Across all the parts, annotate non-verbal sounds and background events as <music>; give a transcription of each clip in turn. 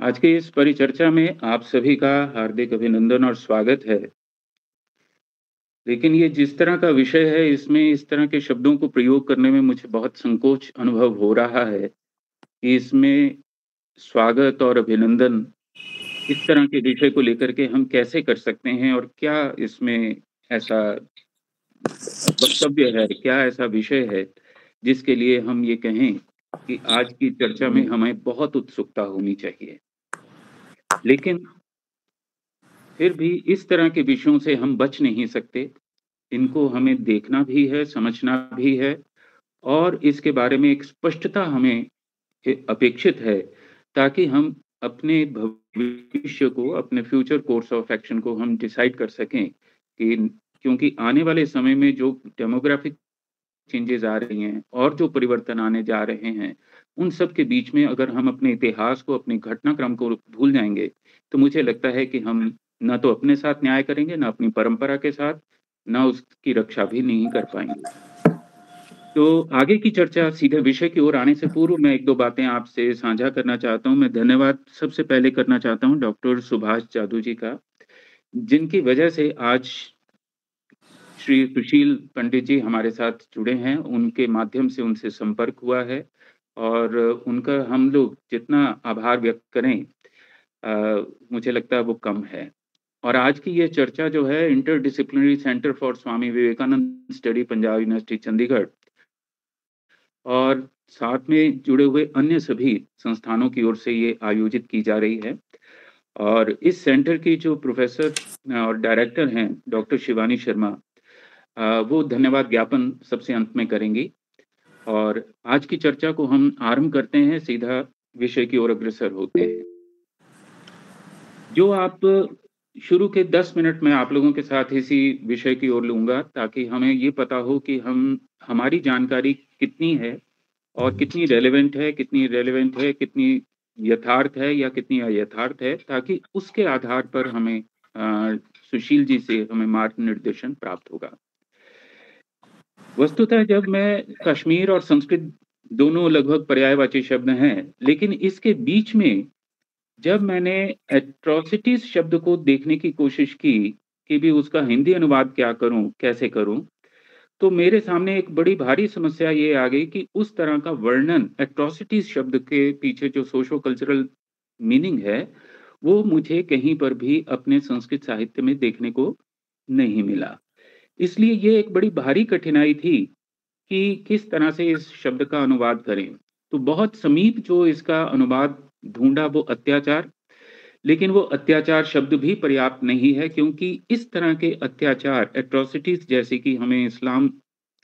आज के इस परिचर्चा में आप सभी का हार्दिक अभिनंदन और स्वागत है। लेकिन ये जिस तरह का विषय है, इसमें इस तरह के शब्दों को प्रयोग करने में मुझे बहुत संकोच अनुभव हो रहा है, कि इसमें स्वागत और अभिनंदन इस तरह के विषय को लेकर के हम कैसे कर सकते हैं और क्या इसमें ऐसा वक्तव्य है, क्या ऐसा विषय है, जिसके लिए हम ये कहें कि आज की चर्चा में हमें बहुत उत्सुकता होनी चाहिए। लेकिन फिर भी इस तरह के विषयों से हम बच नहीं सकते। इनको हमें देखना भी है, समझना भी है और इसके बारे में एक स्पष्टता हमें अपेक्षित है, ताकि हम अपने भविष्य को, अपने फ्यूचर कोर्स ऑफ़ एक्शन को हम डिसाइड कर सकें कि क्योंकि आने वाले समय में जो डेमोग्राफिक चेंजेस आ रही हैं और जो परिवर्तन आने जा रहे हैं, उन सब के बीच में अगर हम अपने इतिहास को, अपने घटनाक्रम को भूल जाएँगे तो मुझे लगता है कि हम ना तो अपने साथ न्याय करेंगे, ना अपनी परंपरा के साथ, ना उसकी रक्षा भी नहीं कर पाएँगे। तो आगे की चर्चा सीधे विषय की ओर आने से पूर्व मैं 1-2 बातें आपसे साझा करना चाहता हूँ। मैं धन्यवाद सबसे पहले करना चाहता हूँ डॉक्टर सुभाष जादू जी का, जिनकी वजह से आज श्री सुशील पंडित जी हमारे साथ जुड़े हैं, उनके माध्यम से उनसे संपर्क हुआ है। और उनका हम लोग जितना आभार व्यक्त करें अ, मुझे लगता है वो कम है। और आज की ये चर्चा जो है interdisciplinary centre for Swami Vivekananda study Punjab university Chandigarh और साथ में जुड़े हुए अन्य सभी संस्थानों की ओर से ये आयोजित की जा रही है। और इस सेंटर की जो प्रोफ़ेसर और डायरेक्टर हैं डॉक्टर शिवानी शर्मा वो धन्यवाद ज्ञापन सबसे अंत में करेंगी। और आज की चर्चा को हम आरंभ करते हैं, सीधा विषय की ओर अग्रसर होते हैं। जो आप शुरू के 10 मिनट में आप लोगों के साथ इसी विषय की ओर लूँगा ताकि हमें ये पता हो कि हम हमारी जानकारी कितनी है और कितनी रेलेवेंट है, कितनी इर्रेलेवेंट है, कितनी यथार्थ है या कितनी अयथार्थ है, ताकि उसके आधार पर हमें अ, सुशील जी से हमें मार्ग-निर्देशन प्राप्त होगा। वस्तुतः जब मैं कश्मीर और संस्कृत दोनों लगभग पर्यायवाची शब्द हैं, लेकिन इसके बीच में जब मैंने एट्रोसिटीज़ शब्द को देखने की कोशिश की, कि भी उसका हिंदी अनुवाद क्या करूँ, कैसे करूँ? तो मेरे सामने एक बड़ी भारी समस्या ये आ गई कि उस तरह का वर्णन एट्रोसिटीज़ शब्द के पीछे जो सोशो कल्चरल मीनिंग है, वो मुझे कहीं पर भी अपने संस्कृत साहित्य में देखने को नहीं मिला। इसलिए ये एक बड़ी भारी कठिनाई थी, कि किस तरह से इस शब्द का अनुवाद करें। तो बहुत समीप जो इसका अनुवाद ढूंढा वो अत्याचार, लेकिन वो अत्याचार शब्द भी पर्याप्त नहीं है क्योंकि इस तरह के अत्याचार एट्रोसिटीज़ जैसे कि हमें इस्लाम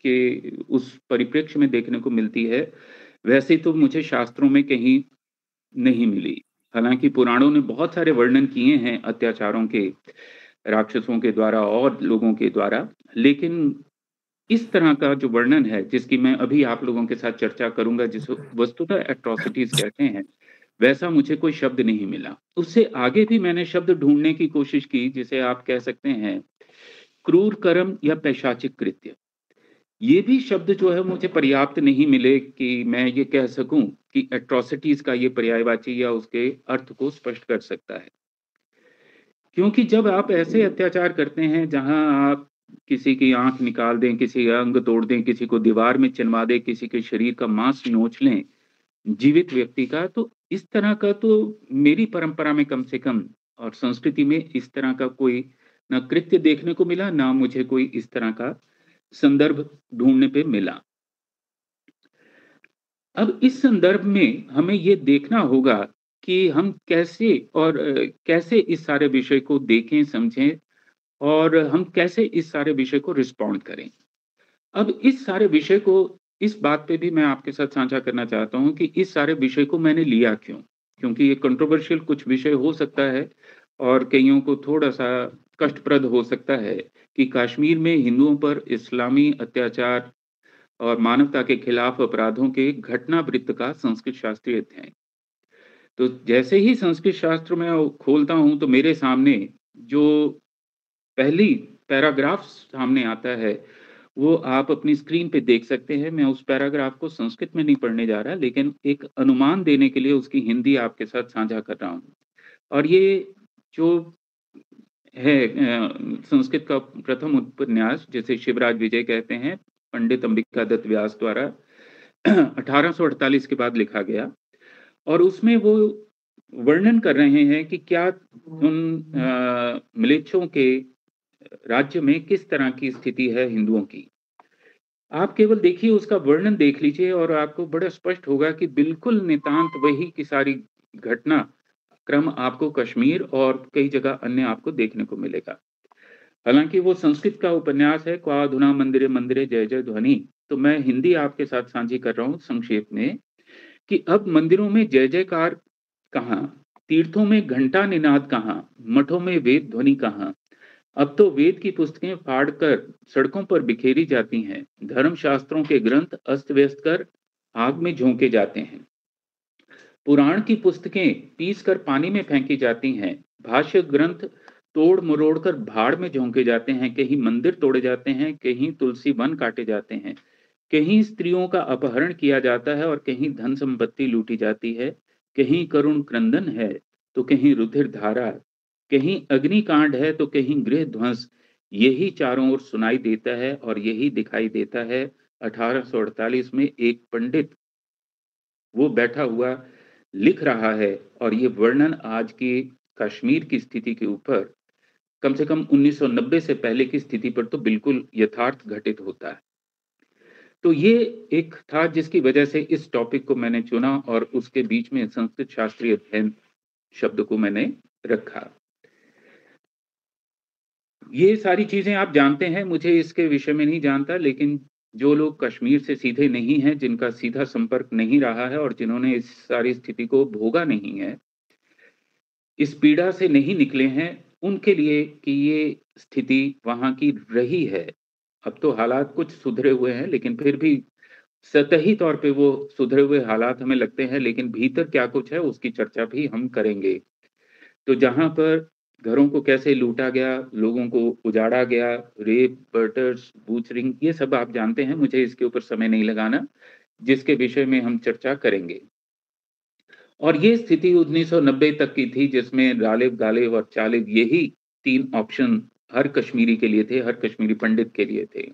के उस परिप्रेक्ष्य में देखने को मिलती है, वैसे तो मुझे शास्त्रों में कहीं नहीं मिली। हालाँकि पुराणों ने बहुत सारे वर्णन किए हैं अत्याचारों के, राक्षसों के द्वारा और लोगों के द्वारा, लेकिन इस तरह का जो वर्णन है, जिसकी मैं अभी आप लोगों के साथ चर्चा करूँगा, जिसे वस्तुतः एट्रोसिटीज़ कहते हैं, वैसा मुझे कोई शब्द नहीं मिला। उससे आगे भी मैंने शब्द ढूँढने की कोशिश की, जिसे आप कह सकते हैं, क्रूर कर्म या पैशाचिक कृत्य। ये भी शब्द जो है मुझे पर्याप्त नहीं मिले कि मैं ये कह सकूँ कि एट्रोसिटीज़ का ये पर्यायवाची या उसके अर्थ को स्पष्ट कर सकता है। क्योंकि जब आप ऐसे अत्याचार करते हैं, जहाँ आप किसी की आँख निकाल दें, किसी का अंग तोड़ दें, किसी को दीवार में चिनवा दें, किसी के शरीर का मांस नोच लें, जीवित व्यक्ति का, तो इस तरह का तो मेरी परंपरा में कम से कम और संस्कृति में इस तरह का कोई ना कृत्य देखने को मिला, ना मुझे कोई इस तरह का संदर्भ ढूँढने पे मिला। अब इस संदर्भ में हमें ये देखना होगा कि हम कैसे और कैसे इस सारे विषय को देखें, समझें और हम कैसे इस सारे विषय को रिस्पॉन्ड करें। अब इस सारे विषय को इस बात पे भी मैं आपके साथ साझा करना चाहता हूँ कि इस सारे विषय को मैंने लिया क्यों? क्योंकि ये कंट्रोवर्शियल कुछ विषय हो सकता है और कईयों को थोड़ा-सा कष्टप्रद हो सकता है कि कश्मीर में हिंदुओं पर इस्लामी अत्याचार और मानवता के खिलाफ अपराधों के घटनावृत्त का संस्कृत शास्त्रीय अध्ययन। तो जैसे ही संस्कृत शास्त्र में खोलता हूँ, तो मेरे सामने जो पहली पैराग्राफ सामने आता है, वो आप अपनी स्क्रीन पे देख सकते हैं। मैं उस पैराग्राफ को संस्कृत में नहीं पढ़ने जा रहा, लेकिन एक अनुमान देने के लिए उसकी हिंदी आपके साथ साझा कर रहा हूँ। और ये जो है संस्कृत का प्रथम उपन्यास जिसे शिवराज विजय कहते हैं, पंडित अंबिका दत्त व्यास द्वारा 1848 के बाद लिखा गया और उसमें वो वर्णन कर रहे हैं कि क्या उन म्लेच्छों के राज्य में किस तरह की स्थिति है हिंदुओं की। आप केवल देखिए उसका वर्णन देख लीजिए और आपको बड़ा स्पष्ट होगा कि बिल्कुल नितांत वही की सारी घटना क्रम आपको कश्मीर और कई जगह अन्य आपको देखने को मिलेगा। हालाँकि वो संस्कृत का उपन्यास है क्वा अधुना मंदिरे मंदिरे जय जय ध्वनि, तो मैं हिंदी आपके साथ साझी कर रहा हूँ संक्षेप में कि अब मंदिरों में जय जयकार कहाँ? तीर्थों में घंटा निनाद कहाँ? मठों में वेद ध्वनि कहाँ? अब तो वेद की पुस्तकें फाड़कर सड़कों पर बिखेरी जाती हैं। धर्म शास्त्रों के ग्रंथ अस्त-व्यस्त कर आग में झोंके जाते हैं। पुराण की पुस्तकें पीस कर पानी में फेंकी जाती हैं। भाष्य ग्रंथ तोड़-मरोड़ कर भाड़ में झोंके जाते हैं। कहीं मंदिर तोड़े जाते हैं, कहीं तुलसी वन काटे जाते हैं। कहीं स्त्रियों का अपहरण किया जाता है और कहीं धन संपत्ति लूटी जाती है। कहीं करुण क्रंदन है, तो कहीं रुधिर धारा, कहीं अग्निकांड है तो कहीं गृह ध्वंस। यही चारों ओर सुनाई देता है और यही दिखाई देता है 1848 में एक पंडित वो बैठा हुआ लिख रहा है और ये वर्णन आज की कश्मीर की स्थिति के ऊपर कम से कम 1990 से पहले की स्थिति पर तो बिल्कुल यथार्थ घटित होता है। तो ये एक था जिसकी वजह से इस टॉपिक को मैंने चुना और उसके बीच में संस्कृत शास्त्रीय अध्ययन शब्द को मैंने रखा। ये सारी चीज़ें आप जानते हैं, मुझे इसके विषय में नहीं जानता लेकिन जो लोग कश्मीर से सीधे नहीं हैं, जिनका सीधा संपर्क नहीं रहा है और जिन्होंने इस सारी स्थिति को भोगा नहीं है, इस पीड़ा से नहीं निकले हैं, उनके लिए कि ये स्थिति वहाँ की रही है। अब तो हालात कुछ सुधरे हुए हैं, लेकिन फिर भी सतही तौर पे वो सुधरे हुए हालात हमें लगते हैं, लेकिन भीतर क्या कुछ है उसकी चर्चा भी हम करेंगे। तो जहाँ पर घरों को कैसे लूटा गया, लोगों को उजाड़ा गया, रेप, मर्डर्स, बूचरिंग ये सब आप जानते हैं, मुझे इसके ऊपर समय नहीं लगाना, जिसके विषय में हम चर्चा करेंगे। और ये स्थिति 1990 तक की थी जिसमें गालिब-गालिब और चालिब यही तीन ऑप्शन हर कश्मीरी के लिए थे, हर कश्मीरी पंडित के लिए थे।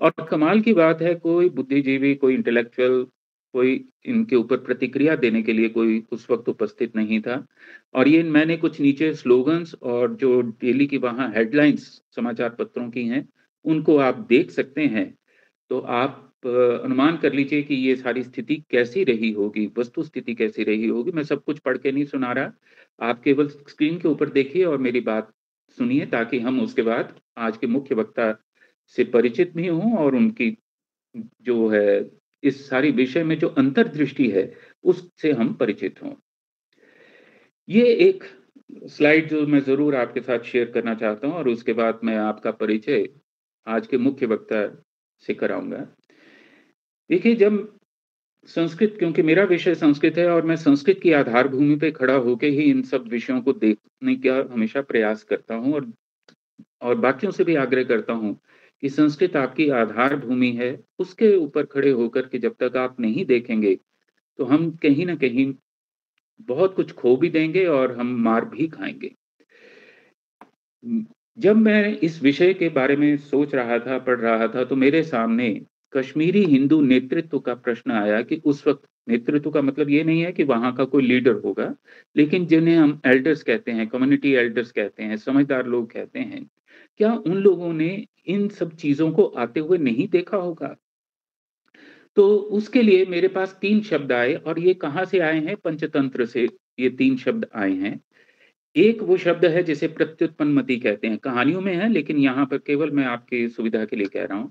और कमाल की बात है कोई बुद्धिजीवी, कोई इंटेलेक्चुअल, कोई इनके ऊपर प्रतिक्रिया देने के लिए कोई उस वक़्त उपस्थित नहीं था। और ये मैंने कुछ नीचे स्लोगन्स और जो डेली की वहाँ हेडलाइंस समाचार पत्रों की हैं, उनको आप देख सकते हैं। तो आप अनुमान कर लीजिए कि ये सारी स्थिति कैसी रही होगी, वस्तु स्थिति कैसी रही होगी। मैं सब कुछ पढ़ के नहीं सुना रहा, आप केवल स्क्रीन के ऊपर देखिए और मेरी बात सुनिए ताकि हम उसके बाद आज के मुख्य वक्ता से परिचित भी हों और उनकी जो है इस सारी विषय में जो अंतर्दृष्टि है, उससे हम परिचित हों। ये एक स्लाइड जो मैं ज़रूर आपके साथ शेयर करना चाहता हूँ और उसके बाद मैं आपका परिचय आज के मुख्य वक्ता से कराऊँगा देखिए जब संस्कृत क्योंकि मेरा विषय संस्कृत है और मैं संस्कृत की आधार भूमि पे खड़ा होके ही इन सब विषयों को देखने का हमेशा प्रयास करता हूँ और और बाकियों से भी आग्रह करता हूँ कि संस्कृत आपकी आधार भूमि है, उसके ऊपर खड़े होकर के जब तक आप नहीं देखेंगे, तो हम कहीं ना कहीं बहुत कुछ खो भी देंगे और हम मार भी खाएँगे। जब मैं इस विषय के बारे में सोच रहा था, पढ़ रहा था, तो मेरे सामने कश्मीरी हिंदू नेतृत्व का प्रश्न आया कि उस वक़्त नेतृत्व का मतलब ये नहीं है कि वहाँ का कोई लीडर होगा, लेकिन जिन्हें हम एल्डर्स कहते हैं, कम्युनिटी एल्डर्स कहते हैं, समझदार लोग कहते हैं। क्या उन लोगों ने इन सब चीज़ों को आते हुए नहीं देखा होगा? तो उसके लिए मेरे पास तीन शब्द आए और ये कहाँ से आए हैं? पंचतंत्र से ये तीन शब्द आए हैं। एक वो शब्द है जिसे प्रत्युत्पन्नमति कहते हैं, कहानियों में है लेकिन यहाँ पर केवल मैं आपकी सुविधा के लिए कह रहा हूँ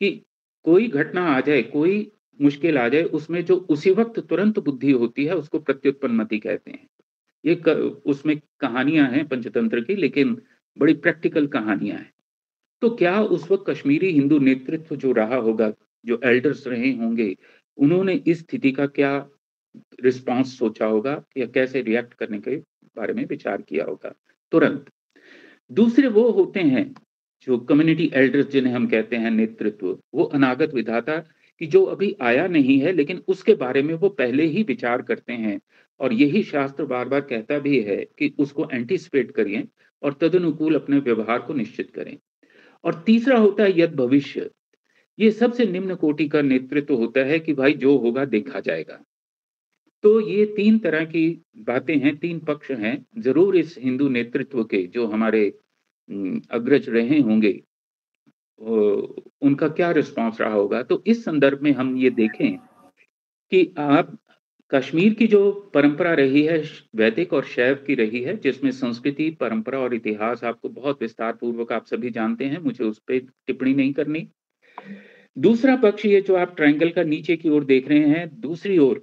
कि कोई घटना आ जाए, कोई मुश्किल आ जाए, उसमें जो उसी वक़्त तुरंत बुद्धि होती है, उसको प्रत्युत्पन्नमति कहते हैं। ये क उसमें कहानियाँ हैं पंचतंत्र की लेकिन बड़ी प्रैक्टिकल कहानियाँ हैं। तो क्या उस वक़्त कश्मीरी हिंदू नेतृत्व जो रहा होगा, जो एल्डर्स रहे होंगे, उन्होंने इस स्थिति का क्या रिस्पॉन्स सोचा होगा या कैसे रिएक्ट करने के बारे में विचार किया होगा, तुरंत। दूसरे वो होते हैं, जो कम्युनिटी एल्डर्स जिन्हें हम कहते हैं नेतृत्व, वो अनागत विधाता कि जो अभी आया नहीं है, लेकिन उसके बारे में वो पहले ही विचार करते हैं। और यही शास्त्र बार बार कहता भी है कि उसको एंटीसिपेट करिए और तदनुकूल अपने व्यवहार को निश्चित करें। और तीसरा होता है यद भविष्य। ये सबसे निम्न कोटि का नेतृत्व होता है कि भाई जो होगा देखा जाएगा। तो ये तीन तरह की बातें हैं, तीन पक्ष हैं, ज़रूर इस हिंदू नेतृत्व के जो हमारे अग्रज रहे होंगे। उनका क्या रिस्पांस रहा होगा? तो इस संदर्भ में हम ये देखें कि आप कश्मीर की जो परंपरा रही है, वैदिक और शैव की रही है, जिसमें संस्कृति, परंपरा और इतिहास आपको बहुत विस्तार पूर्वक आप सभी जानते हैं, मुझे उस पर टिप्पणी नहीं करनी। दूसरा पक्ष ये जो आप ट्रायंगल का नीचे की ओर देख रहे हैं, दूसरी ओर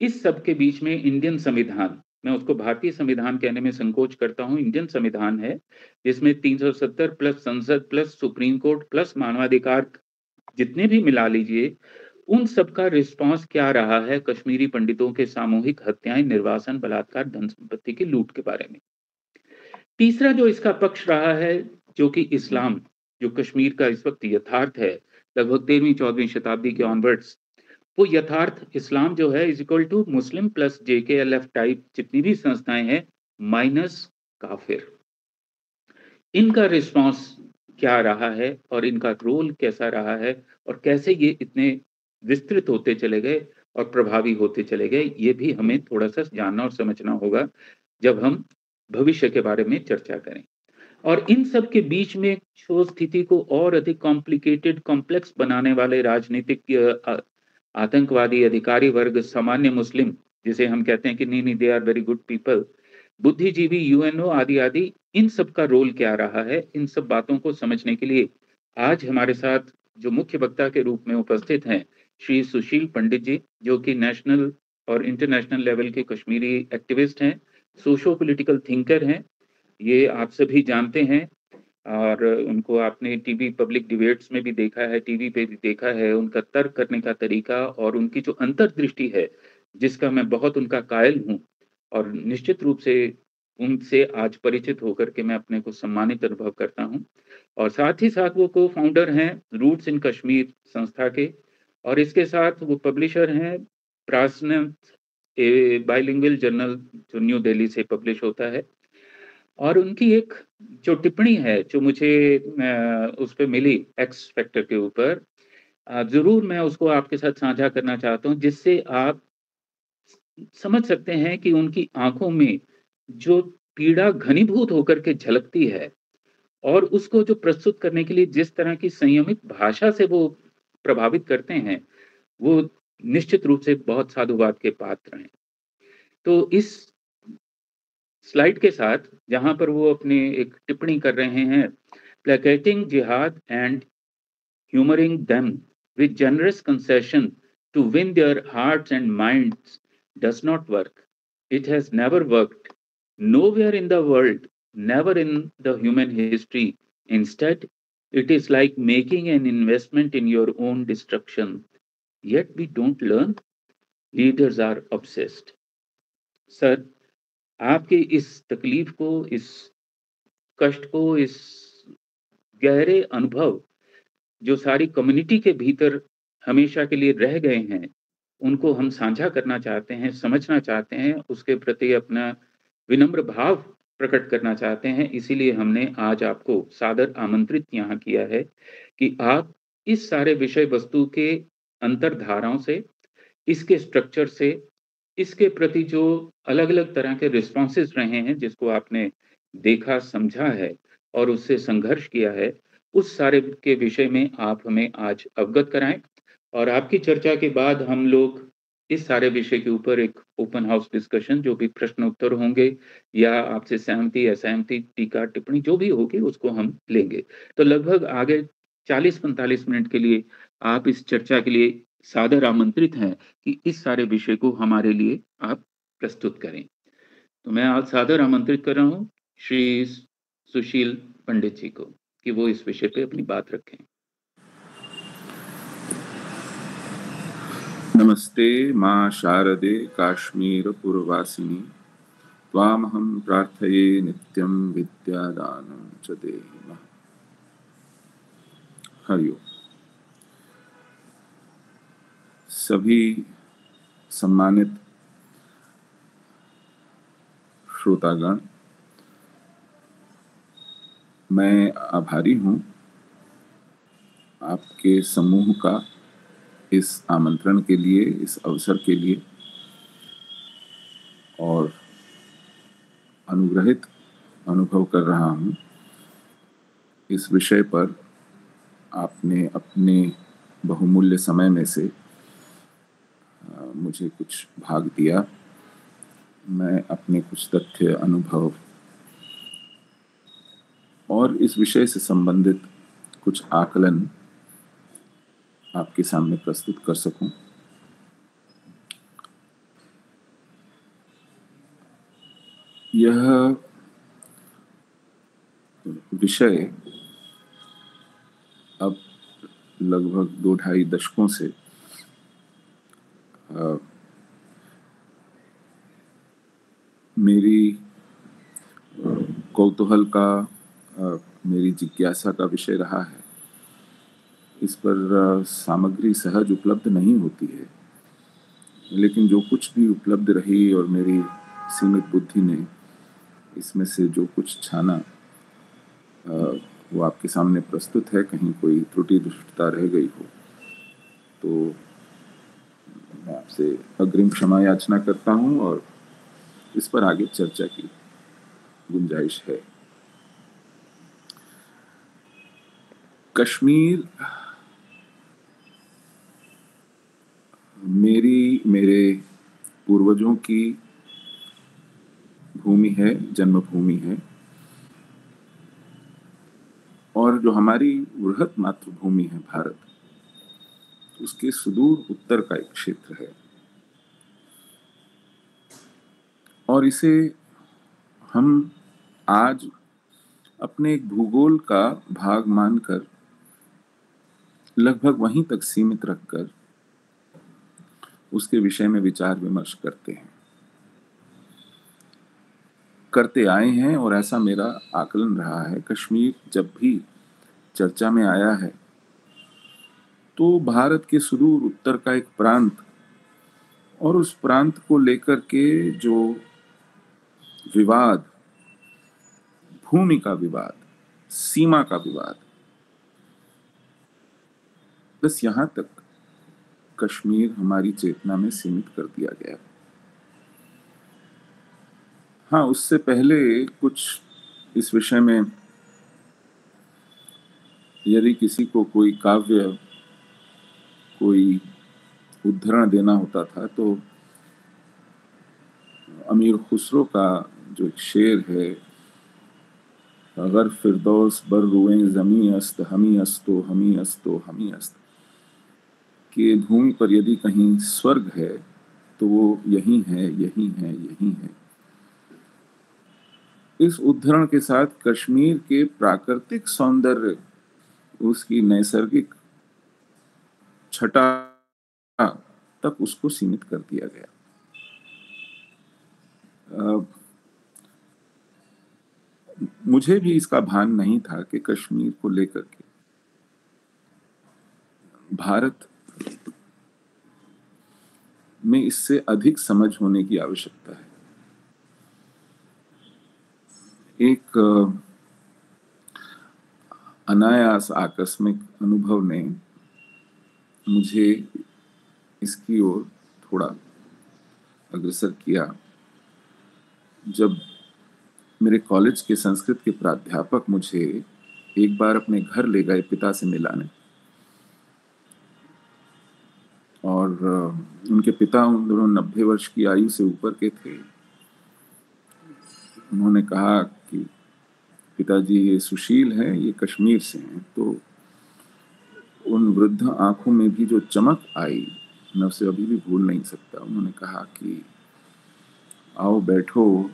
इस सब के बीच में इंडियन संविधान। मैं उसको भारतीय संविधान कहने में संकोच करता हूँ। इंडियन संविधान है, जिसमें 370 प्लस संसद प्लस सुप्रीम कोर्ट प्लस मानवाधिकार जितने भी मिला लीजिए, उन सबका रिस्पांस क्या रहा है कश्मीरी पंडितों के सामूहिक हत्याएँ, निर्वासन, बलात्कार धन संपत्ति की लूट के बारे में? तीसरा जो इसका पक्ष रहा है, जो कि इस्लाम, जो कश्मीर का इस वक्त यथार्थ है, लगभग तेरहवीं, चौदहवीं शताब्दी के ऑनवर्ड्स वो यथार्थ इस्लाम जो है is equal to Muslim plus J K L F type जितनी भी संस्थाएँ हैं माइनस काफिर। इनका रिस्पॉन्स क्या रहा है और इनका रोल कैसा रहा है और कैसे ये इतने विस्तृत होते चले गए और प्रभावी होते चले गए, ये भी हमें थोड़ा सा जानना और समझना होगा जब हम भविष्य के बारे में चर्चा करें। और इन सब के बीच में जो स्थिति को और अधिक कॉम्प्लिकेटेड कॉम्प्लेक्स बनाने वाले राजनीतिक आतंकवादी अधिकारी वर्ग सामान्य मुस्लिम, जिसे हम कहते हैं कि नहीं नहीं they are very good people बुद्धिजीवी यूएनओ आदि आदि, इन सब का रोल क्या रहा है? इन सब बातों को समझने के लिए आज हमारे साथ जो मुख्य वक्ता के रूप में उपस्थित हैं, श्री सुशील पंडित जी, जो कि नेशनल और इंटरनेशनल लेवल के कश्मीरी एक्टिविस्ट हैं सोशो पोलिटिकल थिंकर हैं, ये आप सभी जानते हैं और उनको आपने टीवी पब्लिक डिबेट्स में भी देखा है टीवी पे भी देखा है, उनका तर्क करने का तरीका और उनकी जो अंतर्दृष्टि है, जिसका मैं बहुत उनका कायल हूँ और निश्चित रूप से उनसे आज परिचित होकर के मैं अपने को सम्मानित अनुभव करता हूँ। और साथ ही साथ वो को फाउंडर हैं रूट्स इन कश्मीर संस्था के और इसके साथ वो पब्लिशर हैं प्रासनथ बाइलिंगुअल जर्नल जो न्यू दिल्ली से पब्लिश होता है। और उनकी एक जो टिप्पणी है, जो मुझे उस पर मिली एक्स फैक्टर के ऊपर ज़रूर मैं उसको आपके साथ साझा करना चाहता हूँ, जिससे आप समझ सकते हैं कि उनकी आँखों में जो पीड़ा घनीभूत होकर के झलकती है और उसको जो प्रस्तुत करने के लिए जिस तरह की संयमित भाषा से वो प्रभावित करते हैं, वो निश्चित रूप से बहुत साधुवाद के पात्र हैं। तो इस स्लाइड के साथ जहाँ पर वो अपने एक टिप्पणी कर रहे हैं। Placating jihad and humouring them with generous concession to win their hearts and minds does not work it has never worked nowhere in the world never in the human history instead it is like making an investment in your own destruction yet we don't learn leaders are obsessed sir आपके इस तकलीफ़ को, इस कष्ट को, इस गहरे अनुभव जो सारी कम्युनिटी के भीतर हमेशा के लिए रह गए हैं, उनको हम साझा करना चाहते हैं, समझना चाहते हैं, उसके प्रति अपना विनम्र भाव प्रकट करना चाहते हैं। इसीलिए हमने आज आपको सादर आमंत्रित यहाँ किया है कि आप इस सारे विषय वस्तु के अंतरधाराओं से, इसके स्ट्रक्चर से इसके प्रति जो अलग अलग तरह के रिस्पॉन्सेज रहे हैं, जिसको आपने देखा, समझा है और उससे संघर्ष किया है, उस सारे के विषय में आप हमें आज अवगत कराएँ। और आपकी चर्चा के बाद हम लोग इस सारे विषय के ऊपर एक ओपन हाउस डिस्कशन जो भी प्रश्न उत्तर होंगे या आपसे सहमति, असहमति, टीका, टिप्पणी जो भी होगी, उसको हम लेंगे। तो लगभग आगे 40-45 मिनट के लिए आप इस चर्चा के लिए सादर आमंत्रित हैं कि इस सारे विषय को हमारे लिए आप प्रस्तुत करें। तो मैं आज सादर आमंत्रित कर रहा हूँ श्री सुशील पंडित जी को कि वो इस विषय पे अपनी बात रखें। नमस्ते माँ शारदे काश्मीर पूर्वासिनी त्वामहं प्रार्थये नित्यं विद्यादानं च देहि हरिओम। सभी सम्मानित श्रोतागण, मैं आभारी हूँ आपके समूह का इस आमंत्रण के लिए, इस अवसर के लिए और अनुग्रहित अनुभव कर रहा हूँ। इस विषय पर आपने अपने बहुमूल्य समय में से मुझे कुछ भाग दिया। मैं अपने कुछ तथ्य, अनुभव और इस विषय से संबंधित कुछ आकलन आपके सामने प्रस्तुत कर सकूँ। यह विषय अब लगभग दो ढाई दशकों से आ, मेरी कौतूहल का आ, मेरी जिज्ञासा का विषय रहा है। इस पर सामग्री सहज उपलब्ध नहीं होती है। लेकिन जो कुछ भी उपलब्ध रही और मेरी सीमित बुद्धि ने इसमें से जो कुछ छाना वो आपके सामने प्रस्तुत है कहीं कोई त्रुटि दुष्टता रह गई हो तो मैं आपसे अग्रिम क्षमा याचना करता हूँ और इस पर आगे चर्चा की गुंजाइश है। कश्मीर, मेरी, मेरे पूर्वजों की भूमि है, जन्मभूमि है, और जो हमारी वृहत मातृभूमि है भारत उसके सुदूर उत्तर का एक क्षेत्र है। और इसे हम आज अपने एक भूगोल का भाग मानकर लगभग वहीं तक सीमित रखकर उसके विषय में विचार विमर्श करते हैं। करते आए हैं और ऐसा मेरा आकलन रहा है। कश्मीर जब भी चर्चा में आया है तो भारत के सुदूर उत्तर का एक प्रांत और उस प्रांत को लेकर के जो विवाद, भूमि का विवाद, सीमा का विवाद, बस यहाँ तक कश्मीर हमारी चेतना में सीमित कर दिया गया। हाँ उससे पहले कुछ इस विषय में यदि किसी को कोई काव्य कोई उद्धरण देना होता था तो अमीर खुसरो का जो एक शेर है, अगर फिरदौस बर रुए जमी अस्त, हमी अस्तो हमी अस्तो, हमी अस्त। कि भूमि पर यदि कहीं स्वर्ग है तो वो यही है यही है यही है। इस उद्धरण के साथ कश्मीर के प्राकृतिक सौंदर्य, उसकी नैसर्गिक छटा तक उसको सीमित कर दिया गया। मुझे भी इसका भान नहीं था कि कश्मीर को लेकर के भारत में इससे अधिक समझ होने की आवश्यकता है। एक अनायास आकस्मिक अनुभव ने मुझे इसकी ओर थोड़ा अग्रसर किया। जब मेरे कॉलेज के संस्कृत के प्राध्यापक मुझे एक बार अपने घर ले गए पिता से मिलाने। और उनके पिता उन दोनों नब्बे वर्ष की आयु से ऊपर के थे। उन्होंने कहा कि पिताजी ये सुशील है, ये कश्मीर से हैं तो उन वृद्ध आँखों में भी जो चमक आई, मैं उसे अभी भी भूल नहीं सकता। उन्होंने कहा कि, आओ बैठो।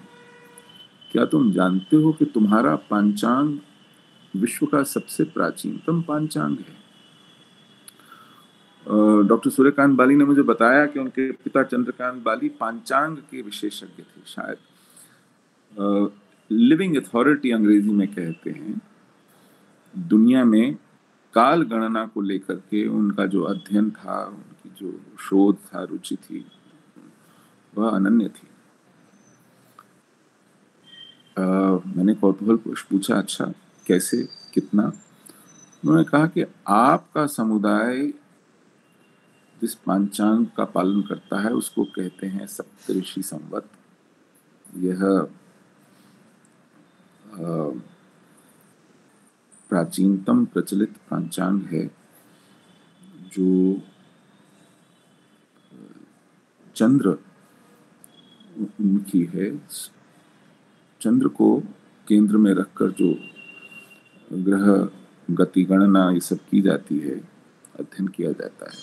क्या तुम जानते हो कि तुम्हारा पांचांग विश्व का सबसे प्राचीनतम पांचांग है? डॉक्टर सूर्यकांत बाली ने मुझे बताया कि उनके पिता चंद्रकांत बाली पांचांग के विशेषज्ञ थे शायद। लिविंग अथॉरिटी अंग्रेज़ी में कहते हैं, दुनिया में काल गणना को लेकर के उनका जो अध्ययन था उनकी जो शोध था रुचि थी वह अनन्य थी। आ, मैंने कौतूहल पूछा अच्छा कैसे कितना? उन्होंने कहा कि आपका समुदाय जिस पांचांग का पालन करता है उसको कहते हैं सप्तऋषि संवत। यह प्राचीनतम प्रचलित पांचांग है, जो चंद्र, उनकी है। चंद्र को केंद्र में रखकर जो ग्रह, गति, गणना ये सब की जाती है, अध्ययन किया जाता है।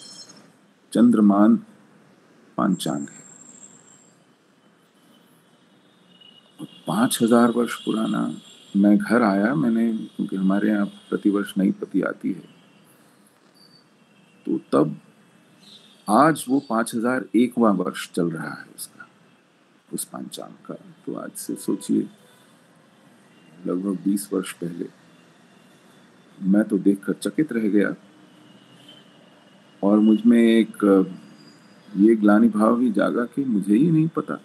चंद्रमान पांचांग है। पाँच हज़ार वर्ष पुराना मैं घर आया, मैंने, क्योंकि हमारे यहाँ प्रतिवर्ष नई पति आती है तो तब आज वो पाँच हज़ार एकवा वर्ष चल रहा है उसका, उस पांचांग का। तो आज से सोचिए, लगभग बीस वर्ष पहले, मैं तो देखकर चकित रह गया। और मुझमें एक, ये ग्लानी भाव भी जागा कि मुझे ही नहीं पता।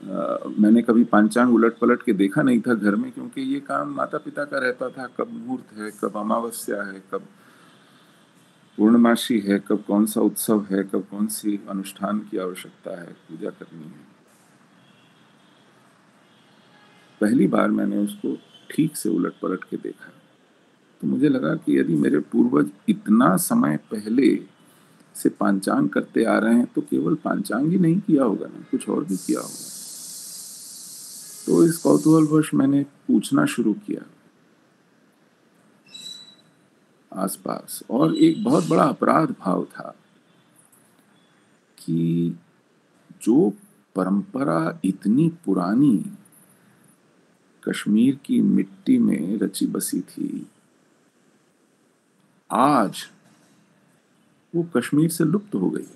मैंने कभी पांचांग उलट पलट के देखा नहीं था घर में, क्योंकि ये काम माता पिता का रहता था। कब मुहूर्त है, कब अमावस्या है, कब पूर्णमासी है, कब कौन सा उत्सव है, कब कौन सी अनुष्ठान की आवश्यकता है, पूजा करनी है। पहली बार मैंने उसको ठीक से उलट पलट के देखा। तो मुझे लगा कि यदि मेरे पूर्वज इतना समय पहले से पांचांग करते आ रहे हैं तो केवल पांचांग ही नहीं किया होगा, ना कुछ और भी किया होगा। तो इस कौतूहलवश मैंने पूछना शुरू किया। आसपास और एक बहुत बड़ा अपराध भाव था कि जो परंपरा इतनी पुरानी कश्मीर की मिट्टी में रची बसी थी, आज वो कश्मीर से लुप्त हो गई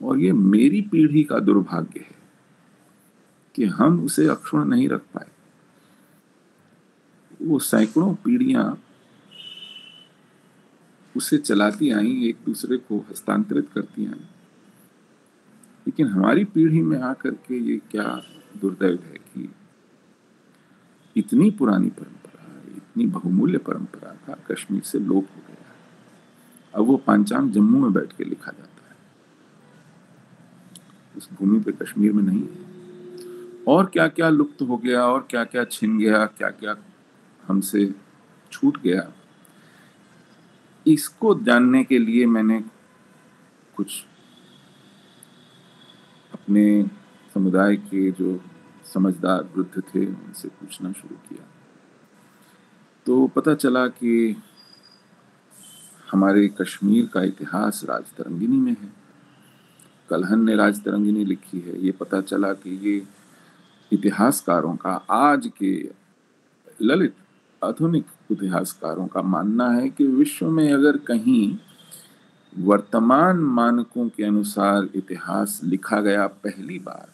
और ये मेरी पीढ़ी का दुर्भाग्य है। कि हम उसे अक्षुण नहीं रख पाए। वो सैकड़ों पीढ़ियाँ उसे चलाती आई, एक दूसरे को हस्तांतरित करती आई। लेकिन हमारी पीढ़ी में आकर के ये क्या दुर्दैव है कि इतनी पुरानी परंपरा, इतनी बहुमूल्य परंपरा का कश्मीर से लोप हो गया अब वो पांचांग जम्मू में बैठ के लिखा जाता है। उस भूमि पे कश्मीर में नहीं है। और क्या क्या लुप्त हो गया और क्या क्या छिन गया क्या क्या हमसे छूट गया। इसको जानने के लिए मैंने कुछ अपने समुदाय के जो समझदार वृद्ध थे, उनसे पूछना शुरू किया। तो पता चला कि हमारे कश्मीर का इतिहास राजतरंगिनी में है। कलहन ने राजतरंगिनी लिखी है। ये पता चला कि ये इतिहासकारों का, आज के ललित, आधुनिक इतिहासकारों का मानना है कि विश्व में अगर कहीं वर्तमान मानकों के अनुसार इतिहास लिखा गया पहली बार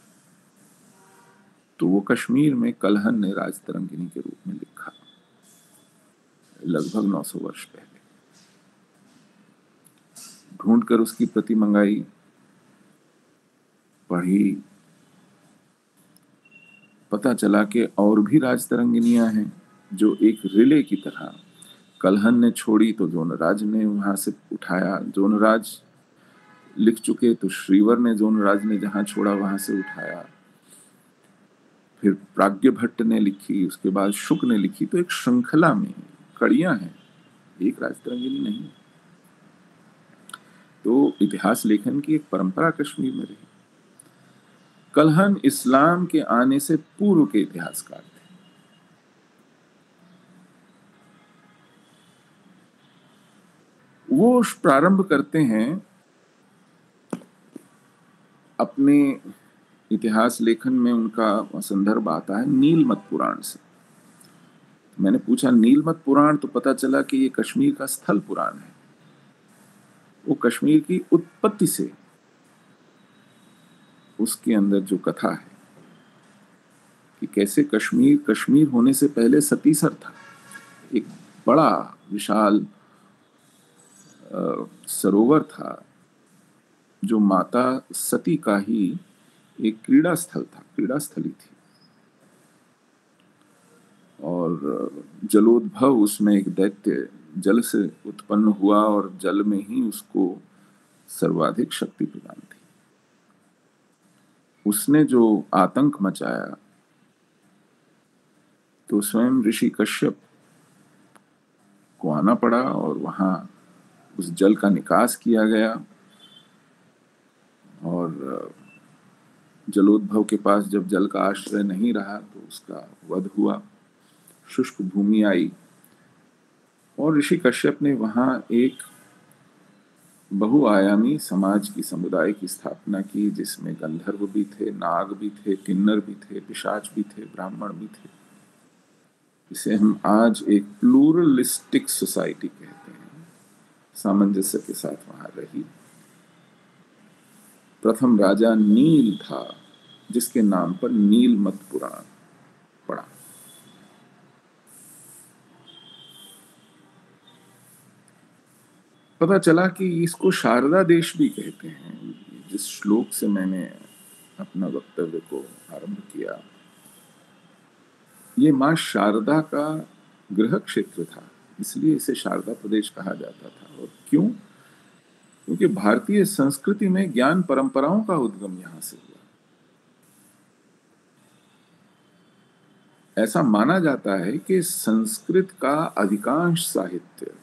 तो वो कश्मीर में कलहन ने राजतरंगिनी के रूप में लिखा, लगभग 900 वर्ष पहले। ढूंढकर उसकी प्रति मंगाई, पढ़ी पता चला कि और भी राज हैं जो एक रिले की तरह। कलहन ने छोड़ी तो जोनराज ने वहाँ से उठाया। जोनराज लिख चुके तो श्रीवर ने जोनराज ने जहाँ छोड़ा वहाँ से उठाया। फिर प्राग्ञ भट्ट ने लिखी, उसके बाद शुक ने लिखी तो एक श्रृंखला में कड़ियाँ हैं। एक राजतरंगिनी नहीं। तो इतिहास लेखन की एक परंपरा कश्मीर में रही। कलहन इस्लाम के आने से पूर्व के इतिहासकार थे। वो प्रारंभ करते हैं अपने इतिहास लेखन में उनका संदर्भ आता है नीलमत पुराण से। मैंने पूछा, नीलमत पुराण? तो पता चला कि ये कश्मीर का स्थल पुराण है। वो कश्मीर की उत्पत्ति से उसके अंदर जो कथा है, कि कैसे कश्मीर कश्मीर होने से पहले सतीसर था। एक बड़ा, विशाल सरोवर था, जो माता सती का ही एक क्रीड़ा स्थल था क्रीड़ा स्थली थी। और जलोद्भव उसमें एक दैत्य जल से उत्पन्न हुआ और जल में ही उसको सर्वाधिक शक्ति प्रदान थी। उसने जो आतंक मचाया तो स्वयं ऋषि कश्यप को आना पड़ा और वहाँ उस जल का निकास किया गया और जलोद्भव के पास जब जल का आश्रय नहीं रहा तो उसका वध हुआ, शुष्क भूमि आई और ऋषि कश्यप ने वहाँ एक बहुआयामी समाज की, समुदाय की स्थापना की, जिसमें गंधर्व भी थे, नाग भी थे, किन्नर भी थे, पिशाच भी थे, ब्राह्मण भी थे। इसे हम आज एक प्लूरलिस्टिक सोसाइटी कहते हैं। सामंजस्य के साथ वहाँ रही प्रथम राजा नील था, जिसके नाम पर नील मत पुराण पड़ा पता चला कि इसको शारदा देश भी कहते हैं। जिस श्लोक से मैंने अपना वक्तव्य को आरंभ किया, ये माँ शारदा का गृह क्षेत्र था, इसलिए इसे शारदा प्रदेश कहा जाता था। और क्यों? क्योंकि भारतीय संस्कृति में ज्ञान परंपराओं का उद्गम यहाँ से हुआ। ऐसा माना जाता है कि संस्कृत का अधिकांश साहित्य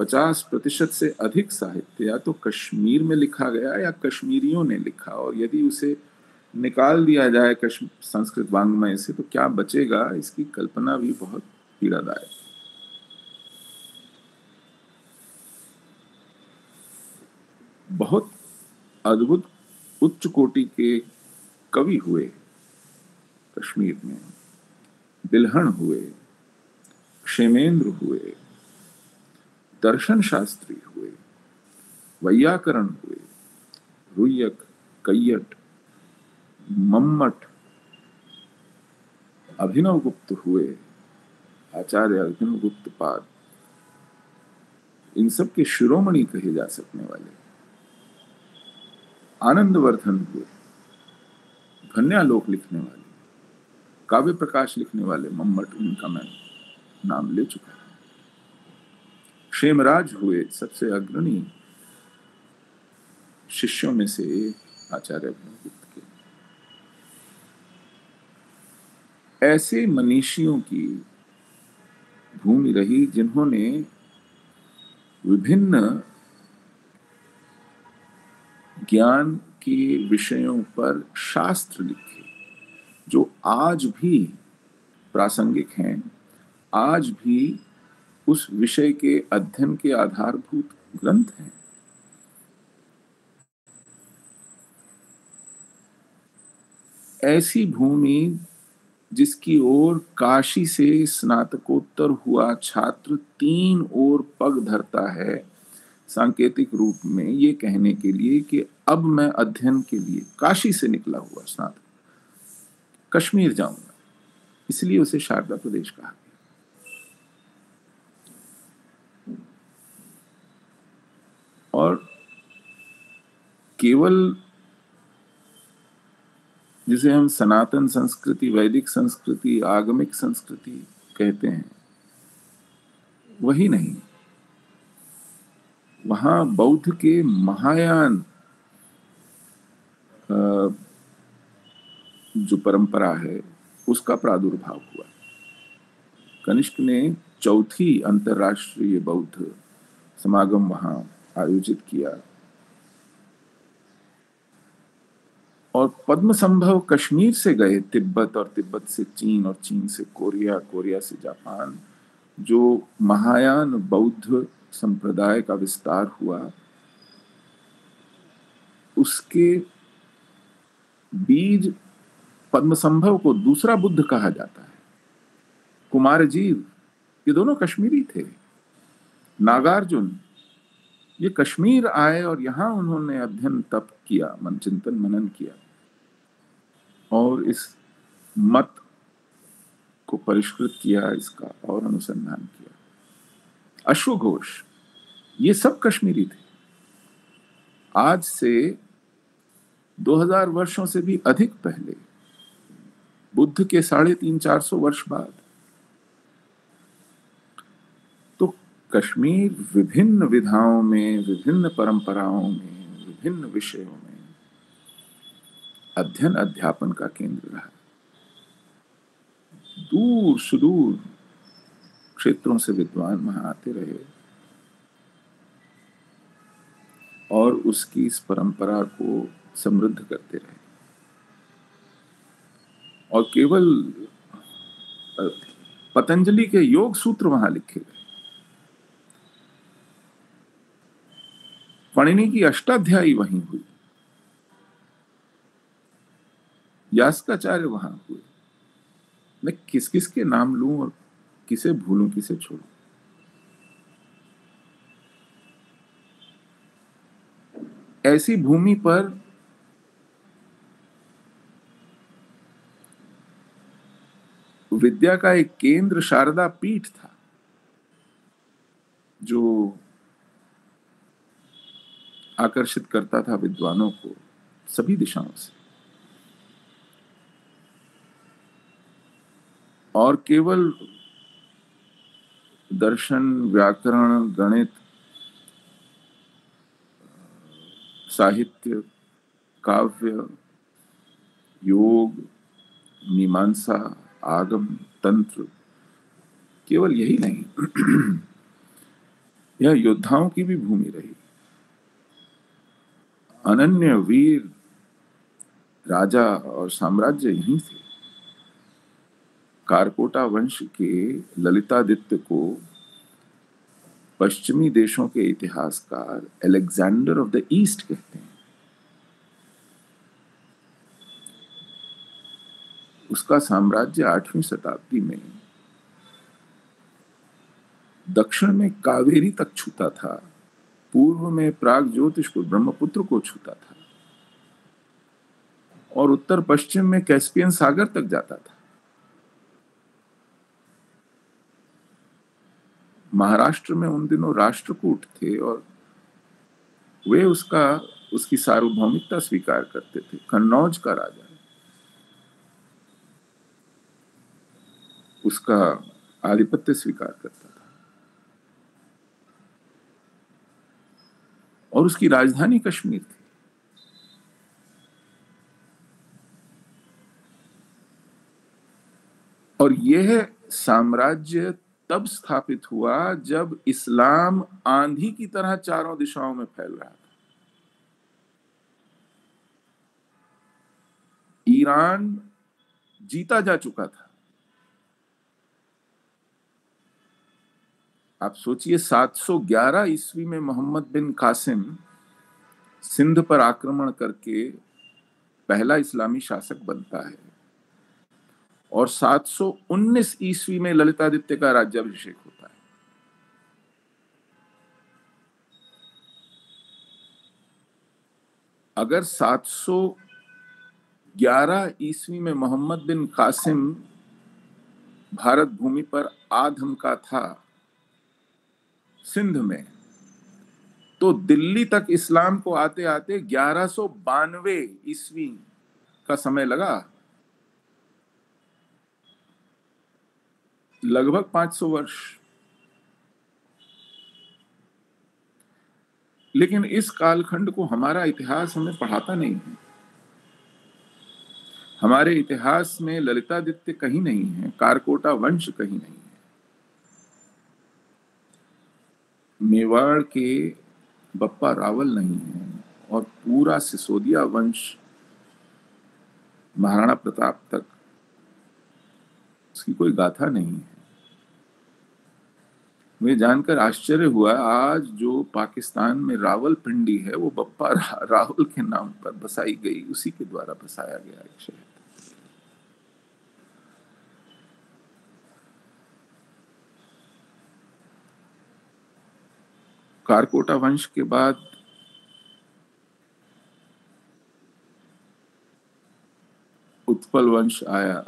50 प्रतिशत से अधिक साहित्य या तो कश्मीर में लिखा गया या कश्मीरियों ने लिखा। और यदि उसे निकाल दिया जाए संस्कृत वांग्मय से तो क्या बचेगा? इसकी कल्पना भी बहुत पीड़ादायक बहुत अद्भुत उच्च कोटि के कवि हुए कश्मीर में। बिलहन हुए, क्षेमेंद्र हुए दर्शन शास्त्री हुए, वैयाकरण हुए, रुयक, कैयट, मम्मट, अभिनव गुप्त हुए, आचार्य अभिनव गुप्त पाद। इन सब के शिरोमणि कहे जा सकने वाले। आनंदवर्धन हुए धन्यालोक लिखने वाले काव्य प्रकाश लिखने वाले मम्मट, उनका मैं नाम ले चुका क्षेमराज हुए सबसे अग्रणी शिष्यों में से आचार्य ब्रह्मगुप्त के। ऐसे मनीषियों की भूमि रही जिन्होंने विभिन्न ज्ञान के विषयों पर शास्त्र लिखे, जो आज भी प्रासंगिक हैं, आज भी उस विषय के अध्ययन के आधारभूत ग्रंथ हैं। ऐसी भूमि जिसकी ओर काशी से स्नातकोत्तर हुआ छात्र तीन ओर पग धरता है, सांकेतिक रूप में ये कहने के लिए कि अब मैं अध्ययन के लिए काशी से निकला हुआ स्नातक, कश्मीर जाऊँगा, इसलिए उसे शारदा प्रदेश कहा गया। और केवल जिसे हम सनातन संस्कृति, वैदिक संस्कृति, आगमिक संस्कृति कहते हैं, वही नहीं। वहाँ बौद्ध के महायान जो परंपरा है, उसका प्रादुर्भाव हुआ। कनिष्क ने चौथी अंतरराष्ट्रीय बौद्ध समागम वहाँ आयोजित किया। और पद्म संभव कश्मीर से गए तिब्बत और तिब्बत से चीन और चीन से कोरिया कोरिया से जापान, जो महायान बौद्ध संप्रदाय का विस्तार हुआ, उसके बीज पद्म संभव को दूसरा बुद्ध कहा जाता है। कुमार जीव ये दोनों कश्मीरी थे। नागार्जुन ये कश्मीर आए और यहाँ उन्होंने अध्ययन तप किया, मन, चिंतन, मनन किया। और इस मत को परिष्कृत किया, इसका और अनुसंधान किया। अश्वघोष, ये सब कश्मीरी थे। आज से 2000 वर्षों से भी अधिक पहले, बुद्ध के साढ़े तीन चार सौ वर्ष बाद तो कश्मीर विभिन्न विधाओं में, विभिन्न परंपराओं में, विभिन्न विषयों में अध्ययन, अध्यापन का केंद्र रहा। दूर सुदूर क्षेत्रों से विद्वान वहाँ आते रहे। और उसकी इस परंपरा को समृद्ध करते रहे। और केवल पतंजलि के योग सूत्र वहाँ लिखे गए। पणिनि की अष्टाध्यायी वहीं हुई। यास्काचार्य वहाँ हुए। मैं किस किस के नाम लू और किसे भूलूं, किसे छोड़ू? ऐसी भूमि पर विद्या का एक केंद्र शारदा पीठ था, जो आकर्षित करता था विद्वानों को सभी दिशाओं से। और केवल दर्शन, व्याकरण, गणित, साहित्य, काव्य, योग, मीमांसा, आगम, तंत्र, केवल यही नहीं। <clears throat> यह योद्धाओं की भी भूमि रही। अनन्य वीर, राजा और साम्राज्य यहीं थे। कारकोटा वंश के ललितादित्य को पश्चिमी देशों के इतिहासकार एलेक्जेंडर ऑफ़ द ईस्ट कहते हैं। उसका साम्राज्य आठवीं शताब्दी में दक्षिण में कावेरी तक छूता था। पूर्व में प्राग ज्योतिष को ब्रह्मपुत्र को छूता था और उत्तर पश्चिम में कैस्पियन सागर तक जाता था। महाराष्ट्र में उन दिनों राष्ट्रकूट थे और वे उसका, उसकी सार्वभौमिकता स्वीकार करते थे, कन्नौज का राजा। उसका आधिपत्य स्वीकार करता था। और उसकी राजधानी कश्मीर थी। और यह साम्राज्य तब स्थापित हुआ जब इस्लाम आंधी की तरह चारों दिशाओं में फैल रहा था। ईरान जीता जा चुका था। आप सोचिए 711 ईस्वी में मोहम्मद बिन कासिम सिंध पर आक्रमण करके पहला इस्लामी शासक बनता है और 719 ईस्वी में ललितादित्य का राज्याभिषेक होता है। अगर 711 ईस्वी में मोहम्मद बिन कासिम भारत भूमि पर आधम का था सिंध में। तो दिल्ली तक इस्लाम को आते आते ग्यारह सो बानवे ईस्वी का समय लगा। लगभग 500 वर्ष। लेकिन इस कालखंड को हमारा इतिहास हमें पढ़ाता नहीं है। हमारे इतिहास में ललितादित्य कहीं नहीं है, कारकोटा वंश कहीं नहीं है मेवाड़ के बप्पा रावल नहीं है और पूरा सिसोदिया वंश महाराणा प्रताप तक उसकी कोई गाथा नहीं है। मुझे जानकर आश्चर्य हुआ आज जो पाकिस्तान में रावल पिंडी है वो बप्पा रा, राहुल के नाम पर बसाई गई उसी के द्वारा बसाया गया एक शहर कारकोटा वंश के बाद उत्पल वंश आया,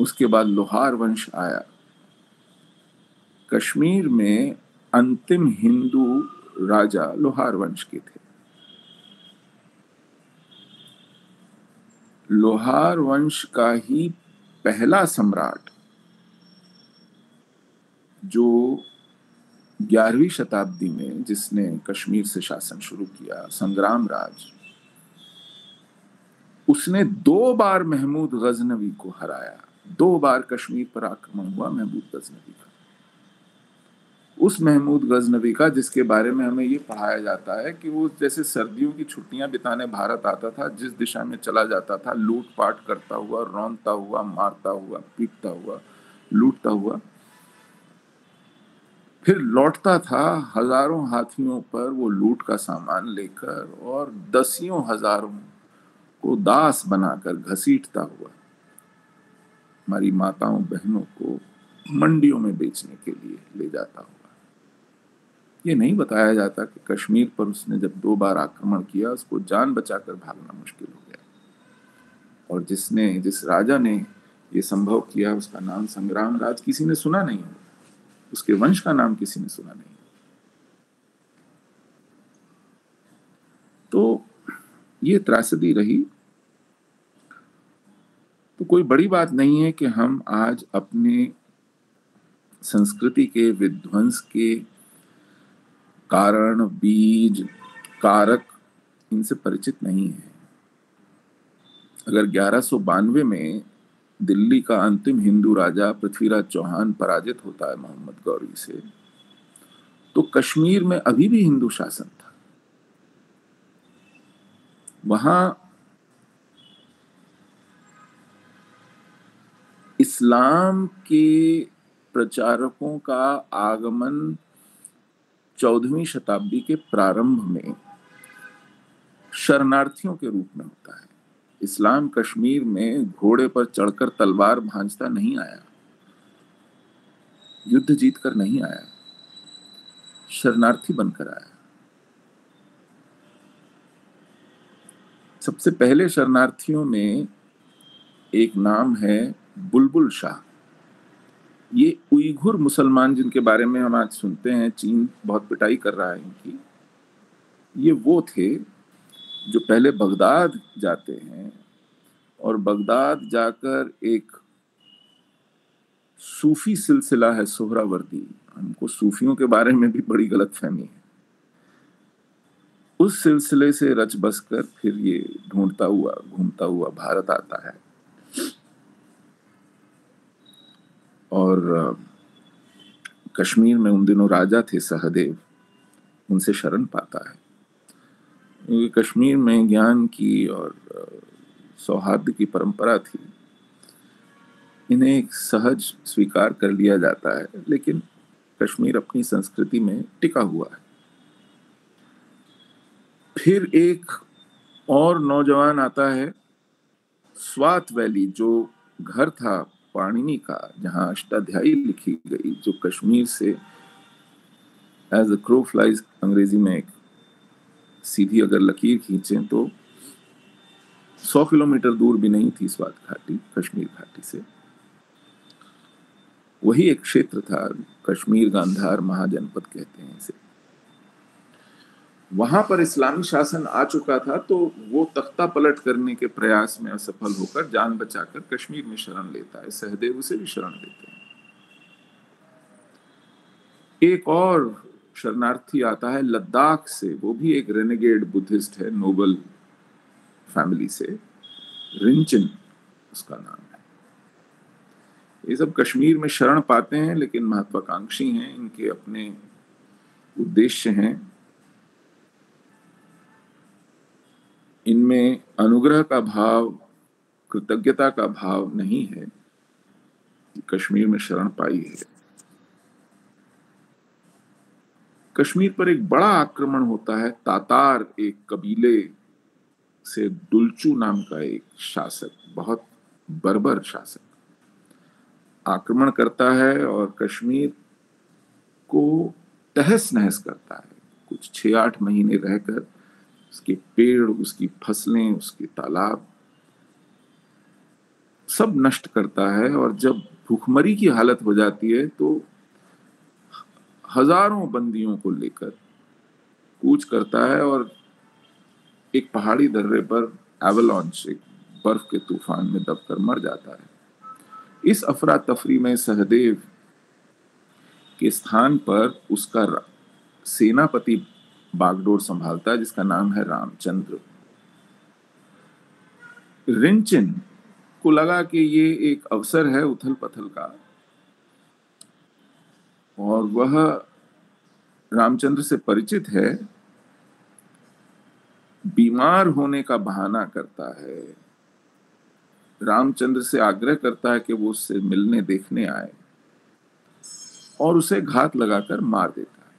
उसके बाद लोहार वंश आया। कश्मीर में अंतिम हिंदू राजा लोहार वंश के थे। लोहार वंश का ही पहला सम्राट, जो ग्यारहवीं शताब्दी में जिसने कश्मीर से शासन शुरू किया, संग्राम राज, उसने दो बार महमूद गजनवी को हराया। दो बार कश्मीर पर आक्रमण हुआ, महमूद गजनवी का। उस महमूद गजनवी का, जिसके बारे में हमें ये पढ़ाया जाता है कि वो जैसे सर्दियों की छुट्टियाँ बिताने भारत आता था, जिस दिशा में चला जाता था, लूटपाट करता हुआ रौनता हुआ, मारता हुआ, पीटता हुआ, लूटता हुआ फिर लौटता था हज़ारों हाथियों पर वो लूट का सामान लेकर और दसियों हज़ारों को दास बनाकर घसीटता हुआ हमारी माताओं बहनों को मंडियों में बेचने के लिए ले जाता हुआ। ये नहीं बताया जाता कि कश्मीर पर उसने जब दो बार आक्रमण किया, उसको जान बचाकर भागना मुश्किल हो गया। और जिसने, जिस राजा ने ये संभव किया, उसका नाम संग्राम राज किसी ने सुना नहीं उसके वंश का नाम किसी ने सुना नहीं तो ये त्रासदी रही। तो कोई बड़ी बात नहीं है कि हम आज अपने संस्कृति के, विध्वंस के कारण, बीज, कारक इनसे परिचित नहीं है। अगर ग्यारह में दिल्ली का अंतिम हिंदू राजा पृथ्वीराज चौहान पराजित होता है मोहम्मद गौरी से। तो कश्मीर में अभी भी हिंदू शासन था। वहाँ इस्लाम के प्रचारकों का आगमन चौदहवीं शताब्दी के प्रारंभ में शरणार्थियों के रूप में होता है। इस्लाम कश्मीर में घोड़े पर चढ़कर तलवार भांजता नहीं आया। युद्ध जीतकर नहीं आया। शरणार्थी बनकर आया। सबसे पहले शरणार्थियों में एक नाम है बुलबुल शाह। ये उइघुर मुसलमान जिनके बारे में हम आज सुनते हैं, चीन बहुत पिटाई कर रहा है इनकी। ये वो थे जो पहले बगदाद जाते हैं और बगदाद जाकर एक सूफी सिलसिला है सोहरावर्दी। हमको सूफियों के बारे में भी बड़ी गलत फहमी है। उस सिलसिले से रच बस कर फिर ये ढूंढता हुआ, घूमता हुआ भारत आता है। और, कश्मीर में उन दिनों राजा थे सहदेव। उनसे शरण पाता है। क्योंकि कश्मीर में ज्ञान की और सौहार्द की परंपरा थी। इन्हें एक सहज स्वीकार कर लिया जाता है, लेकिन कश्मीर अपनी संस्कृति में टिका हुआ है। फिर एक और नौजवान आता है, स्वात वैली, जो घर था पाणिनि का, जहाँ अष्टाध्यायी लिखी गई, जो कश्मीर से एज अ क्रो फ्लाइज अंग्रेज़ी में एक सीधी अगर लकीर खींचे तो सौ किलोमीटर दूर भी नहीं थी स्वात घाटी, कश्मीर घाटी से। वही एक क्षेत्र था, कश्मीर गांधार महाजनपद कहते हैं इसे। वहाँ पर इस्लामी शासन आ चुका था तो वो तख्ता पलट करने के प्रयास में असफल होकर जान बचाकर कश्मीर में शरण लेता है, सहदेव उसे भी शरण लेते हैं। एक और शरणार्थी आता है लद्दाख से। वो भी एक रेनेगेड बुद्धिस्ट है नोबल फैमिली से। रिंचन उसका नाम है। ये सब कश्मीर में शरण पाते हैं, लेकिन महत्वाकांक्षी हैं, इनके अपने उद्देश्य हैं। इनमें अनुग्रह का भाव, कृतज्ञता का भाव नहीं है कश्मीर में शरण पाई है। कश्मीर पर एक बड़ा आक्रमण होता है, तातार एक कबीले से दुलचू नाम का एक शासक, बहुत बर्बर शासक, आक्रमण करता है और कश्मीर को तहस नहस करता है। कुछ छह आठ महीने रहकर उसके पेड़, उसकी फ़सलें, उसके तालाब सब नष्ट करता है और जब भूखमरी की हालत हो जाती है तो हज़ारों बंदियों को लेकर कूच करता है और एक पहाड़ी दर्रे पर एवलॉन्च एक बर्फ़ के तूफ़ान में दबकर मर जाता है। इस अफरा तफरी में सहदेव के स्थान पर उसका सेनापति बागडोर संभालता है, जिसका नाम है रामचंद्र। रिंचिन को लगा कि ये एक अवसर है उथल पथल का। और वह रामचंद्र से परिचित है, बीमार होने का बहाना करता है। रामचंद्र से आग्रह करता है कि वो उससे मिलने देखने आए और उसे घात लगाकर मार देता है।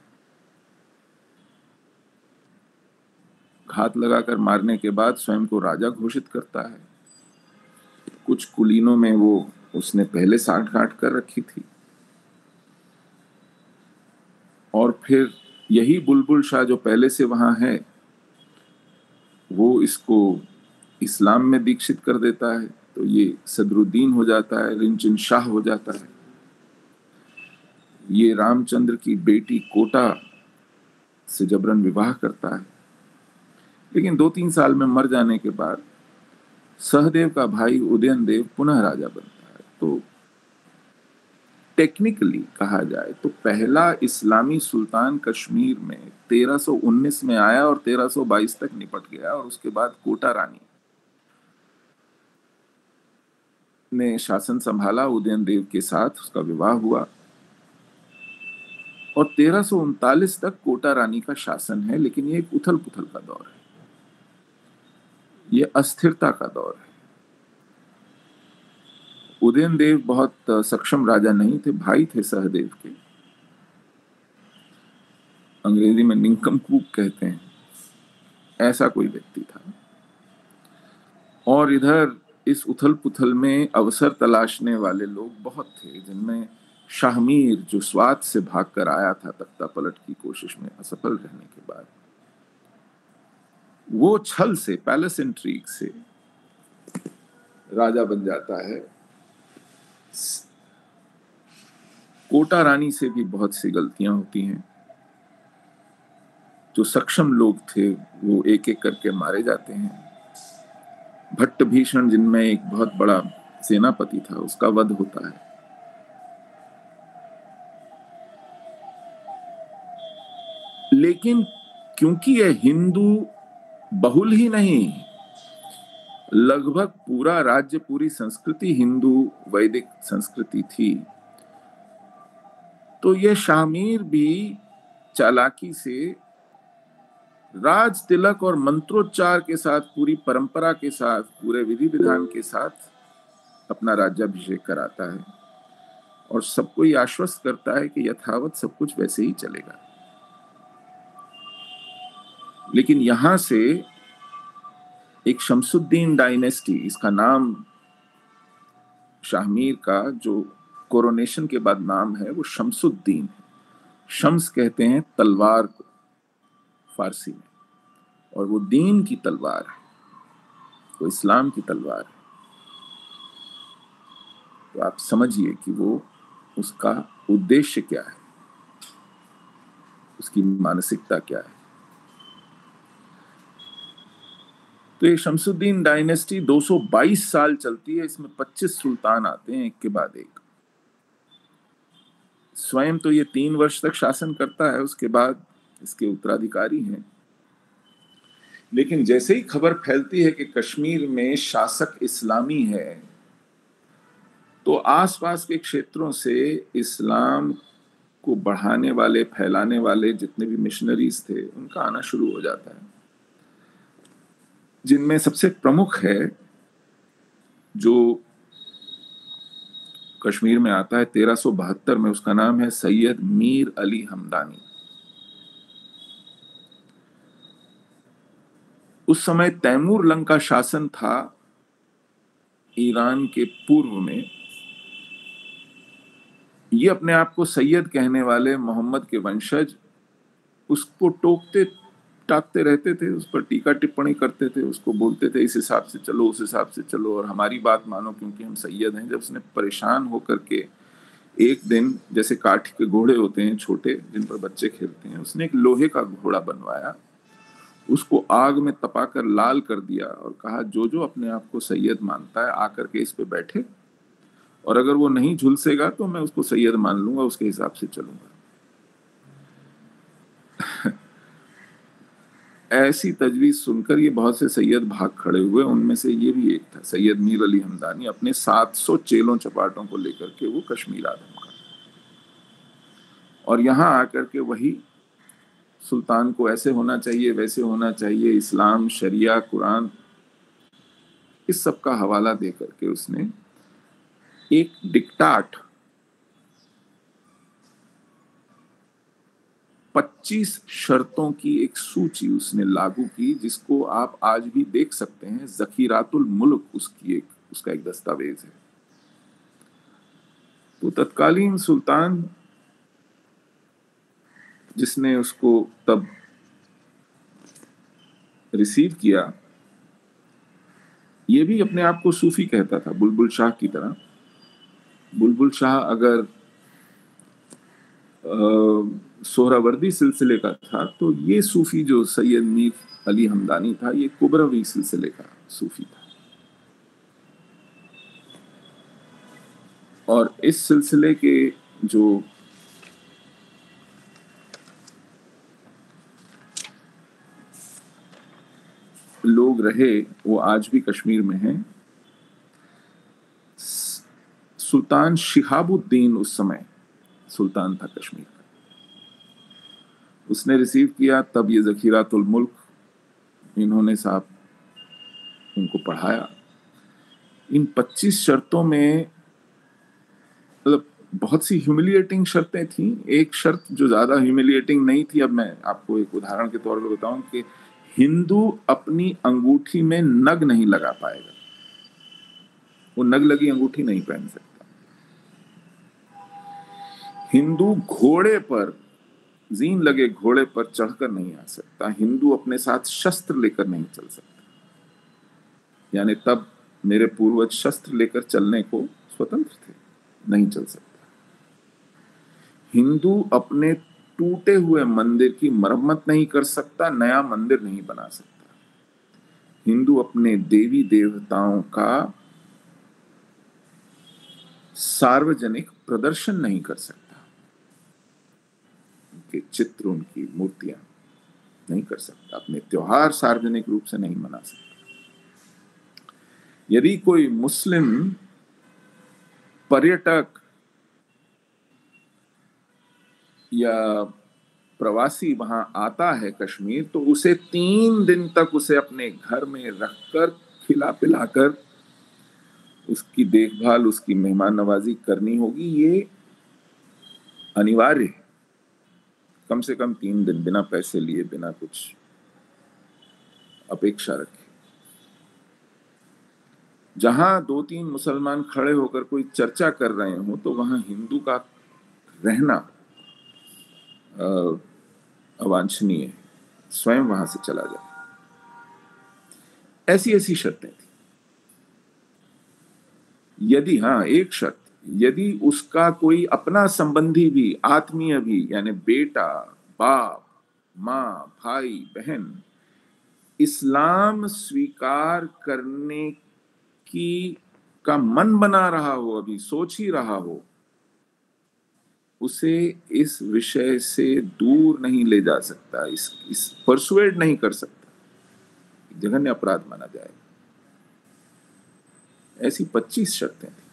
घात लगाकर मारने के बाद स्वयं को राजा घोषित करता है। कुछ कुलीनों में वो उसने पहले साठ गांठ कर रखी थी। और फिर यही बुलबुल शाह जो पहले से वहाँ है, वो इसको इस्लाम में दीक्षित कर देता है तो ये सदरुद्दीन हो जाता है रिंचिन शाह हो जाता है। ये रामचंद्र की बेटी कोटा से जबरन विवाह करता है। लेकिन दो तीन साल में मर जाने के बाद सहदेव का भाई उदयन देव पुनः राजा बनता है। तो टेक्निकली कहा जाए तो पहला इस्लामी सुल्तान कश्मीर में 1319 में आया और 1322 तक निपट गया और उसके बाद कोटा रानी ने शासन संभाला, उदयन देव के साथ उसका विवाह हुआ। और तेरह तक कोटा रानी का शासन है, लेकिन ये एक उथल पुथल का दौर है। ये अस्थिरता का दौर है। उदयन देव बहुत सक्षम राजा नहीं थे, भाई थे सहदेव के। अंग्रेज़ी में निंकम कूप कहते हैं। ऐसा कोई व्यक्ति था। और इधर इस उथल पुथल में अवसर तलाशने वाले लोग बहुत थे, जिनमें शाहमीर जो स्वाद से भाग कर आया था तख्ता पलट की कोशिश में असफल रहने के बाद, वो छल से, पैलेस इंट्रीक से राजा बन जाता है। कोटा रानी से भी बहुत सी गलतियाँ होती हैं। जो सक्षम लोग थे, वो एक एक करके मारे जाते हैं। भट्ट भीषण, जिनमें एक बहुत बड़ा सेनापति था, उसका वध होता है। लेकिन क्योंकि यह हिंदू बहुल ही नहीं लगभग पूरा राज्य, पूरी संस्कृति हिंदू वैदिक संस्कृति थी। तो यह शामीर भी चालाकी से राज तिलक और मंत्रोच्चार के साथ, पूरी परंपरा के साथ, पूरे विधि विधान के साथ अपना राज्याभिषेक कराता है और सबको ये आश्वस्त करता है कि यथावत सब कुछ वैसे ही चलेगा। लेकिन यहाँ से एक शमसुद्दीन डायनेस्टी, इसका नाम शाहमीर का जो कोरोनेशन के बाद नाम है, वो शमसुद्दीन है। शम्स कहते हैं तलवार को, फारसी में। और वो दीन की तलवार है, वो इस्लाम की तलवार है। तो आप समझिए कि वो उसका उद्देश्य क्या है, उसकी मानसिकता क्या है। तो ये शमसुद्दीन डायनेस्टी 222 साल चलती है, इसमें 25 सुल्तान आते हैं एक के बाद एक। स्वयं तो ये तीन वर्ष तक शासन करता है, उसके बाद इसके उत्तराधिकारी हैं। लेकिन जैसे ही खबर फैलती है कि कश्मीर में शासक इस्लामी है तो आसपास के क्षेत्रों से इस्लाम को बढ़ाने वाले, फैलाने वाले जितने भी मिशनरीज थे, उनका आना शुरू हो जाता है। जिनमें सबसे प्रमुख है, जो कश्मीर में आता है, तेरह में उसका नाम है सैयद मीर अली हमदानी। उस समय तैमूर लंग का शासन था ईरान के पूर्व में। ये अपने आप को सैयद कहने वाले मोहम्मद के वंशज, उसको टोकते टाकते रहते थे, उस पर टीका टिप्पणी करते थे, उसको बोलते थे, इस हिसाब से चलो, उस हिसाब से चलो। और हमारी बात मानो क्योंकि हम सैयद हैं, जब उसने परेशान होकर के एक दिन, जैसे काठ के घोड़े होते हैं छोटे, जिन पर बच्चे खेलते हैं, उसने एक लोहे का घोड़ा बनवाया, उसको आग में तपाकर लाल कर दिया और कहा जो जो अपने आप को सैयद मानता है, आकर के इस पे बैठे और अगर वो नहीं झुलसेगा तो मैं उसको सैयद मान लूँगा, उसके हिसाब से चलूँगा। ऐसी तजवीज सुनकर ये बहुत से सैयद भाग खड़े हुए, उनमें से ये भी एक था, सैयद मीर अली हमदानी अपने 700 चेलों चपाटों को लेकर के वो कश्मीर आदम का और यहाँ आकर के वही सुल्तान को ऐसे होना चाहिए, वैसे होना चाहिए, इस्लाम, शरिया, कुरान, इस सब का हवाला दे करके उसने एक डिक्टाट 25 शर्तों की एक सूची उसने लागू की, जिसको आप आज भी देख सकते हैं। जखीरातुल मुल्क उसकी एक, उसका एक दस्तावेज़ है। तो तत्कालीन सुल्तान, जिसने उसको तब रिसीव किया, ये भी अपने आप को सूफी कहता था, बुलबुल शाह की तरह। बुलबुल शाह अगर सोहरावर्दी सिलसिले का था तो ये सूफी जो सैयद मीर अली हमदानी था, ये कुबरवी सिलसिले का सूफी था। और इस सिलसिले के जो लोग रहे, वो आज भी कश्मीर में हैं। सुल्तान शिहाबुद्दीन उस समय सुल्तान था कश्मीर। उसने रिसीव किया, तब ये जखीरातुल मुल्क, इन्होंने साहब उनको पढ़ाया। इन 25 शर्तों में मतलब बहुत सी ह्यूमिलिएटिंग शर्तें थी। एक शर्त जो ज़्यादा ह्यूमिलिएटिंग नहीं थी, अब मैं आपको एक उदाहरण के तौर पर बताऊँ कि हिंदू अपनी अंगूठी में नग नहीं लगा पाएगा। वो नग लगी अंगूठी नहीं पहन सकता। हिंदू घोड़े पर जीन लगे घोड़े पर चढ़कर नहीं आ सकता। हिंदू अपने साथ शस्त्र लेकर नहीं चल सकता। यानी तब मेरे पूर्वज शस्त्र लेकर चलने को स्वतंत्र थे, नहीं चल सकता। हिंदू अपने टूटे हुए मंदिर की मरम्मत नहीं कर सकता, नया मंदिर नहीं बना सकता। हिंदू अपने देवी देवताओं का सार्वजनिक प्रदर्शन नहीं कर सकता। उनके चित्र, उनकी मूर्तियाँ नहीं कर सकता। अपने त्योहार सार्वजनिक रूप से नहीं मना सकता। यदि कोई मुस्लिम पर्यटक या प्रवासी वहाँ आता है कश्मीर तो उसे तीन दिन तक उसे अपने घर में रखकर, खिला पिलाकर, उसकी देखभाल, उसकी मेहमान नवाजी करनी होगी। ये अनिवार्य है। कम से कम तीन दिन बिना पैसे लिए, बिना कुछ अपेक्षा रखे। जहाँ दो तीन मुसलमान खड़े होकर कोई चर्चा कर रहे हो तो वहाँ हिंदू का रहना अवांछनीय है। स्वयं वहाँ से चला जाए। ऐसी ऐसी शर्तें थी। यदि हाँ एक शर्त यदि उसका कोई अपना संबंधी भी, आत्मीय भी, यानी बेटा, बाप, माँ, भाई, बहन, इस्लाम स्वीकार करने की का मन बना रहा हो, अभी सोच ही रहा हो, उसे इस विषय से दूर नहीं ले जा सकता, इस इस परसुएड नहीं कर सकता। जघन्य अपराध माना जाएगा। ऐसी 25 शर्तें थी।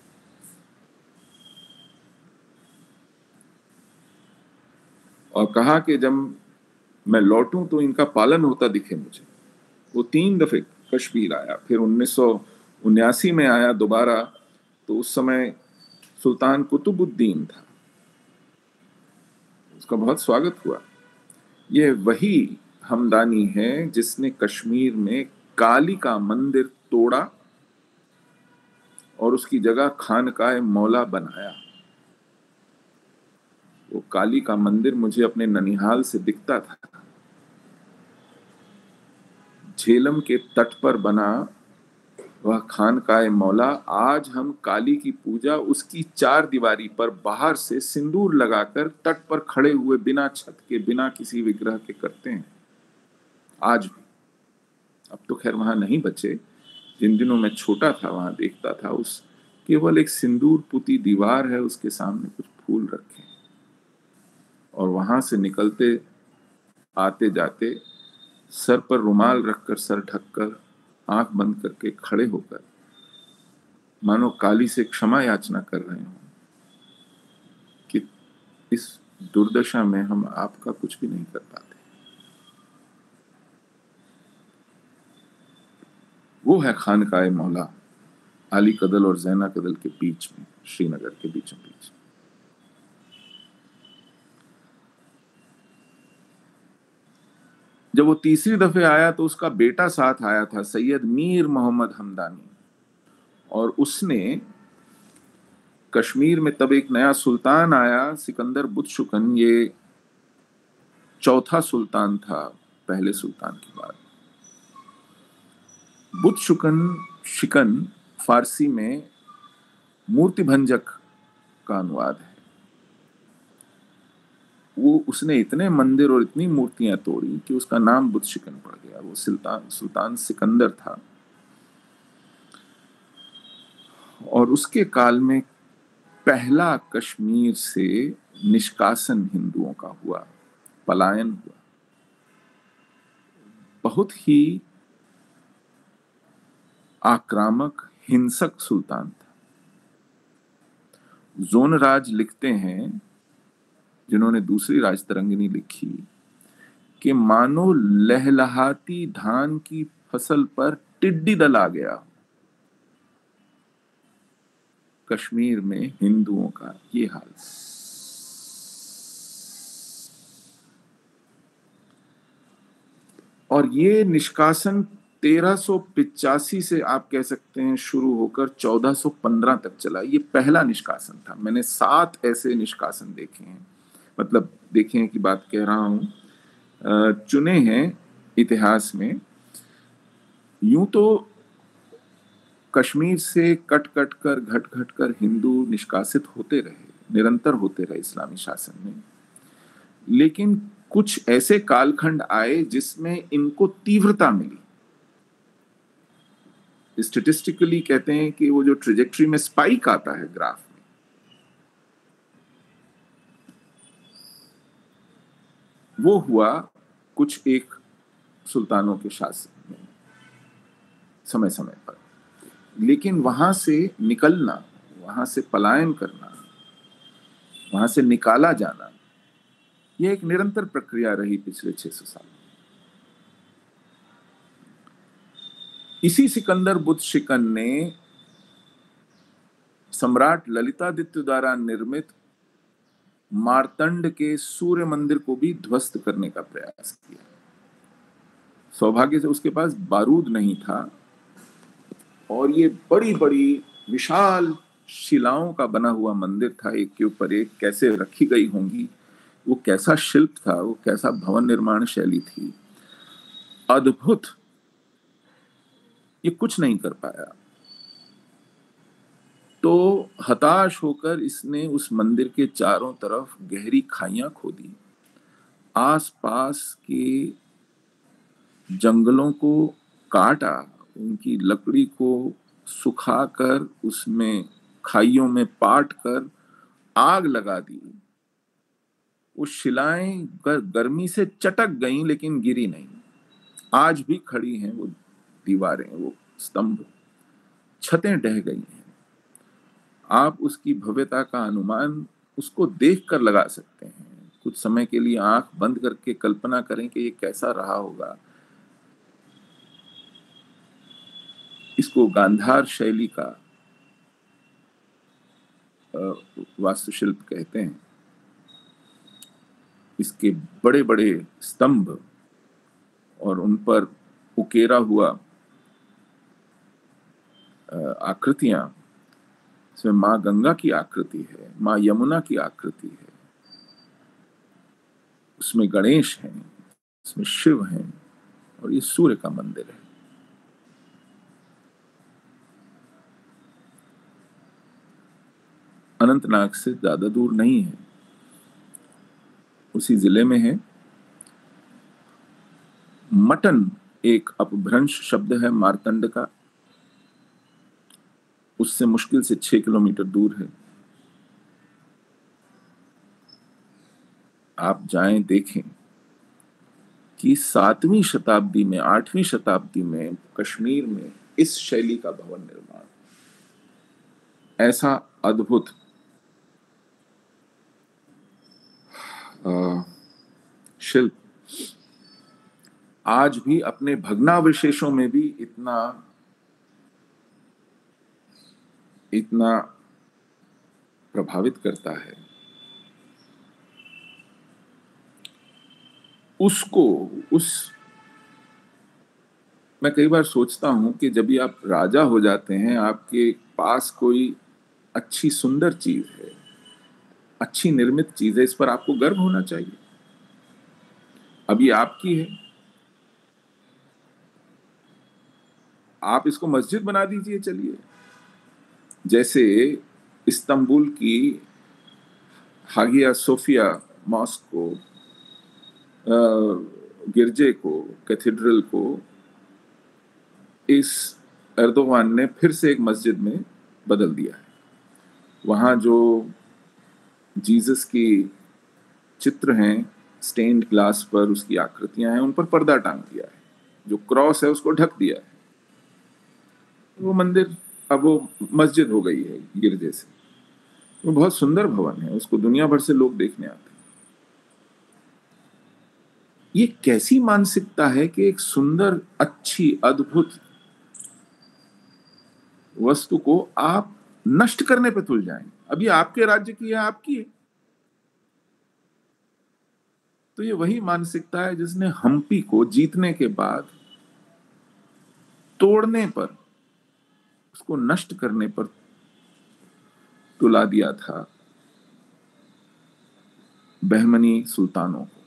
और कहा कि जब मैं लौटूं तो इनका पालन होता दिखे मुझे। वो तीन दफे कश्मीर आया, फिर उन्नीस में आया दोबारा तो उस समय सुल्तान कुतुबुद्दीन था। उसका बहुत स्वागत हुआ। यह वही हमदानी है जिसने कश्मीर में काली का मंदिर तोड़ा और उसकी जगह खान का मौला बनाया। वो काली का मंदिर मुझे अपने ननिहाल से दिखता था। झेलम के तट पर बना वह खान का मौला, आज हम काली की पूजा उसकी चार दीवारी पर बाहर से सिंदूर लगाकर तट पर खड़े हुए बिना छत के, बिना किसी विग्रह के करते हैं। आज भी। अब तो खैर वहाँ नहीं बचे। जिन दिनों में छोटा था, वहाँ देखता था उस केवल एक सिंदूर पुती दीवार है, उसके सामने कुछ फूल रखे और वहाँ से निकलते, आते जाते सर पर रुमाल रखकर, सर ढककर, आँख बंद करके खड़े होकर, मानो काली से क्षमा याचना कर रहे हो कि इस दुर्दशा में हम आपका कुछ भी नहीं कर पाते। वो है खान का मौला अली कदल और जैना कदल के बीच में, श्रीनगर के बीचों बीच जब वो तीसरी दफे आया तो उसका बेटा साथ आया था, सैयद मीर मोहम्मद हमदानी। और उसने कश्मीर में तब एक नया सुल्तान आया, सिकंदर बुद्ध शुकन। ये चौथा सुल्तान था, पहले सुल्तान के बाद। बुद्ध शुकन, शिकन, फारसी में मूर्ति भंजक का अनुवाद है। वो उसने इतने मंदिर और इतनी मूर्तियाँ तोड़ी कि उसका नाम बुद्ध शिकन पड़ गया। वो सुल्तान सुल्तान सिकंदर था। और उसके काल में पहला कश्मीर से निष्कासन हिंदुओं का हुआ, पलायन हुआ। बहुत ही आक्रामक, हिंसक सुल्तान था। जोनराज लिखते हैं जिन्होंने दूसरी राजतरंगिनी लिखी, कि मानो लहलहाती धान की फ़सल पर टिड्डी दल आ गया कश्मीर में हिंदुओं का ये हाल। और ये निष्कासन तेरह से आप कह सकते हैं शुरू होकर 1415 तक चला। ये पहला निष्कासन था। मैंने सात ऐसे निष्कासन देखे हैं। मतलब देखें की बात कह रहा हूँ चुने हैं इतिहास में। यूँ तो कश्मीर से कट कट कर घट घट कर हिंदू निष्कासित होते रहे, निरंतर होते रहे इस्लामी शासन में। लेकिन कुछ ऐसे कालखंड आए जिसमें इनको तीव्रता मिली। स्टेटिस्टिकली कहते हैं कि वो जो ट्रिजेक्ट्री में स्पाइक आता है ग्राफ वो हुआ कुछ एक सुल्तानों के शासन में समय समय पर। लेकिन वहाँ से निकलना, वहाँ से पलायन करना, वहाँ से निकाला जाना यह एक निरंतर प्रक्रिया रही पिछले 600 साल इसी सिकंदर बुद्ध शिकन ने सम्राट ललितादित्य द्वारा निर्मित मारतंड के सूर्य मंदिर को भी ध्वस्त करने का प्रयास किया। सौभाग्य से उसके पास बारूद नहीं था और ये बड़ी बड़ी विशाल शिलाओं का बना हुआ मंदिर था, एक के ऊपर एक कैसे रखी गई होंगी, वो कैसा शिल्प था, वो कैसा भवन निर्माण शैली थी। अद्भुत! ये कुछ नहीं कर पाया। तो हताश होकर इसने उस मंदिर के चारों तरफ़ गहरी खाइयाँ खोदी। आसपास के जंगलों को काटा उनकी लकड़ी को सुखाकर उसमें खाइयों में पाट कर आग लगा दी। वो शिलाएँ गर, गर्मी से चटक गईं लेकिन गिरी नहीं। आज भी खड़ी हैं वो दीवारें वो स्तंभ। छतें ढह गई हैं। आप उसकी भव्यता का अनुमान उसको देख कर लगा सकते हैं। कुछ समय के लिए आँख बंद करके कल्पना करें कि ये कैसा रहा होगा। इसको गांधार शैली का वास्तुशिल्प कहते हैं। इसके बड़े बड़े स्तंभ और उन पर उकेरा हुआ आकृतियाँ इसमें माँ गंगा की आकृति है, माँ यमुना की आकृति है। उसमें गणेश हैं इसमें शिव हैं और ये सूर्य का मंदिर है। अनंतनाग से ज़्यादा दूर नहीं है। उसी ज़िले में है। मटन एक अपभ्रंश शब्द है मारतंड का। उससे मुश्किल से छह किलोमीटर दूर है। आप जाएँ, देखें कि सातवीं शताब्दी में, आठवीं शताब्दी में, कश्मीर में इस शैली का भवन निर्माण। ऐसा अद्भुत शिल्प। आज भी अपने भग्नावशेषों में भी इतना इतना प्रभावित करता है। उसको, उस, मैं कई बार सोचता हूँ कि जब भी आप राजा हो जाते हैं, आपके पास कोई अच्छी सुंदर चीज़ है, अच्छी निर्मित चीज़ है, इस पर आपको गर्व होना चाहिए। अभी आपकी है। आप इसको मस्जिद बना दीजिए, चलिए। जैसे इस्तंबुल की हागिया सोफिया मॉस्क को गिरजे को, कैथेड्रल को, इस अर्दोवान ने फिर से एक मस्जिद में बदल दिया है। वहाँ जो जीसस की चित्र हैं, स्टेन्ड ग्लास पर उसकी आकृतियाँ हैं, उन पर पर्दा टांग दिया है। जो क्रॉस है, उसको ढक दिया है। वो मंदिर अब वो मस्जिद हो गई है, गिरजे से। वो बहुत सुंदर भवन है, उसको दुनिया भर से लोग देखने आते हैं। ये कैसी मानसिकता है कि एक सुंदर, अच्छी, अद्भुत वस्तु को आप नष्ट करने पर तुल जाएँ? अभी आपके राज्य की है, आपकी है। तो ये वही मानसिकता है जिसने हम्पी को जीतने के बाद तोड़ने पर उसको नष्ट करने पर तुला दिया था बहमनी सुल्तानों को।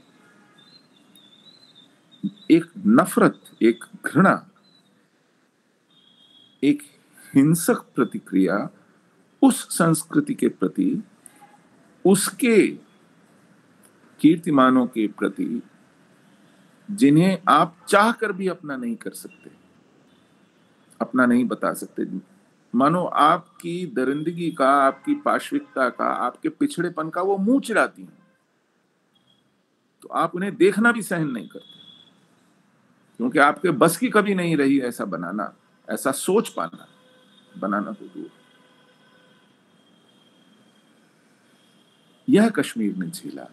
एक नफरत, एक घृणा, एक हिंसक प्रतिक्रिया उस संस्कृति के प्रति, उसके कीर्तिमानों के प्रति, जिन्हें आप चाह कर भी अपना नहीं कर सकते। अपना नहीं बता सकते। मानो आपकी दरिंदगी का, आपकी पाश्विकता का, आपके पिछड़ेपन का वो मुँह चिराती हैं। तो आप उन्हें देखना भी सहन नहीं करते। क्योंकि आपके बस की कभी नहीं रही ऐसा बनाना, ऐसा सोच पाना, बनाना तो दूर। यह कश्मीर ने झेला।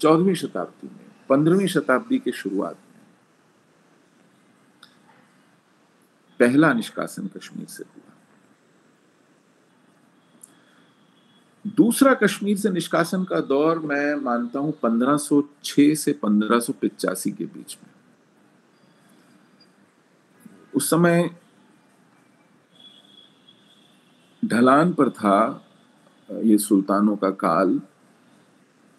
चौदहवीं शताब्दी में, पंद्रहवीं शताब्दी के शुरुआत में पहला निष्कासन कश्मीर से हुआ। दूसरा कश्मीर से निष्कासन का दौर मैं मानता हूँ 1506 से पंद्रह के बीच में। उस समय ढलान पर था ये सुल्तानों का काल,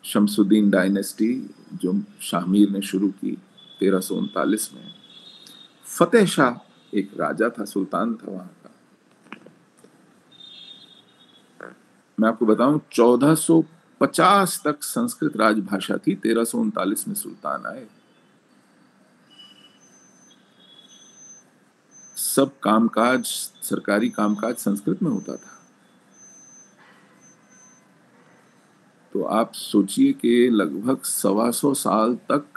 शमसुद्दीन डायनेस्टी जो शामीर ने शुरू की तेरह में। फतेह शाह एक राजा था, सुल्तान था वहाँ का। मैं आपको बताऊँ 1450 तक संस्कृत राजभाषा थी, तेरह में सुल्तान आए। सब कामकाज, सरकारी कामकाज संस्कृत में होता था। तो आप सोचिए कि लगभग सवा सौ साल तक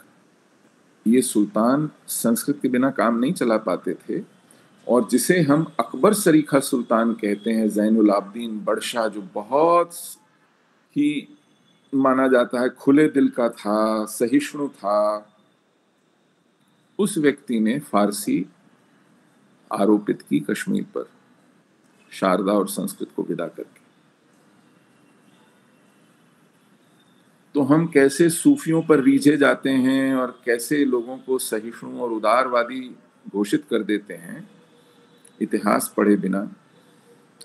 ये सुल्तान संस्कृत के बिना काम नहीं चला पाते थे और जिसे हम अकबर सरीखा सुल्तान कहते हैं, जैनुल आबदीन बड़शाह, जो बहुत ही माना जाता है, खुले दिल का था, सहिष्णु था, उस व्यक्ति ने फारसी आरोपित की कश्मीर पर शारदा और संस्कृत को विदा करके। तो हम कैसे सूफियों पर रीझे जाते हैं और कैसे लोगों को सहिष्णु और उदारवादी घोषित कर देते हैं, इतिहास पढ़े बिना,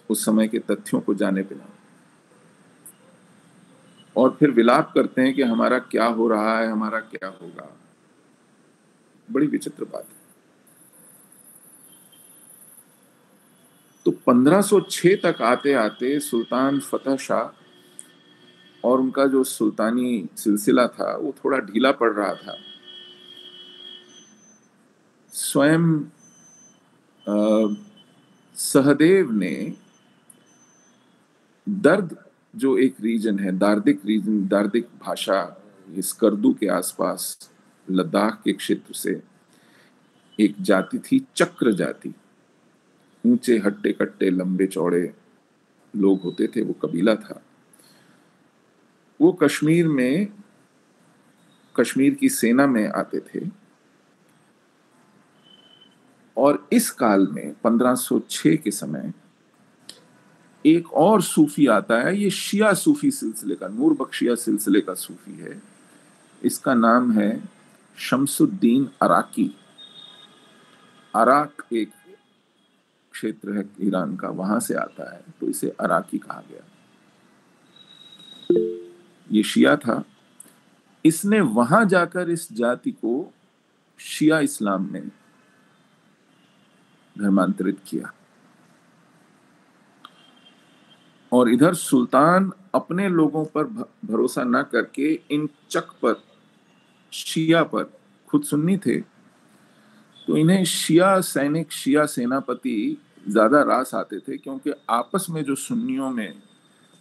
उस समय के तथ्यों को जाने बिना। और फिर विलाप करते हैं कि हमारा क्या हो रहा है, हमारा क्या होगा। बड़ी विचित्र बात है। तो 1506 तक आते आते सुल्तान फतेह शाह और उनका जो सुल्तानी सिलसिला था, वो थोड़ा ढीला पड़ रहा था। स्वयं सहदेव ने दर्द, जो एक रीजन है, दार्दिक रीजन, दार्दिक भाषा, इस करदू के आसपास, लद्दाख के क्षेत्र से, एक जाति थी, चक्र जाति। ऊँचे हट्टे कट्टे, लंबे चौड़े लोग होते थे, वो कबीला था। वो कश्मीर में, कश्मीर की सेना में आते थे। और इस काल में 1506 के समय, एक और सूफी आता है, ये शिया सूफी सिलसिले का, नूर बख्शिया सिलसिले का सूफी है। इसका नाम है शमसुद्दीन अराकी। अराक एक क्षेत्र है ईरान का, वहाँ से आता है तो इसे अराकी कहा गया। ये शिया था, इसने वहाँ जाकर इस जाति को शिया इस्लाम में धर्मांतरित किया। और इधर सुल्तान अपने लोगों पर भरोसा न करके इन चक पर, शिया पर खुद सुन्नी थे तो इन्हें शिया सैनिक, शिया सेनापति ज़्यादा रास आते थे, क्योंकि आपस में जो सुन्नियों में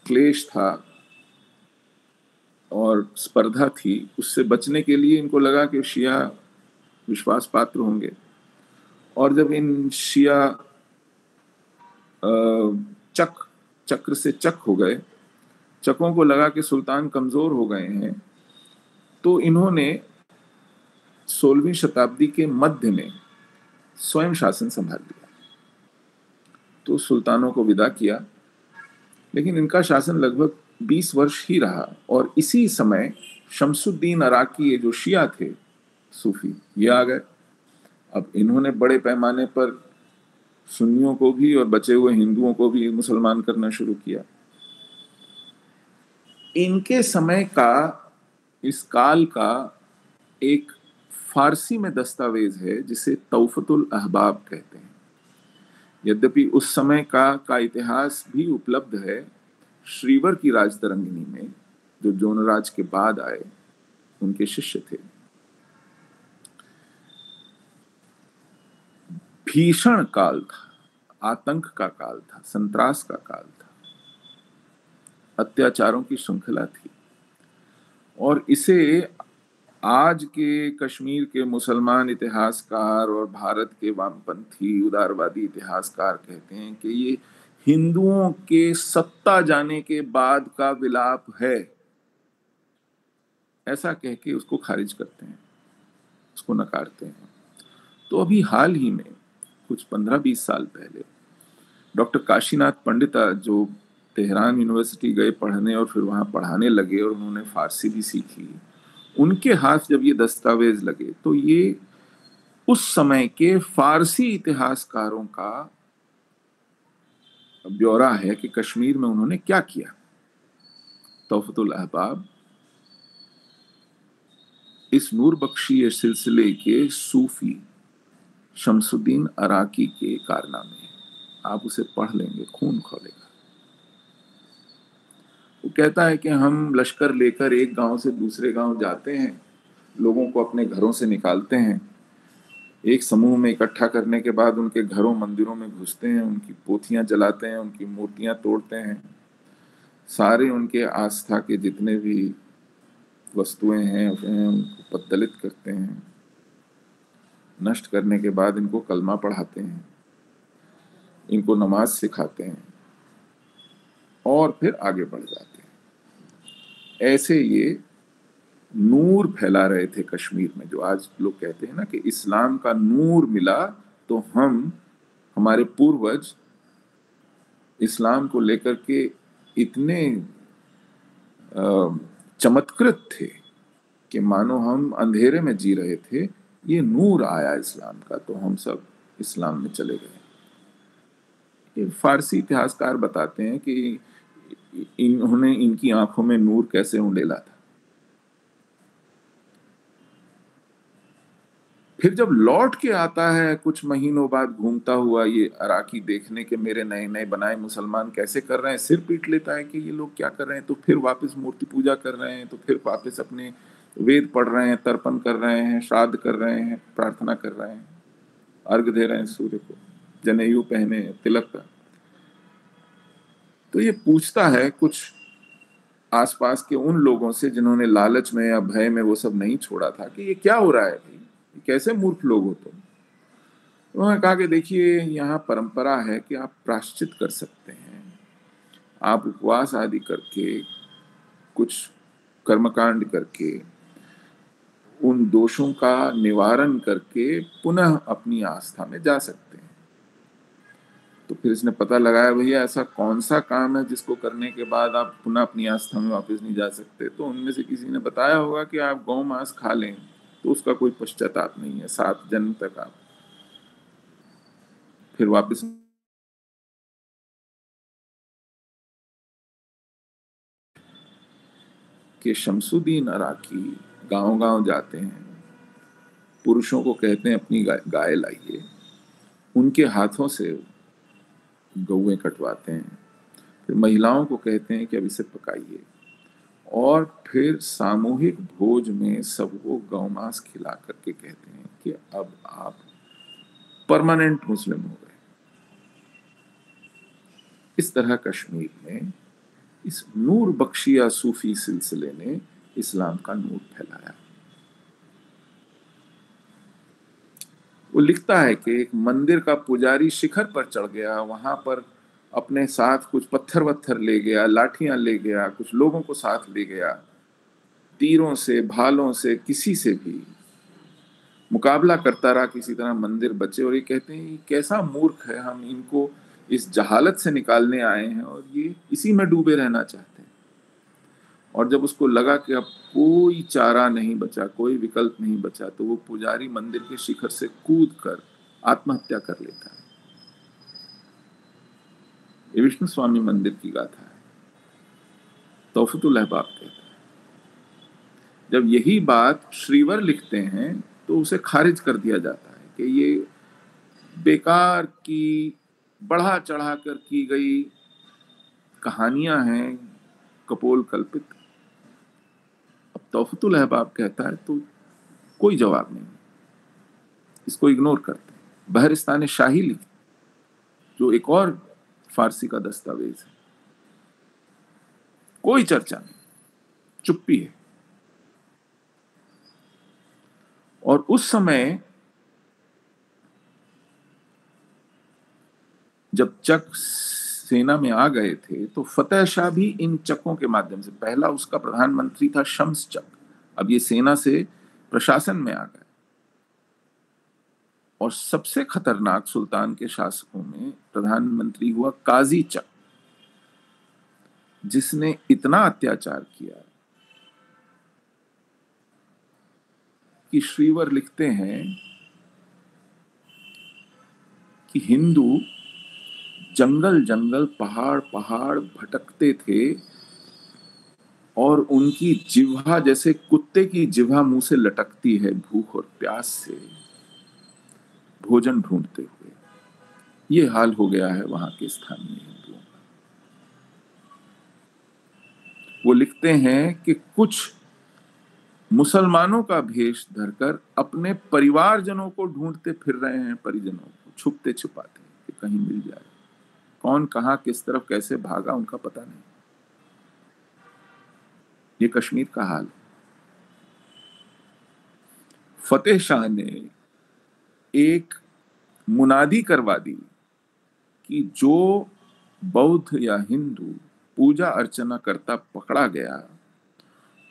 क्लेश था और स्पर्धा थी, उससे बचने के लिए इनको लगा कि शिया विश्वास पात्र होंगे। और जब इन शिया चक, चक्र से चक हो गए, चकों को लगा कि सुल्तान कमज़ोर हो गए हैं तो इन्होंने सोलहवीं शताब्दी के मध्य में स्वयं शासन संभाल लिया। तो सुल्तानों को विदा किया, लेकिन इनका शासन लगभग 20 वर्ष ही रहा और इसी समय शमसुद्दीन अराकी ये जो शिया थे, सूफी, ये आ गए। अब इन्होंने बड़े पैमाने पर सुन्नियों को भी और बचे हुए हिंदुओं को भी मुसलमान करना शुरू किया। इनके समय का, इस काल का एक फारसी में दस्तावेज़ है, जिसे तौफतुल अहबाब कहते हैं। यद्यपि उस समय का का इतिहास भी उपलब्ध है श्रीवर की राजतरंगिनी में जो जोनराज के बाद आए, उनके शिष्य थे। भीषण काल था, आतंक का काल था, संतरास का काल था। अत्याचारों की श्रृंखला थी। और इसे आज के कश्मीर के मुसलमान इतिहासकार और भारत के वामपंथी उदारवादी इतिहासकार कहते हैं कि ये हिंदुओं के सत्ता जाने के बाद का विलाप है। ऐसा कह के उसको खारिज करते हैं, उसको नकारते हैं। तो अभी हाल ही में, कुछ पंद्रह बीस साल पहले, डॉक्टर काशीनाथ पंडिता, जो तेहरान यूनिवर्सिटी गए पढ़ने और फिर वहाँ पढ़ाने लगे और उन्होंने फारसी भी सीखी, उनके हाथ जब ये दस्तावेज़ लगे तो ये उस समय के फारसी इतिहासकारों का ब्यौरा है कि कश्मीर में उन्होंने क्या किया? तोहफतुल अहबाब, इस नूर बख्शी सिलसिले के सूफी शमसुद्दीन अराकी के कारनामे आप उसे पढ़ लेंगे, खून खोलेगा। वो कहता है कि हम लश्कर लेकर एक गाँव से दूसरे गाँव जाते हैं, लोगों को अपने घरों से निकालते हैं। एक समूह में इकट्ठा करने के बाद उनके घरों, मंदिरों में घुसते हैं, उनकी पोथियाँ जलाते हैं, उनकी मूर्तियाँ तोड़ते हैं। सारे उनके आस्था के जितने भी वस्तुएँ हैं उनको पद्दलित करते हैं। नष्ट करने के बाद इनको कलमा पढ़ाते हैं। इनको नमाज़ सिखाते हैं। और फिर आगे बढ़ जाते हैं। ऐसे ये नूर फैला रहे थे कश्मीर में, जो आज लोग कहते हैं ना कि इस्लाम का नूर मिला तो हम, हमारे पूर्वज, इस्लाम को लेकर के इतने चमत्कृत थे कि मानो हम अंधेरे में जी रहे थे, ये नूर आया इस्लाम का तो हम सब इस्लाम में चले गए। फारसी इतिहासकार बताते हैं कि इन्होंने इनकी आँखों में नूर कैसे उंडेला था। फिर जब लौट के आता है, कुछ महीनों बाद घूमता हुआ ये अराकी देखने के मेरे नए नए बनाए मुसलमान कैसे कर रहे हैं? सिर पीट लेता है कि ये लोग क्या कर रहे हैं? तो फिर वापस मूर्ति पूजा कर रहे हैं तो फिर वापस अपने वेद पढ़ रहे हैं, तर्पण कर रहे हैं, श्राद्ध कर रहे हैं, प्रार्थना कर रहे हैं। अर्घ दे रहे हैं सूर्य को जनेयू पहने तिलक का तो ये पूछता है कुछ आसपास के उन लोगों से जिन्होंने लालच में या भय में वो सब नहीं छोड़ा था कि ये क्या हो रहा है? कैसे मूर्ख लोग हो तुम? तो उन्होंने कहा कि देखिए, यहाँ परंपरा है कि आप प्राश्चित कर सकते हैं। आप उपवास आदि करके, कुछ कर्मकांड करके, उन दोषों का निवारण करके पुनः अपनी आस्था में जा सकते हैं। तो फिर इसने पता लगाया, भैया, ऐसा कौन सा काम है जिसको करने के बाद आप पुनः अपनी आस्था में वापस नहीं जा सकते? तो उनमें से किसी ने बताया होगा कि आप गौ मांस खा लें। तो उसका कोई पश्चाताप नहीं है। सात जन्म तक आप फिर वापस के शमसुद्दीन अराकी गाँव गाँव जाते हैं। पुरुषों को कहते हैं अपनी गाय, गाय लाइए। उनके हाथों से गौएँ कटवाते हैं। फिर महिलाओं को कहते हैं कि अब इसे पकाइए। और फिर सामूहिक भोज में सबको गौमांस खिला करके कहते हैं कि अब आप परमानेंट मुस्लिम हो गए। इस तरह कश्मीर में इस नूर बख्शिया सूफी सिलसिले ने इस्लाम का नूर फैलाया। वो लिखता है कि एक मंदिर का पुजारी शिखर पर चढ़ गया, वहाँ पर अपने साथ कुछ पत्थर वत्थर ले गया, लाठियाँ ले गया, कुछ लोगों को साथ ले गया, तीरों से, भालों से, किसी से भी। मुकाबला करता रहा, किसी तरह मंदिर बचे और ये कहते हैं कैसा मूर्ख है, हम इनको इस जहालत से निकालने आए हैं और ये इसी में डूबे रहना चाहते हैं। और जब उसको लगा कि अब कोई चारा नहीं बचा, कोई विकल्प नहीं बचा तो वो पुजारी मंदिर के शिखर से कूद कर आत्महत्या कर लेता है। ये विष्णु स्वामी मंदिर की गाथा है। तोफतुल अहबाब कहता है। जब यही बात श्रीवर लिखते हैं तो उसे खारिज कर दिया जाता है कि ये बेकार की बढ़ा चढ़ा कर की गई कहानियाँ हैं कपोल कल्पित अब तोफतुल अहबाब कहता है तो कोई जवाब नहीं। इसको इग्नोर करते हैं। बहरिस्तान शाही लिखी जो एक और फारसी का दस्तावेज़ है। कोई चर्चा नहीं। चुप्पी है। और उस समय जब चक सेना में आ गए थे तो फतेह शाह भी इन चकों के माध्यम से, पहला उसका प्रधानमंत्री था शम्स चक। अब ये सेना से प्रशासन में आ गए। और सबसे खतरनाक सुल्तान के शासकों में प्रधानमंत्री हुआ काजी चक, जिसने इतना अत्याचार किया कि श्रीवर लिखते हैं कि हिंदू जंगल जंगल पहाड़ पहाड़ भटकते थे और उनकी जिह्वा जैसे कुत्ते की जिह्वा मुँह से लटकती है भूख और प्यास से। भोजन ढूंढते हुए। ये हाल हो गया है वहाँ के स्थानीय हिंदुओं का। वो लिखते हैं कि कुछ मुसलमानों का भेष धरकर अपने परिवारजनों को ढूंढते फिर रहे हैं, परिजनों को छुपते छुपाते कि कहीं मिल जाए। कौन कहा, किस तरफ़, कैसे भागा, उनका पता नहीं। ये कश्मीर का हाल फतेह शाह ने एक मुनादी करवा दी कि जो बौद्ध या हिंदू पूजा अर्चना करता पकड़ा गया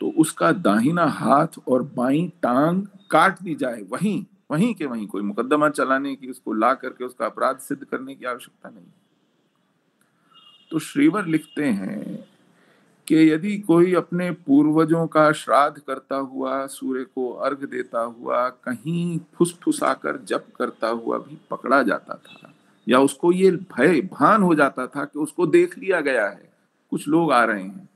तो उसका दाहिना हाथ और बाई टांग काट दी जाए। वहीं वहीं के वहीं कोई मुकदमा चलाने की, उसको ला करके उसका अपराध सिद्ध करने की आवश्यकता नहीं। तो श्रीवर लिखते हैं कि यदि कोई अपने पूर्वजों का श्राद्ध करता हुआ, सूर्य को अर्घ देता हुआ, कहीं फुसफुसाकर जप करता हुआ भी पकड़ा जाता था या उसको ये भय, भान हो जाता था कि उसको देख लिया गया है, कुछ लोग आ रहे हैं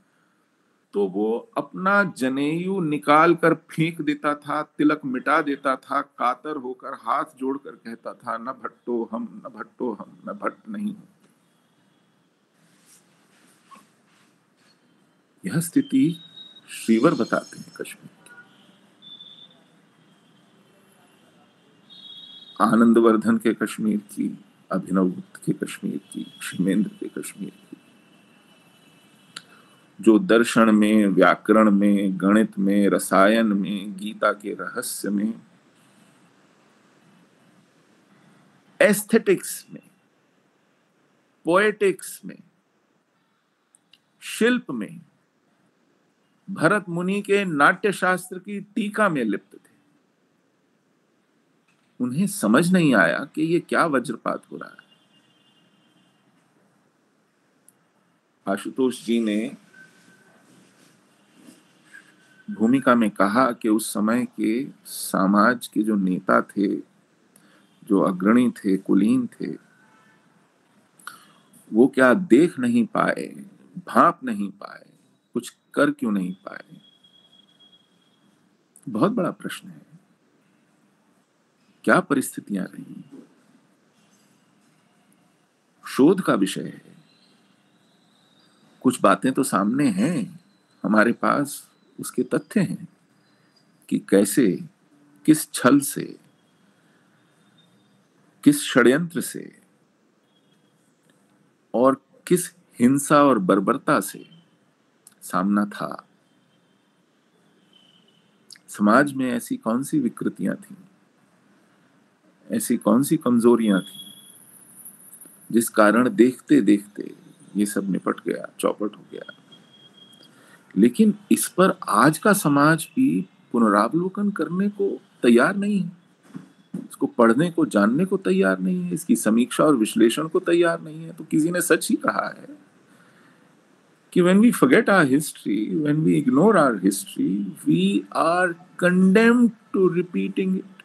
तो वो अपना जनेयू निकाल कर फेंक देता था, तिलक मिटा देता था, कातर होकर हाथ जोड़कर कहता था, न भट्टो हम, न भट्टो हम, न भट्ट नहीं यह स्थिति श्रीवर बताते हैं कश्मीर की। आनंदवर्धन के कश्मीर की, अभिनव गुप्त के कश्मीर की, क्षेमेंद्र के कश्मीर की। जो दर्शन में, व्याकरण में, गणित में, रसायन में, गीता के रहस्य में एस्थेटिक्स में पोएटिक्स में, शिल्प में भरत मुनि के नाट्य शास्त्र की टीका में लिप्त थे। उन्हें समझ नहीं आया कि ये क्या वज्रपात हो रहा है। आशुतोष जी ने भूमिका में कहा कि उस समय के समाज के जो नेता थे, जो अग्रणी थे, कुलीन थे, वो क्या देख नहीं पाए, भाप नहीं पाए, कुछ कर क्यों नहीं पाए? बहुत बड़ा प्रश्न है। क्या परिस्थितियाँ रही? शोध का विषय है। कुछ बातें तो सामने हैं, हमारे पास उसके तथ्य हैं कि कैसे, किस छल से, किस षड्यंत्र से और किस हिंसा और बर्बरता से सामना था। समाज में ऐसी कौन सी विकृतियाँ थी? ऐसी कौन सी कमजोरियाँ थी? जिस कारण देखते देखते ये सब निपट गया, चौपट हो गया। लेकिन इस पर आज का समाज भी पुनरावलोकन करने को तैयार नहीं है। इसको पढ़ने को, जानने को तैयार नहीं है। इसकी समीक्षा और विश्लेषण को तैयार नहीं है। तो किसी ने सच ही कहा है। कि when we forget our history when we ignore our history we are condemn to repeating it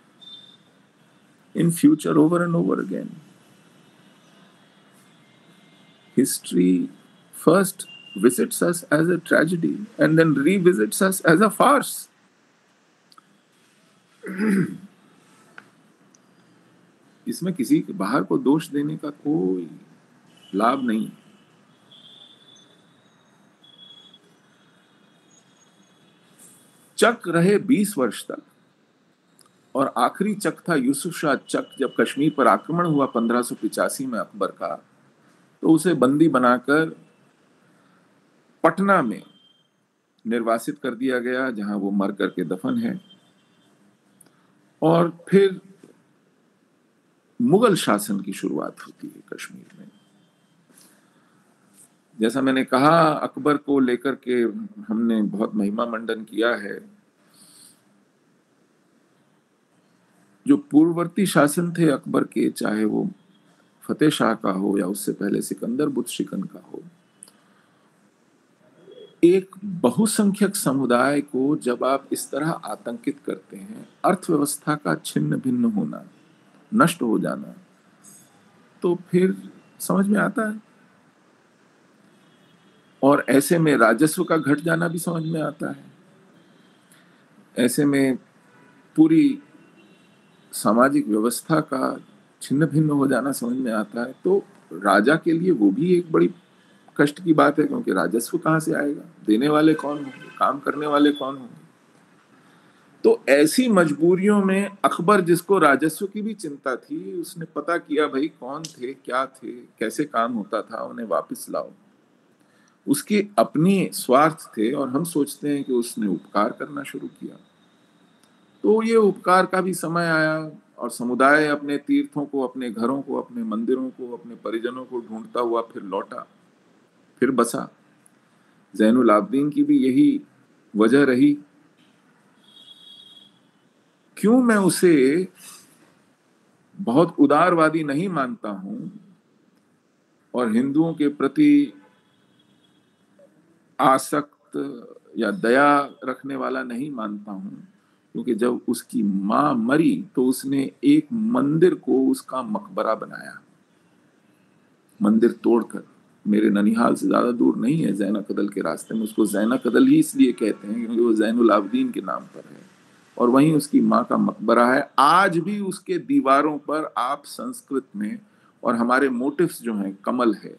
in future over and over again history first visits us as a tragedy and then revisits us as a farce इसमें किसी के बाहर को दोष देने का कोई लाभ नहीं। चक रहे 20 वर्ष तक। और आखिरी चक था यूसुफ शाह चक, जब कश्मीर पर आक्रमण हुआ पंद्रह में अकबर का तो उसे बंदी बनाकर पटना में निर्वासित कर दिया गया, जहाँ वो मर करके दफन है। और फिर मुगल शासन की शुरुआत होती है कश्मीर में। जैसा मैंने कहा, अकबर को लेकर के हमने बहुत महिमा मंडन किया है। जो पूर्ववर्ती शासन थे अकबर के, चाहे वो फतेह शाह का हो या उससे पहले सिकंदर बुद्ध शिकन का हो, एक बहुसंख्यक समुदाय को जब आप इस तरह आतंकित करते हैं, अर्थव्यवस्था का छिन्न भिन्न होना, नष्ट हो जाना तो फिर समझ में आता है? और ऐसे में राजस्व का घट जाना भी समझ में आता है। ऐसे में पूरी सामाजिक व्यवस्था का छिन्न भिन्न हो जाना समझ में आता है। तो राजा के लिए वो भी एक बड़ी कष्ट की बात है, क्योंकि राजस्व कहाँ से आएगा? देने वाले कौन होंगे? काम करने वाले कौन होंगे? तो ऐसी मजबूरियों में अकबर जिसको राजस्व की भी चिंता थी, उसने पता किया, भाई, कौन थे? क्या थे? कैसे काम होता था? उन्हें वापस लाओ। उसके अपनी स्वार्थ थे और हम सोचते हैं कि उसने उपकार करना शुरू किया। तो ये उपकार का भी समय आया और समुदाय अपने तीर्थों को, अपने घरों को, अपने मंदिरों को, अपने परिजनों को ढूंढता हुआ फिर लौटा, फिर बसा। जैनुल आबदीन की भी यही वजह रही। क्यों मैं उसे बहुत उदारवादी नहीं मानता हूँ और हिंदुओं के प्रति आसक्त या दया रखने वाला नहीं मानता हूँ, क्योंकि जब उसकी माँ मरी तो उसने एक मंदिर को उसका मकबरा बनाया। मंदिर तोड़कर, मेरे ननिहाल से ज़्यादा दूर नहीं है जैना कदल के रास्ते में, उसको जैना कदल ही इसलिए कहते हैं क्योंकि वो जैनुल आबदीन के नाम पर है। और वहीं उसकी माँ का मकबरा है। आज भी उसके दीवारों पर आप संस्कृत में और हमारे मोटिव्स जो हैं कमल है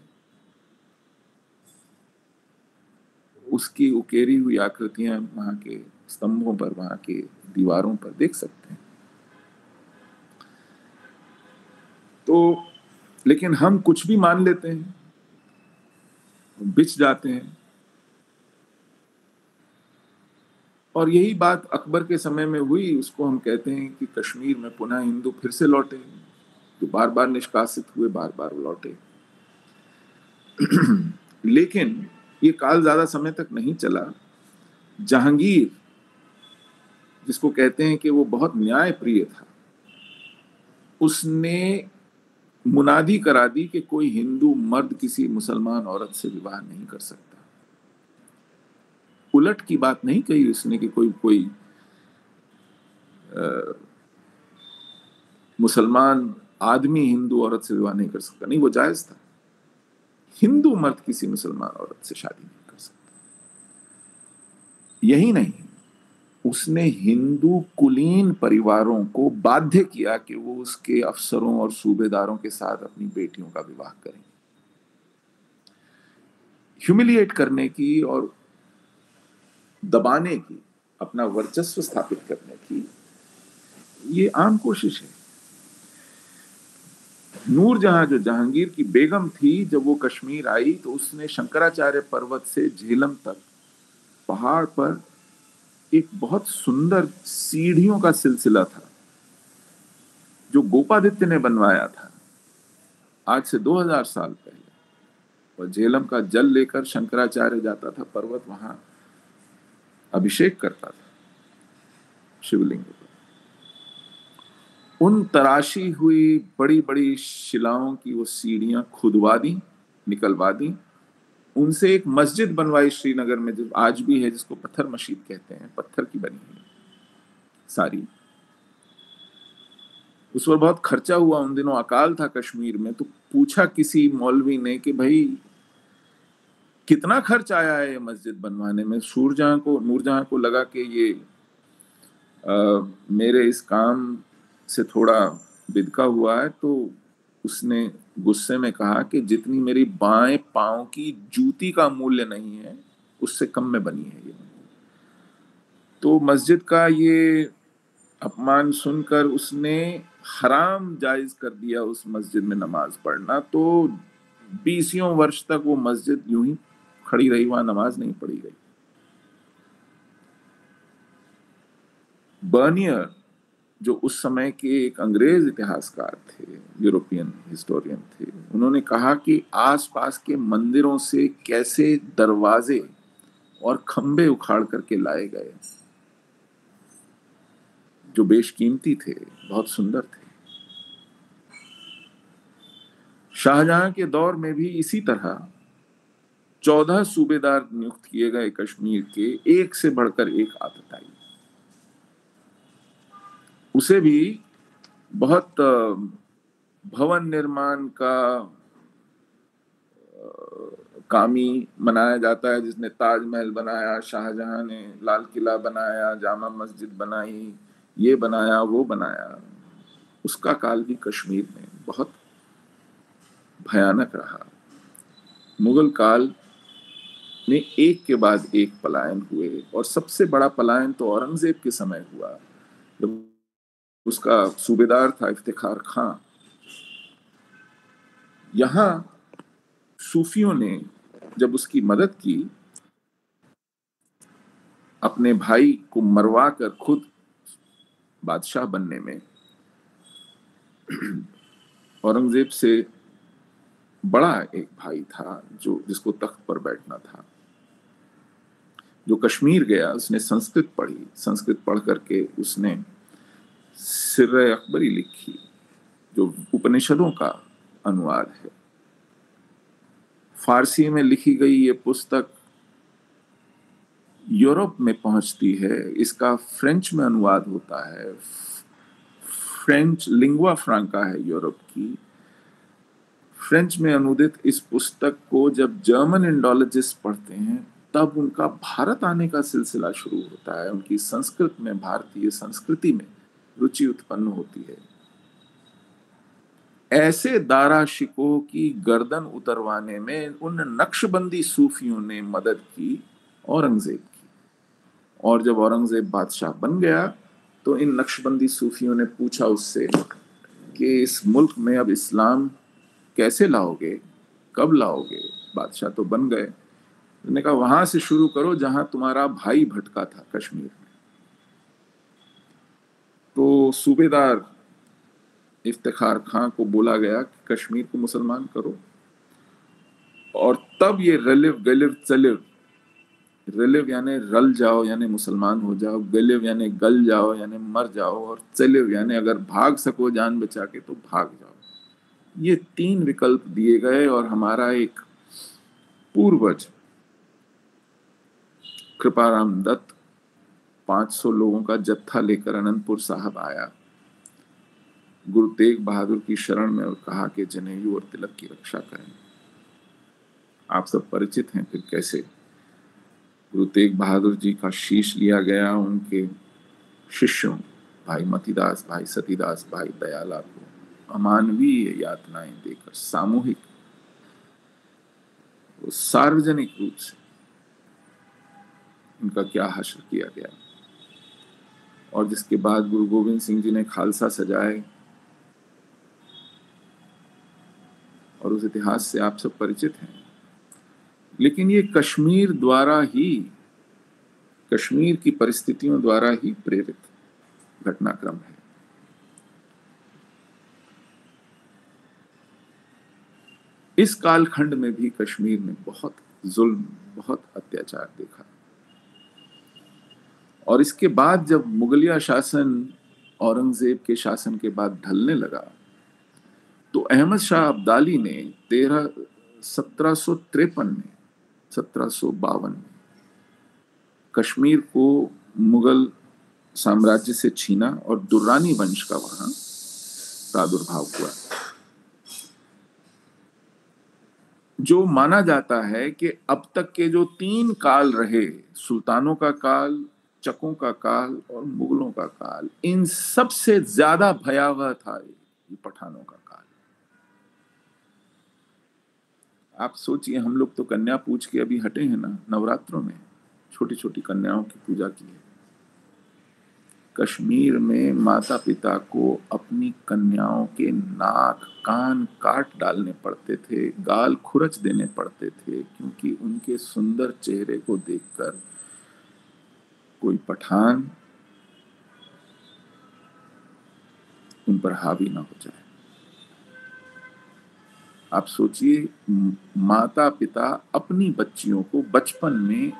उसकी उकेरी हुई आकृतियाँ वहाँ के स्तंभों पर, वहाँ के दीवारों पर देख सकते हैं। तो लेकिन हम कुछ भी मान लेते हैं बिछ जाते हैं। और यही बात अकबर के समय में हुई, उसको हम कहते हैं कि कश्मीर में पुनः हिंदू फिर से लौटे, जो बार बार निष्कासित हुए बार बार लौटे। <clears throat> लेकिन ये काल ज़्यादा समय तक नहीं चला। जहांगीर, जिसको कहते हैं कि वो बहुत न्याय प्रिय था, उसने मुनादी करा दी कि कोई हिंदू मर्द किसी मुसलमान औरत से विवाह नहीं कर सकता। उलट की बात नहीं कही उसने कि कोई कोई मुसलमान आदमी हिंदू औरत से विवाह नहीं कर सकता। नहीं, वो जायज़ था। हिंदू मर्द किसी मुसलमान औरत से शादी नहीं कर सकता। यही नहीं। उसने हिंदू कुलीन परिवारों को बाध्य किया कि वो उसके अफसरों और सूबेदारों के साथ अपनी बेटियों का विवाह करें। ह्यूमिलिएट करने की और दबाने की, अपना वर्चस्व स्थापित करने की, ये आम कोशिश है। नूर जहाँ जो जहांगीर की बेगम थी, जब वो कश्मीर आई तो उसने शंकराचार्य पर्वत से झेलम तक पहाड़ पर एक बहुत सुंदर सीढ़ियों का सिलसिला था, जो गोपादित्य ने बनवाया था, आज से 2000 साल पहले। और झेलम का जल लेकर शंकराचार्य जाता था पर्वत, वहाँ अभिषेक करता था, शिवलिंग उन तराशी हुई बड़ी बड़ी शिलाओं की वो सीढ़ियाँ खुदवा दी निकलवा दी। उनसे एक मस्जिद बनवाई श्रीनगर में जो आज भी है जिसको पत्थर मशीद कहते हैं। पत्थर की बनी हुई सारी। उस पर बहुत खर्चा हुआ। उन दिनों अकाल था कश्मीर में तो पूछा किसी मौलवी ने कि भाई कितना खर्च आया है ये मस्जिद बनवाने में? सूरजहां को नूरजहां को लगा कि ये आ, मेरे इस काम से थोड़ा बिदका हुआ है तो उसने गुस्से में कहा कि जितनी मेरी बाएँ पाँव की जूती का मूल्य नहीं है, उससे कम में बनी है ये। तो मस्जिद का ये अपमान सुनकर उसने हराम जायज़ कर दिया उस मस्जिद में नमाज़ पढ़ना तो बीसियों वर्ष तक वो मस्जिद यूँ ही खड़ी रही, वहाँ नमाज़ नहीं पढ़ी गई। बर्नियर जो उस समय के एक अंग्रेज़ इतिहासकार थे, यूरोपियन हिस्टोरियन थे, उन्होंने कहा कि आसपास के मंदिरों से कैसे दरवाजे और खंबे उखाड़ करके लाए गए। जो बेशकीमती थे, बहुत सुंदर थे। शाहजहां के दौर में भी इसी तरह चौदह सूबेदार नियुक्त किए गए कश्मीर के एक से बढ़कर एक आदत आई उसे भी बहुत भवन निर्माण का कामी मनाया जाता है, जिसने ताजमहल बनाया, शाहजहां ने लाल किला बनाया, जामा मस्जिद बनाई, ये बनाया, वो बनाया। उसका काल भी कश्मीर में बहुत भयानक रहा। मुगल काल में एक के बाद एक पलायन हुए, और सबसे बड़ा पलायन तो औरंगज़ेब के समय हुआ। जब उसका सूबेदार था इफ्तार खां। यहाँ सूफियों ने जब उसकी मदद की, अपने भाई को मरवा कर खुद बादशाह बनने में, औरंगज़ेब से बड़ा एक भाई था जो, जिसको तख्त पर बैठना था। जो कश्मीर गया, उसने संस्कृत पढ़ी। संस्कृत पढ़ करके उसने सिर अकबरी लिखी, जो उपनिषदों का अनुवाद है। फारसी में लिखी गई ये पुस्तक यूरोप में पहुँचती है, इसका फ्रेंच में अनुवाद होता है। फ्रेंच लिंगुआ फ्रांका है यूरोप की। फ्रेंच में अनुदित इस पुस्तक को जब जर्मन इंडोलॉजिस्ट पढ़ते हैं, तब उनका भारत आने का सिलसिला शुरू होता है। उनकी संस्कृत में, भारतीय संस्कृति में रुचि उत्पन्न होती है। ऐसे दारा शिको की गर्दन उतरवाने में उन नक्शबंदी सूफियों ने मदद की, औरंगज़ेब की। और जब औरंगज़ेब बादशाह बन गया तो इन नक्शबंदी सूफियों ने पूछा उससे कि इस मुल्क में अब इस्लाम कैसे लाओगे, कब लाओगे? बादशाह तो बन गए। ने कहा, वहाँ से शुरू करो जहाँ तुम्हारा भाई भटका था कश्मीर। तो सूबेदार इफ्तार खां को बोला गया कि कश्मीर को मुसलमान करो। और तब ये रलिव गलिव चलिव रलिव यानी रल जाओ, यानी मुसलमान हो जाओ गलिव यानी गल जाओ, यानी मर जाओ, और चलिव यानी अगर भाग सको जान बचा के तो भाग जाओ। ये तीन विकल्प दिए गए और हमारा एक पूर्वज कृपाराम दत्त 500 लोगों का जत्था लेकर अनंतपुर साहब आया। गुरु तेग बहादुर की शरण में और कहा कि जनेयू और तिलक की रक्षा करें। आप सब परिचित हैं, फिर कैसे? गुरु तेग बहादुर जी का शीश लिया गया, उनके शिष्यों, भाई मतीदास, भाई सतीदास, भाई दयाला को अमानवीय यातनाएँ देकर सामूहिक सार्वजनिक रूप से उनका क्या हश्र किया गया? और जिसके बाद गुरु गोविंद सिंह जी ने खालसा सजाए। और उस इतिहास से आप सब परिचित हैं। लेकिन ये कश्मीर द्वारा ही, कश्मीर की परिस्थितियों द्वारा ही प्रेरित घटनाक्रम है। इस कालखंड में भी कश्मीर में बहुत जुल्म, बहुत अत्याचार देखा। और इसके बाद जब मुगलिया शासन औरंगज़ेब के शासन के बाद ढलने लगा तो अहमद शाह अब्दाली ने तेरह, सत्रह में, सत्रह बावन में कश्मीर को मुगल साम्राज्य से छीना और दुर्रानी वंश का वहाँ प्रादुर्भाव हुआ। जो माना जाता है कि अब तक के जो तीन काल रहे, सुल्तानों का काल चकों का काल और मुगलों का काल, इन सबसे ज़्यादा भयावह था ये पठानों का काल। आप सोचिए, हम लोग तो कन्या पूछ के अभी हटे हैं ना, नवरात्रों में छोटी छोटी कन्याओं की पूजा की है। कश्मीर में माता पिता को अपनी कन्याओं के नाक कान काट डालने पड़ते थे, गाल खुरच देने पड़ते थे, क्योंकि उनके सुंदर चेहरे को देखकर कोई पठान उन पर हावी ना हो जाए। आप सोचिए माता पिता अपनी बच्चियों को बचपन में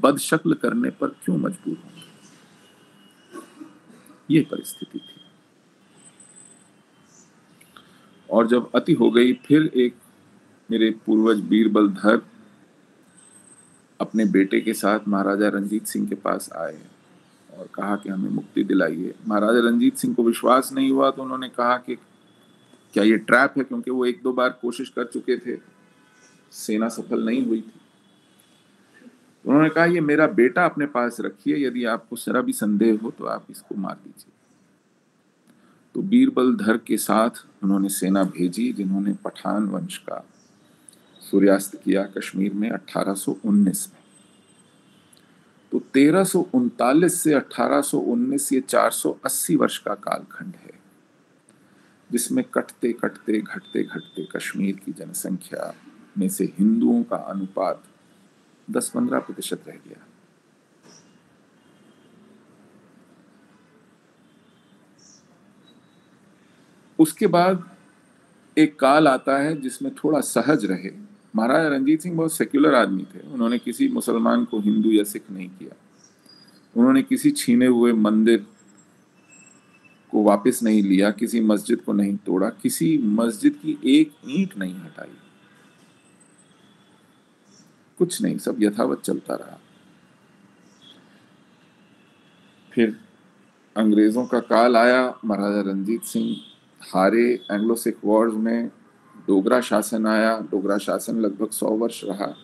बदशक्ल करने पर क्यों मजबूर होंगे? ये परिस्थिति थी। और जब अति हो गई, फिर एक मेरे पूर्वज बीरबल धर अपने बेटे के साथ महाराजा रंजीत सिंह के पास आए और कहा कि हमें मुक्ति दिलाइए। महाराजा रंजीत सिंह को विश्वास नहीं हुआ तो उन्होंने कहा कि क्या ये ट्रैप है? क्योंकि वो एक दो बार कोशिश कर चुके थे। सेना सफल नहीं हुई थी। उन्होंने कहा, ये मेरा बेटा अपने पास रखिए। यदि आपको जरा भी संदेह हो तो आप इसको मार दीजिए। तो बीरबल धर के साथ उन्होंने सेना भेजी, जिन्होंने पठान वंश का सूर्यास्त किया कश्मीर में 1819 में। तो तेरह से 1819 ये 480 वर्ष का कालखंड है, जिसमें कटते कटते घटते घटते कश्मीर की जनसंख्या में से हिंदुओं का अनुपात 10-15 प्रतिशत रह गया। उसके बाद एक काल आता है जिसमें थोड़ा सहज रहे महाराजा रंजीत सिंह बहुत सेक्युलर आदमी थे। उन्होंने किसी मुसलमान को हिंदू या सिख नहीं किया। उन्होंने किसी छीने हुए मंदिर को वापस नहीं लिया, किसी मस्जिद को नहीं तोड़ा, किसी मस्जिद की एक ईंट नहीं हटाई। कुछ नहीं, सब यथावत चलता रहा। फिर अंग्रेज़ों का काल आया, महाराजा रंजीत सिंह हारे एंग्लो सिख वॉर्स में डोगरा शासन आया, डोगरा शासन लगभग सौ वर्ष रहा।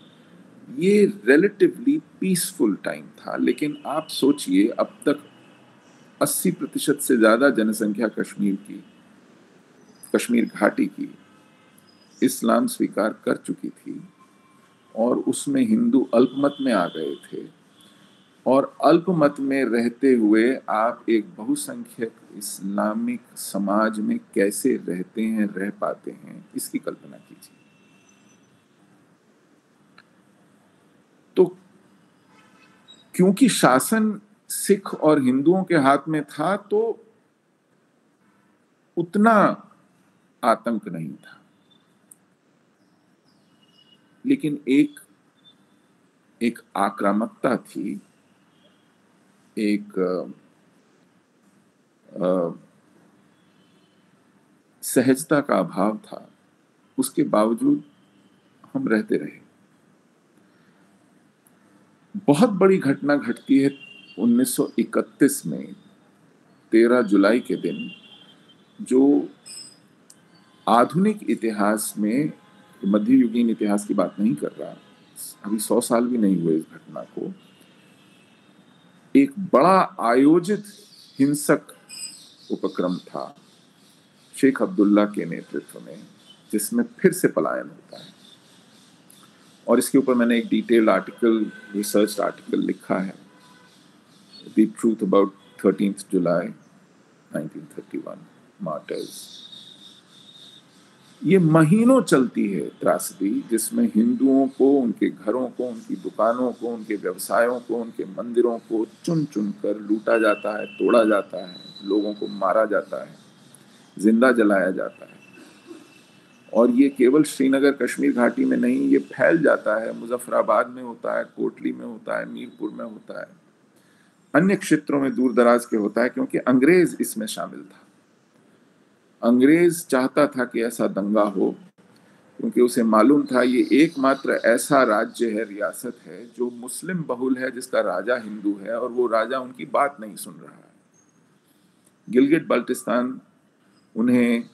ये रिलेटिवली पीसफुल टाइम था, लेकिन आप सोचिए, अब तक 80 प्रतिशत से ज़्यादा जनसंख्या कश्मीर की, कश्मीर घाटी की, इस्लाम स्वीकार कर चुकी थी और उसमें हिंदू अल्पमत में आ गए थे। और अल्पमत में रहते हुए आप एक बहुसंख्यक इस्लामिक समाज में कैसे रहते हैं, रह पाते हैं, इसकी कल्पना कीजिए। तो क्योंकि शासन सिख और हिंदुओं के हाथ में था तो उतना आतंक नहीं था। लेकिन एक एक आक्रामकता थी एक आ, सहजता का अभाव था उसके बावजूद हम रहते रहे। बहुत बड़ी घटना घटती है 1931 में 13 जुलाई के दिन जो आधुनिक इतिहास में मध्ययुगीन इतिहास की बात नहीं कर रहा अभी सौ साल भी नहीं हुए इस घटना को एक बड़ा आयोजित हिंसक उपक्रम था शेख अब्दुल्ला के नेतृत्व में, जिसमें फिर से पलायन होता है। और इसके ऊपर मैंने एक डिटेल आर्टिकल रिसर्च आर्टिकल लिखा है। The truth about thirteen July 1931 martyrs ये महीनों चलती है त्रासदी, जिसमें हिंदुओं को, उनके घरों को, उनकी दुकानों को, उनके व्यवसायों को, उनके मंदिरों को चुन चुन कर लूटा जाता है, तोड़ा जाता है, लोगों को मारा जाता है, ज़िंदा जलाया जाता है। और ये केवल श्रीनगर कश्मीर घाटी में नहीं, ये फैल जाता है, मुजफ्फराबाद में होता है, कोटली में होता है, मीरपुर में होता है। अन्य क्षेत्रों में दूर दराज के होता है, क्योंकि अंग्रेज़ इसमें शामिल था। अंग्रेज़ चाहता था कि ऐसा दंगा हो, क्योंकि उसे मालूम था ये एकमात्र ऐसा राज्य है, रियासत है, जो मुस्लिम बहुल है, जिसका राजा हिंदू है, और वो राजा उनकी बात नहीं सुन रहा है। गिलगिट बल्टिस्तान उन्हें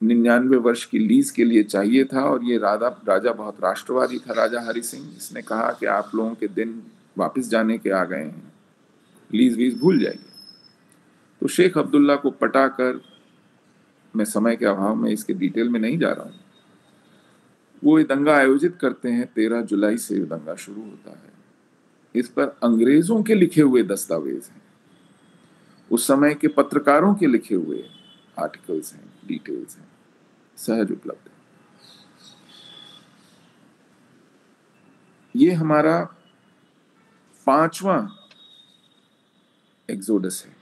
निन्यानवे वर्ष की लीज के लिए चाहिए था, और ये राजा राजा बहुत राष्ट्रवादी था, राजा हरि सिंह। इसने कहा कि आप लोगों के दिन वापस जाने के आ गए हैं। लीज वीज भूल जाइए तो शेख अब्दुल्ला को पटाकर मैं समय के अभाव में इसके डिटेल में नहीं जा रहा हूँ। वो ये दंगा आयोजित करते हैं, तेरह जुलाई से दंगा शुरू होता है। इस पर अंग्रेज़ों के लिखे हुए दस्तावेज़ हैं। उस समय के पत्रकारों के लिखे हुए आर्टिकल्स हैं डिटेल्स हैं। सहज उपलब्ध है। ये हमारा पांचवा एक्सोडस है।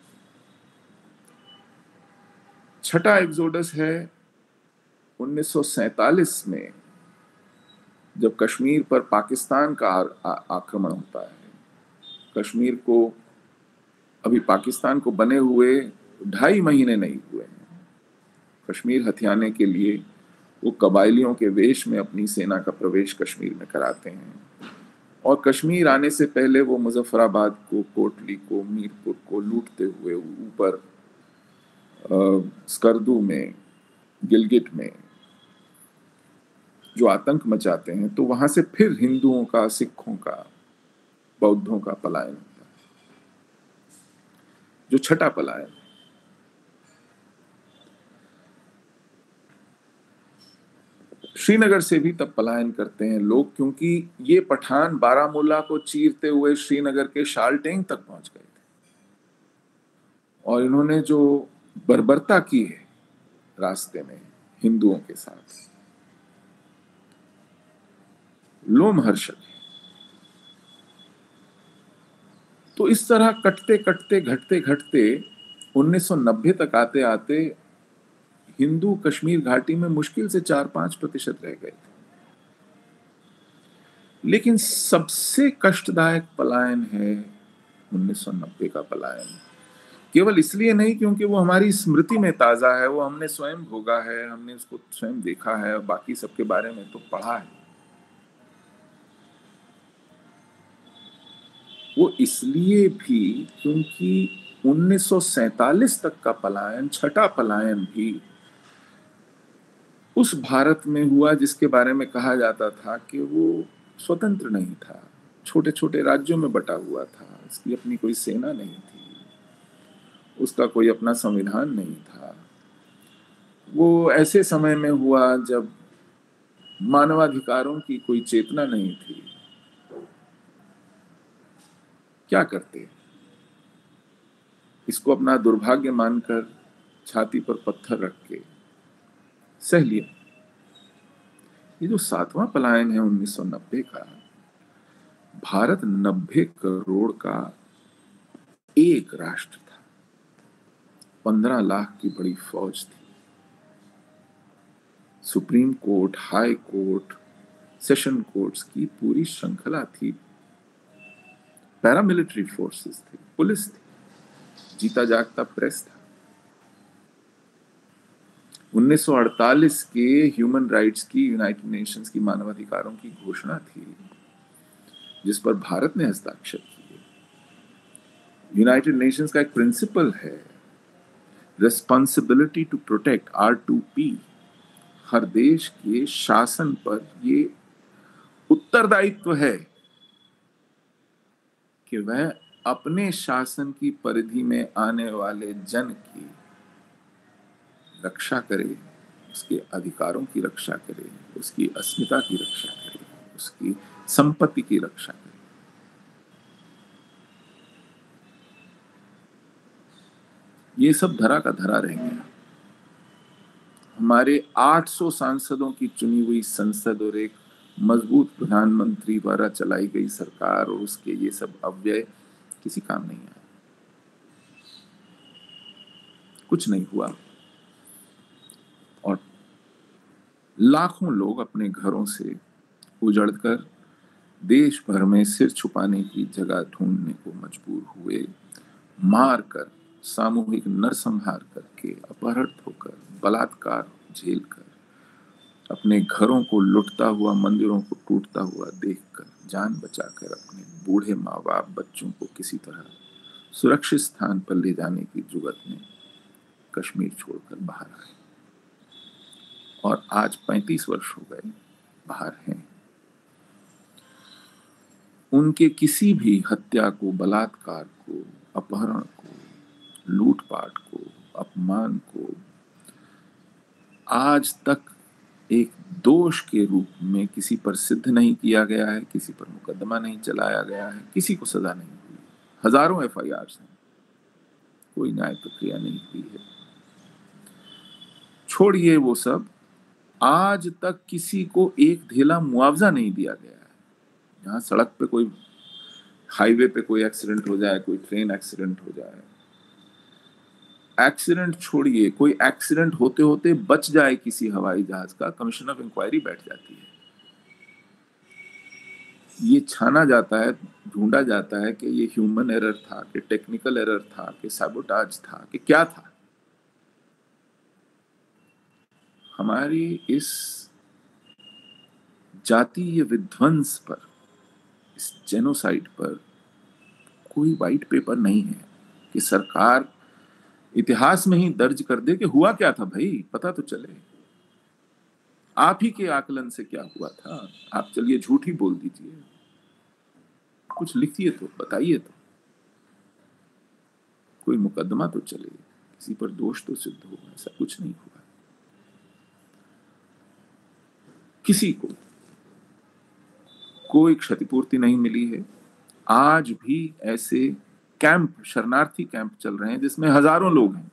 छठा एक्सोडस है 1947 में, जब कश्मीर पर पाकिस्तान का आक्रमण होता है। कश्मीर को, अभी पाकिस्तान को बने हुए ढाई महीने नहीं हुए हैं। कश्मीर हथियाने के लिए वो कबाइलियों के वेश में अपनी सेना का प्रवेश कश्मीर में कराते हैं। और कश्मीर आने से पहले वो मुजफ्फराबाद को कोटली को, मीरपुर को लूटते हुए ऊपर स्कर्दू में गिलगिट में जो आतंक मचाते हैं तो वहाँ से फिर हिंदुओं का, सिखों का, बौद्धों का पलायन होता है। जो छठा पलायन श्रीनगर से भी तब पलायन करते हैं लोग, क्योंकि ये पठान बारामूला को चीरते हुए श्रीनगर के शालटेंग तक पहुँच गए थे। और इन्होंने जो बर्बरता की है रास्ते में, हिंदुओं के साथ। लोमहर्षक है। तो इस तरह कटते कटते, घटते घटते 1990 तक आते आते, हिंदू कश्मीर घाटी में मुश्किल से चार पाँच प्रतिशत रह गए थे। लेकिन सबसे कष्टदायक पलायन है 1990 का पलायन। केवल इसलिए नहीं क्योंकि वो हमारी स्मृति में ताज़ा है, वो हमने स्वयं भोगा है, हमने उसको स्वयं देखा है बाकी सबके बारे में तो पढ़ा है। वो इसलिए भी क्योंकि 1947 तक का पलायन, छठा पलायन भी उस भारत में हुआ जिसके बारे में कहा जाता था कि वो स्वतंत्र नहीं था छोटे छोटे राज्यों में बटा हुआ था, इसकी अपनी कोई सेना नहीं थी। उसका कोई अपना संविधान नहीं था। वो ऐसे समय में हुआ जब मानवाधिकारों की कोई चेतना नहीं थी। क्या करते? इसको अपना दुर्भाग्य मानकर छाती पर पत्थर रख के सह लिया। ये जो सातवां पलायन है 1990 का, भारत 90 करोड़ का एक राष्ट्र 15 लाख की बड़ी फौज थी। Supreme court, high court, session courts की पूरी श्रृंखला थी। पैरामिलिट्री फोर्सेस थी, पुलिस थी, जीता जागता प्रेस था। 1948 के ह्यूमन राइट्स की, यूनाइटेड नेशंस की मानवाधिकारों की घोषणा थी, जिस पर भारत ने हस्ताक्षर किए। यूनाइटेड नेशंस का एक प्रिंसिपल है responsibility to protect R to P हर देश के शासन पर ये उत्तरदायित्व है कि वह अपने शासन की परिधि में आने वाले जन की रक्षा करे, उसके अधिकारों की रक्षा करे, उसकी अस्मिता की रक्षा करे, उसकी संपत्ति की रक्षा करे। ये सब धरा का धरा रह गया हमारे 800 सांसदों की चुनी हुई संसद और एक मज़बूत प्रधानमंत्री द्वारा चलाई गई सरकार और उसके ये सब अव्यय किसी काम नहीं आए। कुछ नहीं हुआ। और लाखों लोग अपने घरों से उजड़कर देश भर में सिर छुपाने की जगह ढूँढने को मजबूर हुए मार कर सामूहिक नरसंहार करके अपहृत होकर, बलात्कार झेल कर अपने घरों को लुटता हुआ, मंदिरों को टूटता हुआ देखकर, जान बचाकर अपने बूढ़े माँ बाप बच्चों को किसी तरह सुरक्षित स्थान पर ले जाने की जुगत में कश्मीर छोड़कर बाहर आए। और आज 35 वर्ष हो गए बाहर हैं। उनके किसी भी हत्या को, बलात्कार को, अपहरण को लूटपाट को, अपमान को, आज तक एक दोष के रूप में किसी पर सिद्ध नहीं किया गया है, किसी पर मुकदमा नहीं चलाया गया है, किसी को सजा नहीं हुई। हज़ारों एफ़ आई आर कोई न्याय प्रक्रिया नहीं हुई है। छोड़िए वो सब। आज तक किसी को एक ढेला मुआवजा नहीं दिया गया है। जहाँ सड़क पे कोई हाईवे पे कोई एक्सीडेंट हो जाए, कोई ट्रेन एक्सीडेंट हो जाए एक्सीडेंट छोड़िए, कोई एक्सीडेंट होते होते बच जाए किसी हवाई जहाज़ का कमीशन ऑफ़ इंक्वायरी बैठ जाती है। ये छाना जाता है, ढूंढा जाता है कि ये ह्यूमन एरर था, कि टेक्निकल एरर था, कि सैबोटाज था, कि क्या था। हमारी इस जातीय विध्वंस पर, इस जेनोसाइड पर कोई वाइट पेपर नहीं है कि सरकार इतिहास में ही दर्ज कर दे कि हुआ क्या था भाई, पता तो चले। आप ही के आकलन से क्या हुआ था? आप चलिए झूठ ही बोल दीजिए। कुछ लिखिए तो बताइए तो। कोई मुकदमा तो चले, किसी पर दोष तो सिद्ध हो, ऐसा कुछ नहीं हुआ। किसी को कोई क्षतिपूर्ति नहीं मिली है। आज भी ऐसे कैंप, शरणार्थी कैंप चल रहे हैं, जिसमें हज़ारों लोग हैं।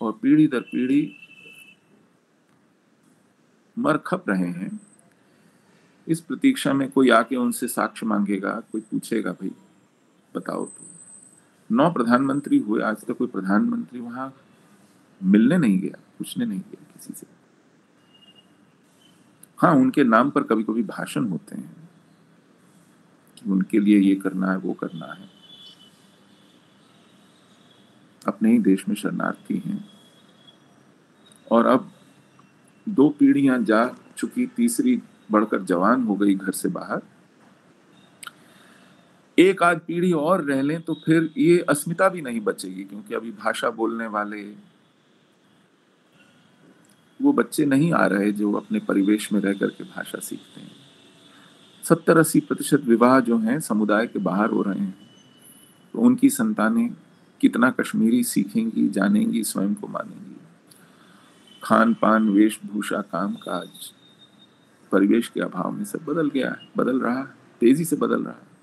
और पीढ़ी दर पीढ़ी मर खप रहे हैं। इस प्रतीक्षा में कोई आके उनसे साक्ष्य मांगेगा, कोई पूछेगा, भाई, बताओ तो। नौ प्रधानमंत्री हुए, आज तक कोई प्रधानमंत्री वहाँ मिलने नहीं गया, पूछने नहीं गया किसी से। हाँ उनके नाम पर कभी कभी भाषण होते हैं। उनके लिए ये करना है, वो करना है। अपने ही देश में शरणार्थी हैं। और अब दो पीढ़ियाँ जा चुकी, तीसरी बढ़कर जवान हो गई घर से बाहर। एक आध पीढ़ी और रह लें तो फिर ये अस्मिता भी नहीं बचेगी, क्योंकि अभी भाषा बोलने वाले वो बच्चे नहीं आ रहे जो अपने परिवेश में रह करके भाषा सीखते हैं। सत्तर अस्सी प्रतिशत विवाह जो हैं समुदाय के बाहर हो रहे हैं। तो उनकी संतानें कितना कश्मीरी सीखेंगी, जानेंगी, स्वयं को मानेंगी। खान पान वेशभूषा काम काज परिवेश के अभाव में सब बदल गया है, बदल रहा है, तेज़ी से बदल रहा है।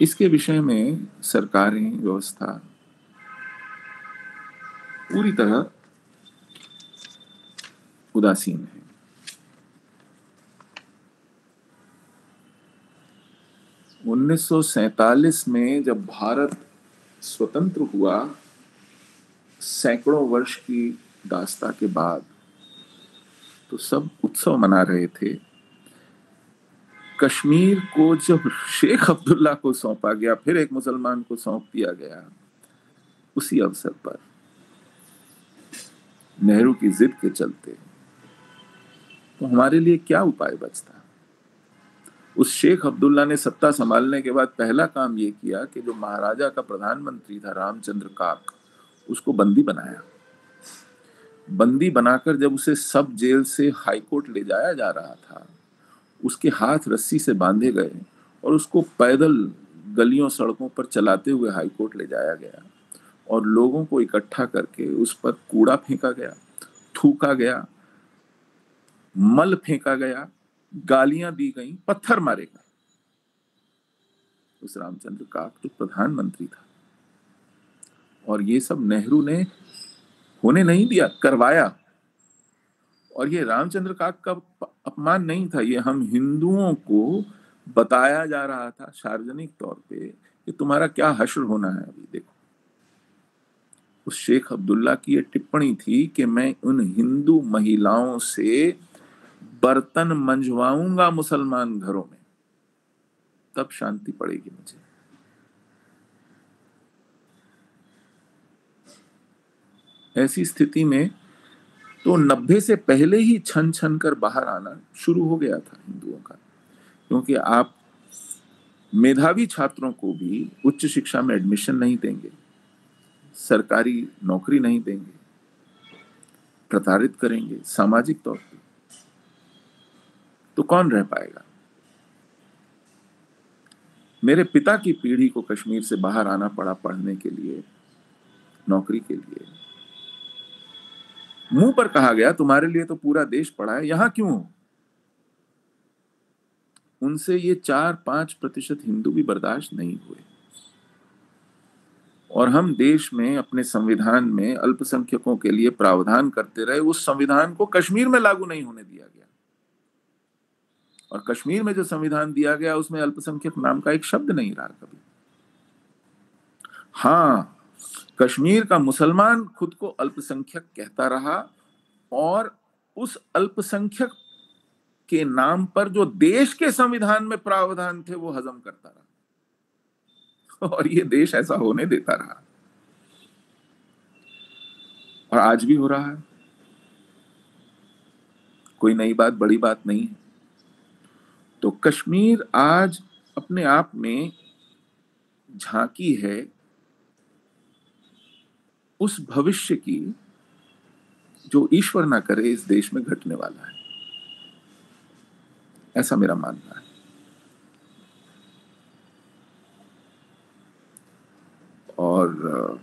इसके विषय में सरकारें, व्यवस्था पूरी तरह उदासीन है। उन्नीस में जब भारत स्वतंत्र हुआ, सैकड़ों वर्ष की दास्ता के बाद तो सब उत्सव मना रहे थे। कश्मीर को जब शेख अब्दुल्ला को सौंपा गया, फिर एक मुसलमान को सौंप दिया गया, उसी अवसर पर, नेहरू की जिद के चलते तो हमारे लिए क्या उपाय बचता? उस शेख अब्दुल्ला ने सत्ता संभालने के बाद पहला काम ये किया कि जो महाराजा का प्रधानमंत्री था रामचंद्र काक, उसको बंदी बनाया। बंदी बनाकर जब उसे सब जेल से हाईकोर्ट ले जाया जा रहा था, उसके हाथ रस्सी से बांधे गए और उसको पैदल गलियों सड़कों पर चलाते हुए हाईकोर्ट ले जाया गया और लोगों को इकट्ठा करके उस पर कूड़ा फेंका गया, थूका गया, मल फेंका गया गालियाँ दी गई, पत्थर मारे गए। उस रामचंद्र का जो प्रधानमंत्री था। और ये सब नेहरू ने होने नहीं दिया, करवाया। और ये रामचंद्र का का अपमान नहीं था, ये हम हिंदुओं को बताया जा रहा था सार्वजनिक तौर पे कि तुम्हारा क्या हश्र होना है अभी, देखो। उस शेख अब्दुल्ला की ये टिप्पणी थी कि मैं उन हिंदू महिलाओं से बर्तन मंजवाऊँगा मुसलमान घरों में। तब शांति पड़ेगी मुझे। ऐसी स्थिति में तो नब्बे से पहले ही छन छन कर बाहर आना शुरू हो गया था हिंदुओं का। क्योंकि आप मेधावी छात्रों को भी उच्च शिक्षा में एडमिशन नहीं देंगे, सरकारी नौकरी नहीं देंगे, प्रताड़ित करेंगे सामाजिक तौर पर तो कौन रह पाएगा? मेरे पिता की पीढ़ी को कश्मीर से बाहर आना पड़ा पढ़ने के लिए, नौकरी के लिए। मुँह पर कहा गया, तुम्हारे लिए तो पूरा देश पड़ा है, यहाँ क्यों उनसे ये चार पाँच प्रतिशत हिंदू भी बर्दाश्त नहीं हुए। और हम देश में अपने संविधान में अल्पसंख्यकों के लिए प्रावधान करते रहे, उस संविधान को कश्मीर में लागू नहीं होने दिया गया। और कश्मीर में जो संविधान दिया गया, उसमें अल्पसंख्यक नाम का एक शब्द नहीं रहा कभी। हाँ कश्मीर का मुसलमान खुद को अल्पसंख्यक कहता रहा और उस अल्पसंख्यक के नाम पर जो देश के संविधान में प्रावधान थे, वो हजम करता रहा। और ये देश ऐसा होने देता रहा। और आज भी हो रहा है। कोई नई बात, बड़ी बात नहीं है। तो कश्मीर आज अपने आप में झांकी है उस भविष्य की जो ईश्वर ना करे इस देश में घटने वाला है। ऐसा मेरा मानना है। और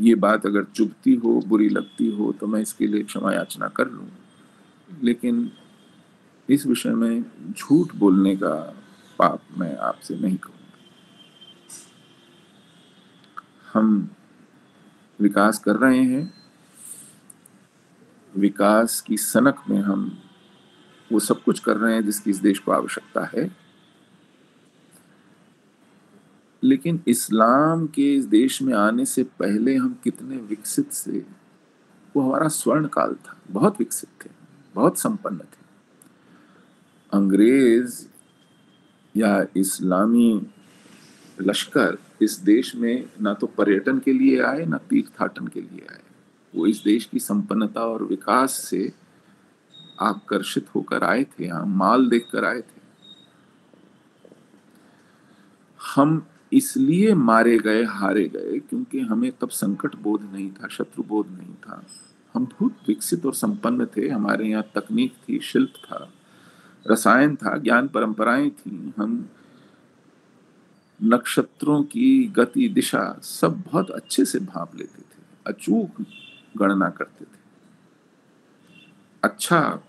ये बात अगर चुभती हो, बुरी लगती हो तो मैं इसके लिए क्षमा याचना कर लूँ। लेकिन इस विषय में झूठ बोलने का पाप मैं आपसे नहीं कहूँगा। हम विकास कर रहे हैं। विकास की सनक में हम वो सब कुछ कर रहे हैं जिसकी इस देश को आवश्यकता है। लेकिन इस्लाम के इस देश में आने से पहले हम कितने विकसित से वो हमारा स्वर्ण काल था, बहुत विकसित थे, बहुत संपन्न थे। अंग्रेज़ या इस्लामी लश्कर इस देश में ना तो पर्यटन के लिए आए, ना तीर्थाटन के लिए आए। वो इस देश की संपन्नता और विकास से आकर्षित होकर आए थे, यहाँ माल देख कर आए थे। हम इसलिए मारे गए, हारे गए, क्योंकि हमें तब संकट बोध नहीं था, शत्रु बोध नहीं था। हम बहुत विकसित और संपन्न थे, हमारे यहाँ तकनीक थी, शिल्प था। रसायन था, ज्ञान परंपराएँ थी, हम नक्षत्रों की गति, दिशा सब बहुत अच्छे से भाप लेते थे, अचूक गणना करते थे। अच्छा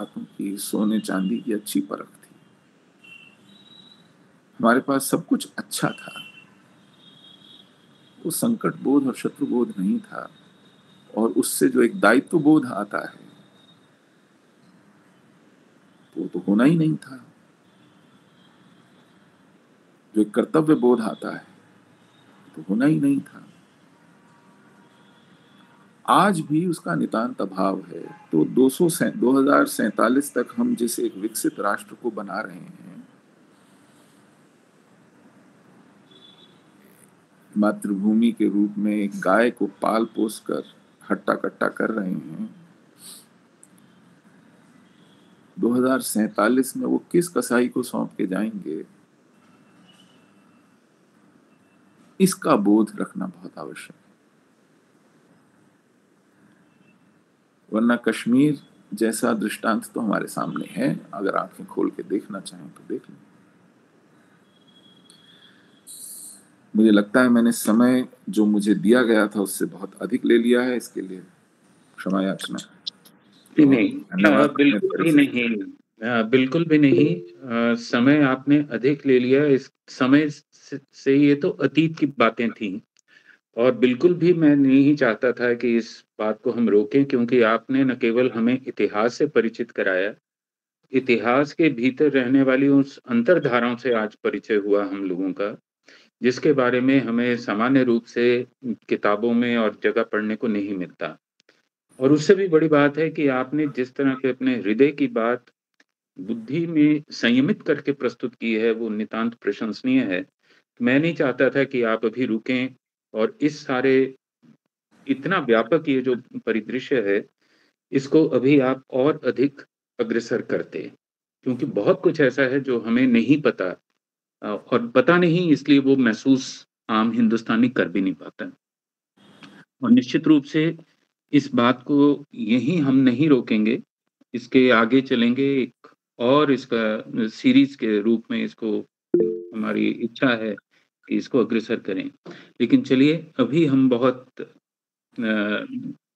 की सोने चांदी की अच्छी परख थी। हमारे पास सब कुछ अच्छा था। वो संकट बोध और शत्रु बोध नहीं था। और उससे जो एक दायित्व बोध आता है, वो तो होना ही नहीं था। जो एक कर्तव्य बोध आता है तो होना ही नहीं था। आज भी उसका नितांत अभाव है। तो 200 2047 तक हम जिस एक विकसित राष्ट्र को बना रहे हैं, मातृभूमि के रूप में एक गाय को पाल पोस कर हट्टा कट्टा कर रहे हैं। 2047 में वो किस कसाई को सौंप के जाएँगे? इसका बोध रखना बहुत आवश्यक है। वरना कश्मीर जैसा दृष्टांत तो हमारे सामने है। अगर आँखें खोल के देखना चाहें तो देख लें। मुझे लगता है मैंने समय जो मुझे दिया गया था उससे बहुत अधिक ले लिया है इसके लिए क्षमा याचना। नहीं बिल्कुल भी नहीं बिल्कुल भी नहीं समय आपने अधिक ले लिया इस समय से ये तो अतीत की बातें थी। और बिल्कुल भी मैं नहीं चाहता था कि इस बात को हम रोकें क्योंकि आपने न केवल हमें इतिहास से परिचित कराया इतिहास के भीतर रहने वाली उस अंतरधाराओं से आज परिचय हुआ हम लोगों का। जिसके बारे में हमें सामान्य रूप से किताबों में और जगह पढ़ने को नहीं मिलता। और उससे भी बड़ी बात है कि आपने जिस तरह के अपने हृदय की बात, बुद्धि में संयमित करके प्रस्तुत की है, वो नितांत प्रशंसनीय है। मैं नहीं चाहता था कि आप अभी रुकें और इस सारे, इतना व्यापक ये जो परिदृश्य है, इसको अभी आप और अधिक अग्रसर करते। क्योंकि बहुत कुछ ऐसा है जो हमें नहीं पता और पता नहीं इसलिए वो महसूस आम हिंदुस्तानी कर भी नहीं पाता। और निश्चित रूप से इस बात को यही हम नहीं रोकेंगे, इसके आगे चलेंगे एक और इसका सीरीज़ के रूप में इसको, हमारी इच्छा है कि इसको अग्रसर करें। लेकिन चलिए, अभी हम बहुत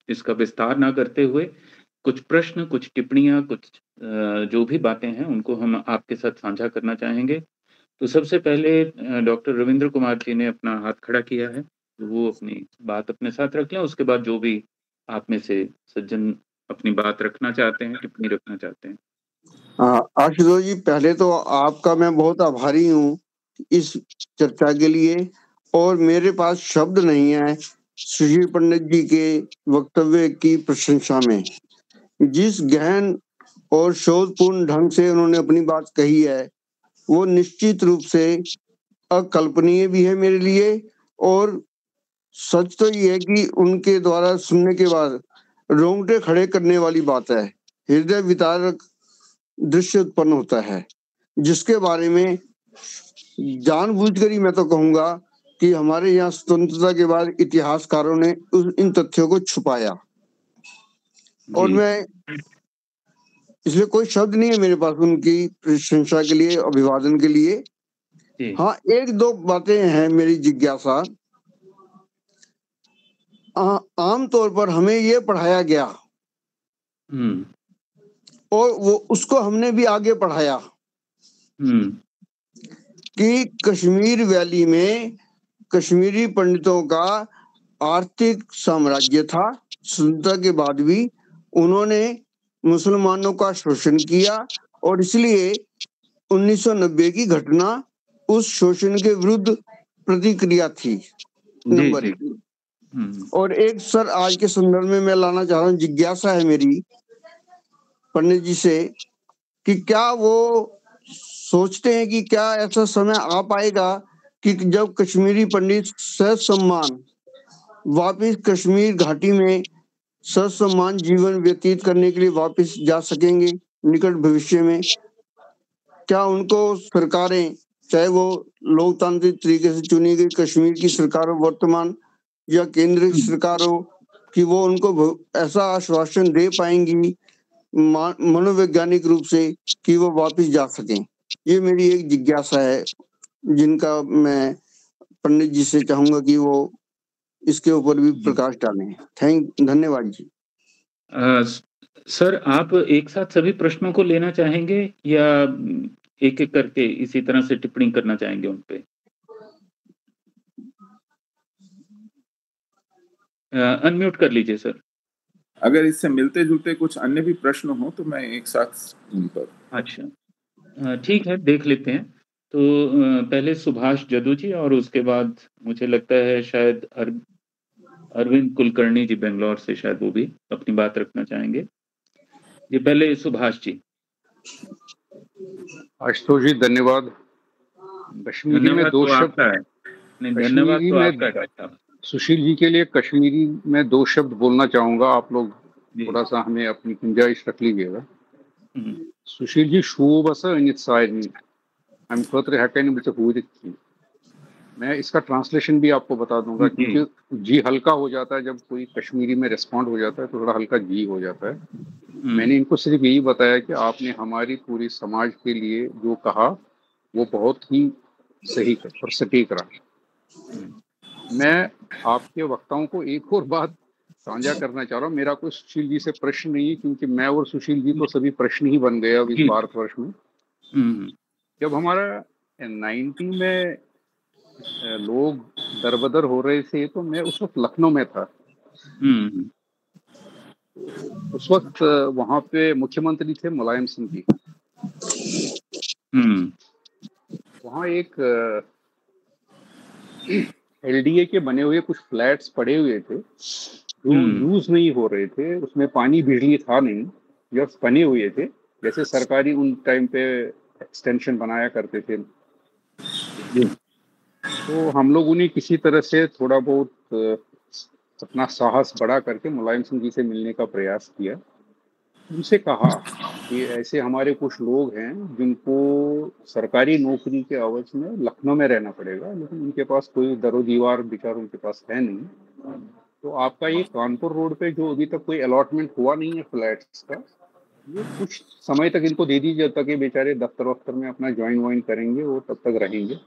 इसका विस्तार ना करते हुए कुछ प्रश्न, कुछ टिप्पणियाँ, कुछ जो भी बातें हैं, उनको हम आपके साथ साझा करना चाहेंगे। तो सबसे पहले डॉक्टर रविंद्र कुमार जी ने अपना हाथ खड़ा किया है। वो अपनी बात अपने साथ रख लें, उसके बाद जो भी आप में से सज्जन अपनी बात रखना चाहते हैं, टिप्पणी रखना चाहते हैं। आशुतोष जी, पहले तो आपका मैं बहुत आभारी हूँ इस चर्चा के लिए और मेरे पास शब्द नहीं है सुशील पंडित जी के वक्तव्य की प्रशंसा में। जिस गहन और शोधपूर्ण ढंग से उन्होंने अपनी बात कही है वो निश्चित रूप से अकल्पनीय भी है मेरे लिए और सच तो ये है कि उनके द्वारा सुनने के बाद रोंगटे खड़े करने वाली बात है। हृदय वितारक दृश्य उत्पन्न होता है जिसके बारे में जानबूझकर ही मैं तो कहूँगा कि हमारे यहाँ स्वतंत्रता के बाद इतिहासकारों ने इन तथ्यों को छुपाया। और मैं इसलिए कोई शब्द नहीं है मेरे पास उनकी प्रशंसा के लिए अभिवादन के लिए। हाँ एक दो बातें हैं मेरी जिज्ञासा। आमतौर पर हमें ये पढ़ाया गया। हम्म। और वो उसको हमने भी आगे पढ़ाया। हम्म। कि कश्मीर वैली में कश्मीरी पंडितों का आर्थिक साम्राज्य था। स्वतंत्रता के बाद भी उन्होंने मुसलमानों का शोषण किया और इसलिए 1990 की घटना उस शोषण के विरुद्ध प्रतिक्रिया थी नंबर एक हम्म। और एक सर आज के संदर्भ में मैं लाना चाह रहा हूँ जिज्ञासा है मेरी पंडित जी से कि क्या वो सोचते हैं कि क्या ऐसा समय आ पाएगा कि जब कश्मीरी पंडित सह सम्मान वापिस कश्मीर घाटी में सम्मान जीवन व्यतीत करने के लिए वापस जा सकेंगे निकट भविष्य में। क्या उनको सरकारें, चाहे वो लोकतांत्रिक तरीके से चुनी गई कश्मीर की सरकार, वर्तमान या केंद्र की सरकार हो कि वो उनको ऐसा आश्वासन दे पाएँगी मनोवैज्ञानिक रूप से कि वो वापस जा सकें। ये मेरी एक जिज्ञासा है, जिनका मैं पंडित जी से चाहूँगा कि वो इसके ऊपर भी प्रकाश डालें थैंक धन्यवाद जी। आ, सर आप एक साथ सभी प्रश्नों को लेना चाहेंगे या एक एक करके इसी तरह से टिप्पणी करना चाहेंगे उन पे? अनम्यूट कर लीजिए सर। अगर इससे मिलते जुलते कुछ अन्य भी प्रश्न हो तो मैं एक साथ उन पर। अच्छा। ठीक है देख लेते हैं। तो पहले सुभाष जदू जी और उसके बाद मुझे लगता है शायद अर, अरविंद कुलकर्णी जी बेंगलोर से शायद वो भी अपनी बात रखना चाहेंगे। जी पहले सुभाष जी। आशुतोष जी धन्यवाद। कश्मीरी में दो तो शब्द है। धन्यवाद तो आपका सुशील जी के लिए कश्मीरी में दो शब्द बोलना चाहूँगा आप लोग थोड़ा सा हमें अपनी गुंजाइश रख लीजिएगा। हम्म। सुशील जी शू बस हम खतरे हैकन मुझे थी मैं इसका ट्रांसलेशन भी आपको बता दूँगा क्योंकि जी हल्का हो जाता है जब कोई कश्मीरी में रिस्पॉन्ड हो जाता है तो थोड़ा हल्का जी हो जाता है। हम्म। मैंने इनको सिर्फ़ यही बताया कि आपने हमारी पूरी समाज के लिए जो कहा वो बहुत ही सही और सटीक रहा। मैं आपके वक्ताओं को एक और बात साझा करना चाह रहा हूँ। मेरा कोई सुशील जी से प्रश्न नहीं है क्योंकि मैं और सुशील जी तो सभी प्रश्न ही बन गए अब इस भारतवर्ष में। हम्म। जब हमारा नाइन्टी में लोग दरबदर हो रहे थे तो मैं उस वक्त लखनऊ में था हम्म। उस वक्त वहाँ पे मुख्यमंत्री थे मुलायम सिंह जी हम्म। वहाँ एक एलडीए के बने हुए कुछ फ्लैट्स पड़े हुए थे जो यूज़ हम्म। नहीं हो रहे थे उसमें पानी बिजली था नहीं या बने हुए थे जैसे सरकारी उन टाइम पे एक्सटेंशन बनाया करते थे। तो हम लोगों ने किसी तरह से थोड़ा बहुत अपना साहस बढ़ा करके मुलायम सिंह जी से मिलने का प्रयास किया। उनसे कहा कि ऐसे हमारे कुछ लोग हैं जिनको सरकारी नौकरी के अवज में लखनऊ में रहना पड़ेगा लेकिन उनके पास कोई दरो दीवार विचार उनके पास है नहीं। तो आपका ये कानपुर रोड पे जो अभी तक कोई अलॉटमेंट हुआ नहीं है फ्लैट्स का ये कुछ समय तक इनको दे दीजिए जब तक ये बेचारे दफ्तर वफ्तर में अपना ज्वाइन वाइन करेंगे वो तब तक रहेंगे।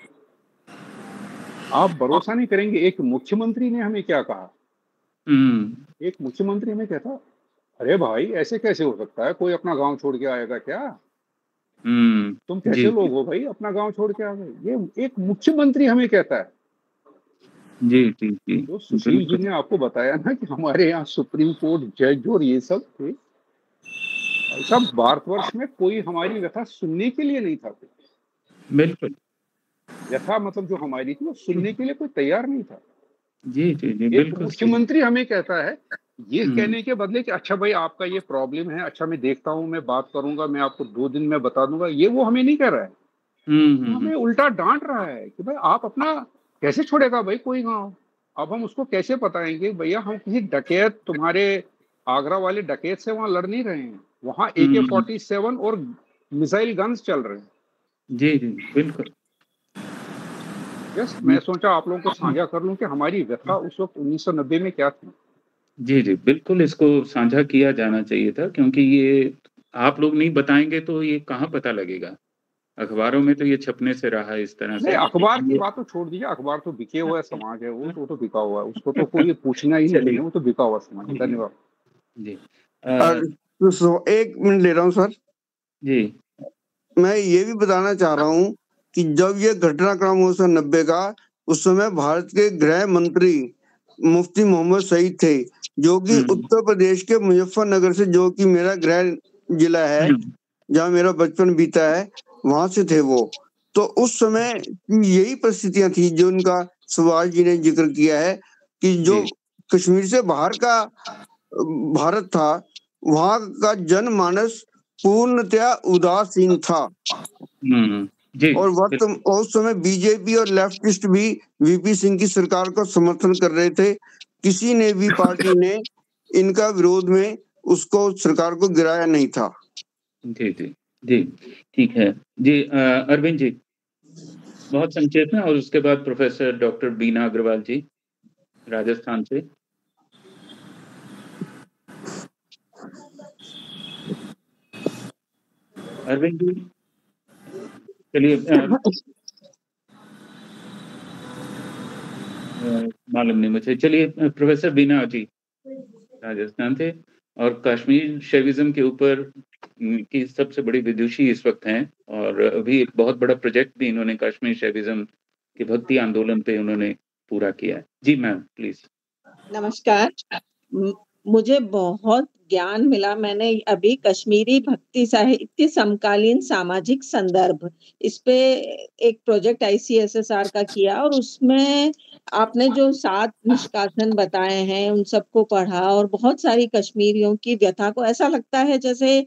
आप भरोसा नहीं करेंगे एक मुख्यमंत्री ने हमें क्या कहा? हम्म। एक मुख्यमंत्री हमें कहता अरे भाई ऐसे कैसे हो सकता है? कोई अपना गाँव छोड़ के आएगा क्या? हम्म। तुम कैसे लोग हो भाई अपना गाँव छोड़ के आ गए ये एक मुख्यमंत्री हमें कहता है। जी जी जी। तो सुशील जी ने आपको बताया ना कि हमारे यहाँ सुप्रीम कोर्ट जज और ये सब थे सब भारतवर्ष में कोई हमारी व्यथा सुनने के लिए नहीं था बिल्कुल। यथा मतलब जो हमारी थी वो सुनने के लिए कोई तैयार नहीं था। जी जी जी बिल्कुल मुख्यमंत्री हमें कहता है ये हम्म। कहने के बदले कि अच्छा भाई आपका ये प्रॉब्लम है अच्छा मैं देखता हूँ मैं बात करूँगा मैं आपको दो दिन में बता दूँगा। ये वो हमें नहीं कह रहा है। हम्म, हम्म, हमें उल्टा डांट रहा है कि भाई आप अपना कैसे छोड़ेगा भाई कोई गाँव? अब हम उसको कैसे बताएँगे? भैया हम किसी डकैत तुम्हारे आगरा वाले डकैत से वहाँ लड़ नहीं रहे हैं। वहाँ ए के फोर्टी सेवन और मिसाइल गन्स चल रहे हैं। जी जी बिल्कुल। यस मैं सोचा आप लोगों को साझा कर लूँ कि हमारी व्यथा उस वक्त 1990 में क्या थी? जी जी बिल्कुल इसको साझा किया जाना चाहिए था क्योंकि ये आप लोग नहीं बताएँगे तो ये कहाँ पता लगेगा? अखबारों में तो ये छपने से रहा है इस तरह से। अखबार की बात तो छोड़ दीजिए अखबार तो बिके हुआ है समाज है वो तो, तो बिका हुआ है उसको तो <laughs> कोई पूछना ही नहीं है वो तो बिका हुआ समाज धन्यवाद। जी। तो एक मिनट ले रहा हूँ सर जी मैं ये भी बताना चाह रहा हूँ कि जब ये घटनाक्रम हुआ सौ नब्बे का उस समय भारत के गृह मंत्री मुफ्ती मोहम्मद सईद थे जो कि हम्म। उत्तर प्रदेश के मुजफ्फरनगर से जो कि मेरा गृह जिला है हम्म। जहाँ मेरा बचपन बीता है वहाँ से थे वो तो उस समय यही परिस्थितियाँ थी जो उनका सुभाष जी ने ज़िक्र किया है कि जो कश्मीर से बाहर का भारत था वहाँ का जनमानस पूर्णतया उदासीन था हम्म। और वक्त उस समय बीजेपी और लेफ्टिस्ट भी वीपी सिंह की सरकार को समर्थन कर रहे थे किसी ने भी <laughs> पार्टी ने इनका विरोध में उसको सरकार को गिराया नहीं था जी, जी। जी, ठीक है। जी अरविंद जी, बहुत संक्षेप में और उसके बाद प्रोफ़ेसर डॉक्टर बीना अग्रवाल जी, राजस्थान से। अरविंद जी, चलिए मालूम नहीं मुझे। चलिए प्रोफ़ेसर बीना जी, राजस्थान से और कश्मीर शैविज़्म के ऊपर की सबसे बड़ी विदुषी इस वक़्त हैं और अभी एक बहुत बड़ा प्रोजेक्ट भी इन्होंने कश्मीर शैविज़्म के भक्ति आंदोलन पे उन्होंने पूरा किया है। जी मैम, प्लीज़। नमस्कार। मुझे बहुत ज्ञान मिला मैंने। अभी कश्मीरी भक्ति साहित्य समकालीन सामाजिक संदर्भ, इस पे एक प्रोजेक्ट आईसीएसएसआर का किया और उसमें आपने जो सात निष्कासन बताए हैं, उन सबको पढ़ा और बहुत सारी कश्मीरियों की व्यथा को ऐसा लगता है जैसे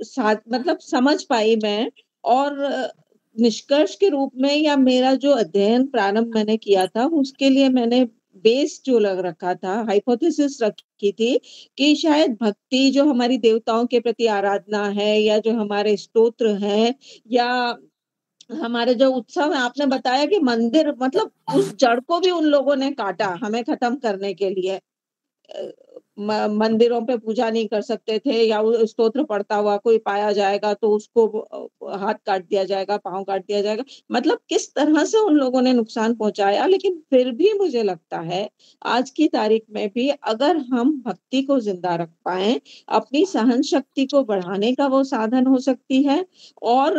साथ मतलब समझ पाई मैं और निष्कर्ष के रूप में या मेरा जो अध्ययन प्रारंभ मैंने किया था, उसके लिए मैंने बेस जो लग रखा था हाइपोथेसिस रखी थी कि शायद भक्ति जो हमारी देवताओं के प्रति आराधना है या जो हमारे स्तोत्र है या हमारे जो उत्सव है, आपने बताया कि मंदिर मतलब उस जड़ को भी उन लोगों ने काटा हमें खत्म करने के लिए। मंदिरों पे पूजा नहीं कर सकते थे या स्तोत्र पढ़ता हुआ कोई पाया जाएगा तो उसको हाथ काट दिया जाएगा पाँव काट दिया जाएगा। मतलब किस तरह से उन लोगों ने नुकसान पहुँचाया लेकिन फिर भी मुझे लगता है आज की तारीख में भी अगर हम भक्ति को ज़िंदा रख पाए अपनी सहन शक्ति को बढ़ाने का वो साधन हो सकती है और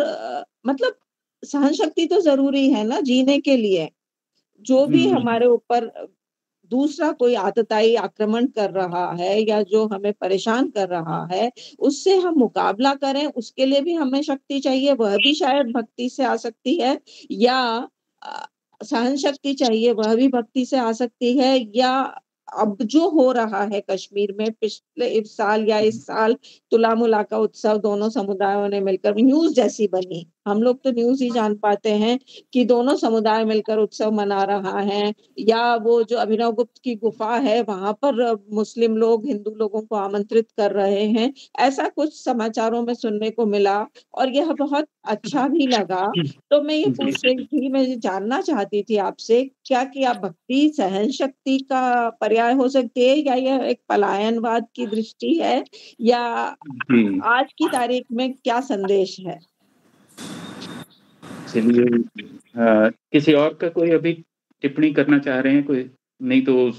मतलब सहन शक्ति तो ज़रूरी है ना जीने के लिए। जो भी हमारे ऊपर दूसरा कोई आतताई आक्रमण कर रहा है या जो हमें परेशान कर रहा है, उससे हम मुकाबला करें, उसके लिए भी हमें शक्ति चाहिए, वह भी शायद भक्ति से आ सकती है, या सहन शक्ति चाहिए, वह भी भक्ति से आ सकती है, या अब जो हो रहा है कश्मीर में पिछले इस साल या इस साल तुला मुला का उत्सव, दोनों समुदायों ने मिलकर न्यूज़ जैसी बनी। हम लोग तो न्यूज़ ही जान पाते हैं कि दोनों समुदाय मिलकर उत्सव मना रहा है या वो जो अभिनव गुप्त की गुफा है वहाँ पर मुस्लिम लोग हिंदू लोगों को आमंत्रित कर रहे हैं। ऐसा कुछ समाचारों में सुनने को मिला और यह बहुत अच्छा भी लगा। तो मैं ये पूछ रही थी मैं जानना चाहती थी आपसे क्या क्या भक्ति सहन शक्ति का पर्याय हो सकती है या यह एक पलायनवाद की दृष्टि है या आज की तारीख में क्या संदेश है? चलिए किसी और का कोई अभी टिप्पणी करना चाह रहे हैं कोई? नहीं तो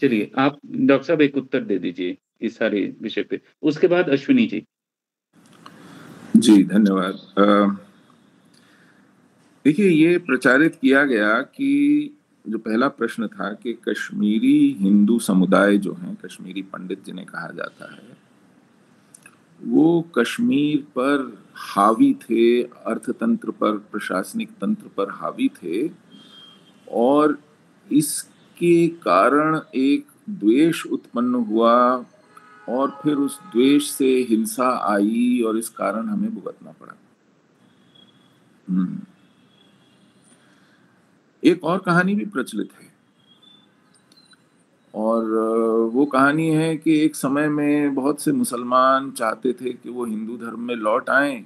चलिए, आप डॉक्टर साहब एक उत्तर दे दीजिए इस सारे विषय पे। उसके बाद अश्विनी जी। जी, धन्यवाद। देखिए, ये प्रचारित किया गया कि जो पहला प्रश्न था कि कश्मीरी हिंदू समुदाय जो हैं, कश्मीरी पंडित जिन्हें कहा जाता है वो कश्मीर पर हावी थे, अर्थतंत्र पर, प्रशासनिक तंत्र पर हावी थे और इसके कारण एक द्वेष उत्पन्न हुआ और फिर उस द्वेष से हिंसा आई और इस कारण हमें भुगतना पड़ा हम्म। एक और कहानी भी प्रचलित है और वो कहानी है कि एक समय में बहुत से मुसलमान चाहते थे कि वो हिंदू धर्म में लौट आए।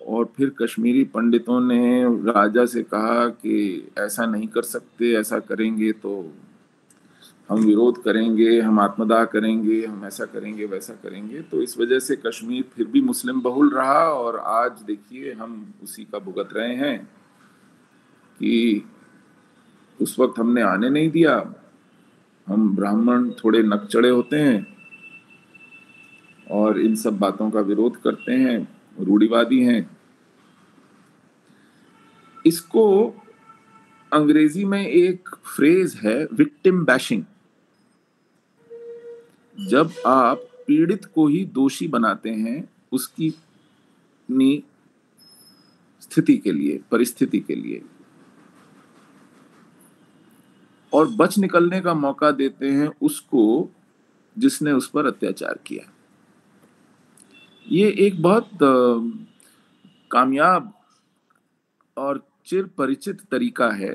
और फिर कश्मीरी पंडितों ने राजा से कहा कि ऐसा नहीं कर सकते, ऐसा करेंगे तो हम विरोध करेंगे, हम आत्मदाह करेंगे, हम ऐसा करेंगे, वैसा करेंगे। तो इस वजह से कश्मीर फिर भी मुस्लिम बहुल रहा और आज देखिए हम उसी का भुगत रहे हैं कि उस वक्त हमने आने नहीं दिया। हम ब्राह्मण थोड़े नकचड़े होते हैं और इन सब बातों का विरोध करते हैं, रूढ़िवादी हैं। इसको अंग्रेज़ी में एक फ्रेज है विक्टिम बैशिंग जब आप पीड़ित को ही दोषी बनाते हैं, उसकी स्थिति के लिए, परिस्थिति के लिए और बच निकलने का मौका देते हैं उसको जिसने उस पर अत्याचार किया। ये एक बहुत कामयाब और चिर परिचित तरीका है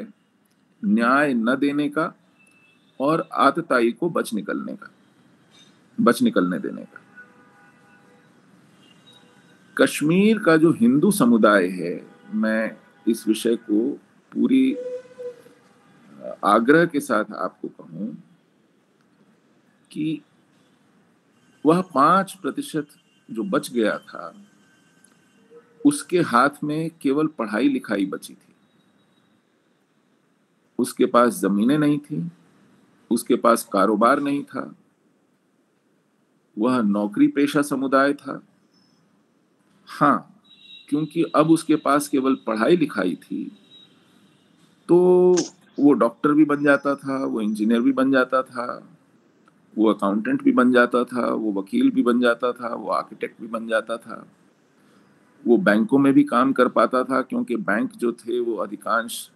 न्याय न देने का और आतताई को बच निकलने का, बच निकलने देने का। कश्मीर का जो हिंदू समुदाय है, मैं इस विषय को पूरी आग्रह के साथ आपको कहूँ कि वह पाँच प्रतिशत जो बच गया था, उसके हाथ में केवल पढ़ाई लिखाई बची थी। उसके पास जमीनें नहीं थी, उसके पास कारोबार नहीं था, वह नौकरी पेशा समुदाय था। हाँ क्योंकि अब उसके पास केवल पढ़ाई लिखाई थी तो वो डॉक्टर भी बन जाता था, वो इंजीनियर भी बन जाता था, वो अकाउंटेंट भी बन जाता था, वो वकील भी बन जाता था, वो आर्किटेक्ट भी बन जाता था। वो बैंकों में भी काम कर पाता था क्योंकि बैंक जो थे वो अधिकांश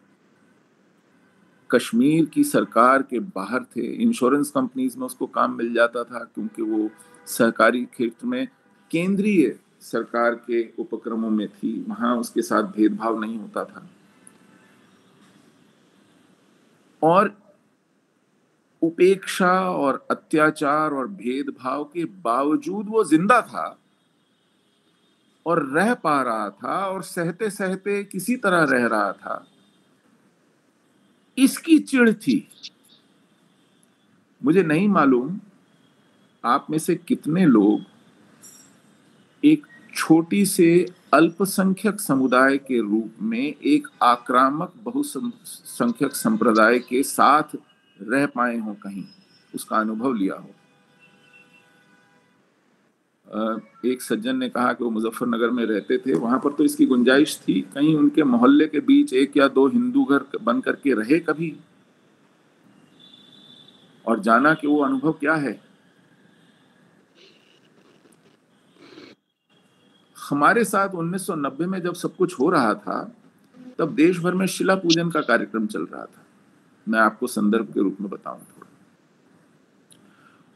कश्मीर की सरकार के बाहर थे। इंश्योरेंस कंपनीज़ में उसको काम मिल जाता था क्योंकि वो सहकारी क्षेत्र में केंद्रीय सरकार के उपक्रमों में थी। वहाँ उसके साथ भेदभाव नहीं होता था। और उपेक्षा और अत्याचार और भेदभाव के बावजूद वो ज़िंदा था और रह पा रहा था और सहते सहते किसी तरह रह रहा था। इसकी चिड़ थी। मुझे नहीं मालूम आप में से कितने लोग एक छोटी से अल्पसंख्यक समुदाय के रूप में एक आक्रामक बहुसंख्यक संप्रदाय के साथ रह पाए हो कहीं। उसका अनुभव लिया हो। एक सज्जन ने कहा कि वो मुजफ्फरनगर में रहते थे। वहाँ पर तो इसकी गुंजाइश थी। कहीं उनके मोहल्ले के बीच एक या दो हिंदू घर बन करके रहे कभी? और जाना कि वो अनुभव क्या है? हमारे साथ 1990 में जब सब कुछ हो रहा था, तब देश भर में शिला पूजन का कार्यक्रम चल रहा था। मैं आपको संदर्भ के रूप में बताऊँ थोड़ा।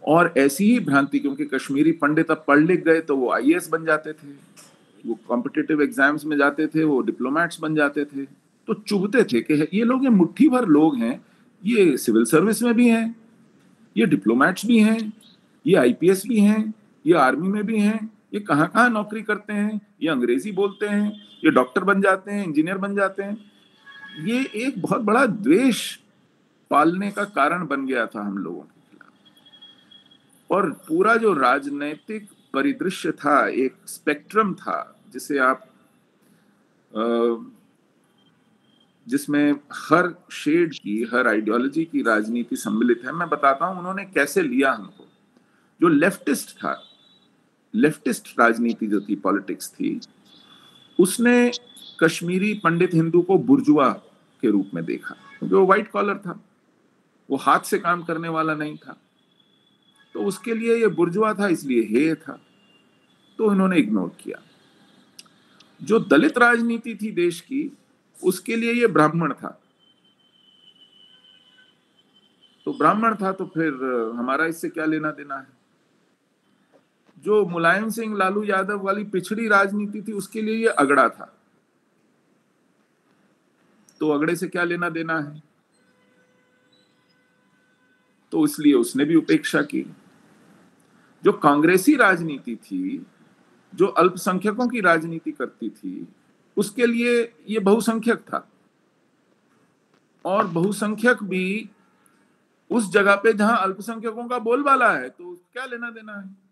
और ऐसी ही भ्रांति, क्योंकि कश्मीरी पंडित अब पढ़ लिख गए तो वो आई बन जाते थे, वो कॉम्पिटेटिव एग्ज़ाम्स में जाते थे, वो डिप्लोमेट्स बन जाते थे तो चुभते थे कि ये लोग, ये मुट्ठी भर लोग हैं, ये सिविल सर्विस में भी हैं, ये डिप्लोमेट्स भी हैं, ये आईपीएस भी हैं, ये आर्मी में भी हैं ये कहाँ कहाँ नौकरी करते हैं? ये अंग्रेज़ी बोलते हैं, ये डॉक्टर बन जाते हैं, इंजीनियर बन जाते हैं। ये एक बहुत बड़ा द्वेष पालने का कारण बन गया था हम लोगों के खिलाफ। और पूरा जो राजनैतिक परिदृश्य था, एक स्पेक्ट्रम था, जिसे आप जिसमें हर शेड की, हर आइडियोलॉजी की राजनीति सम्मिलित है, मैं बताता हूँ उन्होंने कैसे लिया हमको। जो लेफ्टिस्ट था लेफ्टिस्ट राजनीति जो थी, पॉलिटिक्स थी, उसने कश्मीरी पंडित हिंदू को बुर्जुआ के रूप में देखा। क्योंकि वो व्हाइट कॉलर था, वो हाथ से काम करने वाला नहीं था। तो उसके लिए ये बुर्जुआ था, इसलिए हे था। तो इन्होंने इग्नोर किया। जो दलित राजनीति थी देश की, उसके लिए ये ब्राह्मण था। तो ब्राह्मण था तो फिर हमारा इससे क्या लेना देना है? जो मुलायम सिंह, लालू यादव वाली पिछड़ी राजनीति थी, उसके लिए ये अगड़ा था। तो अगड़े से क्या लेना देना है? तो इसलिए उसने भी उपेक्षा की। जो कांग्रेसी राजनीति थी, जो अल्पसंख्यकों की राजनीति करती थी, उसके लिए ये बहुसंख्यक था। और बहुसंख्यक भी उस जगह पे जहाँ अल्पसंख्यकों का बोलबाला है तो क्या लेना देना है?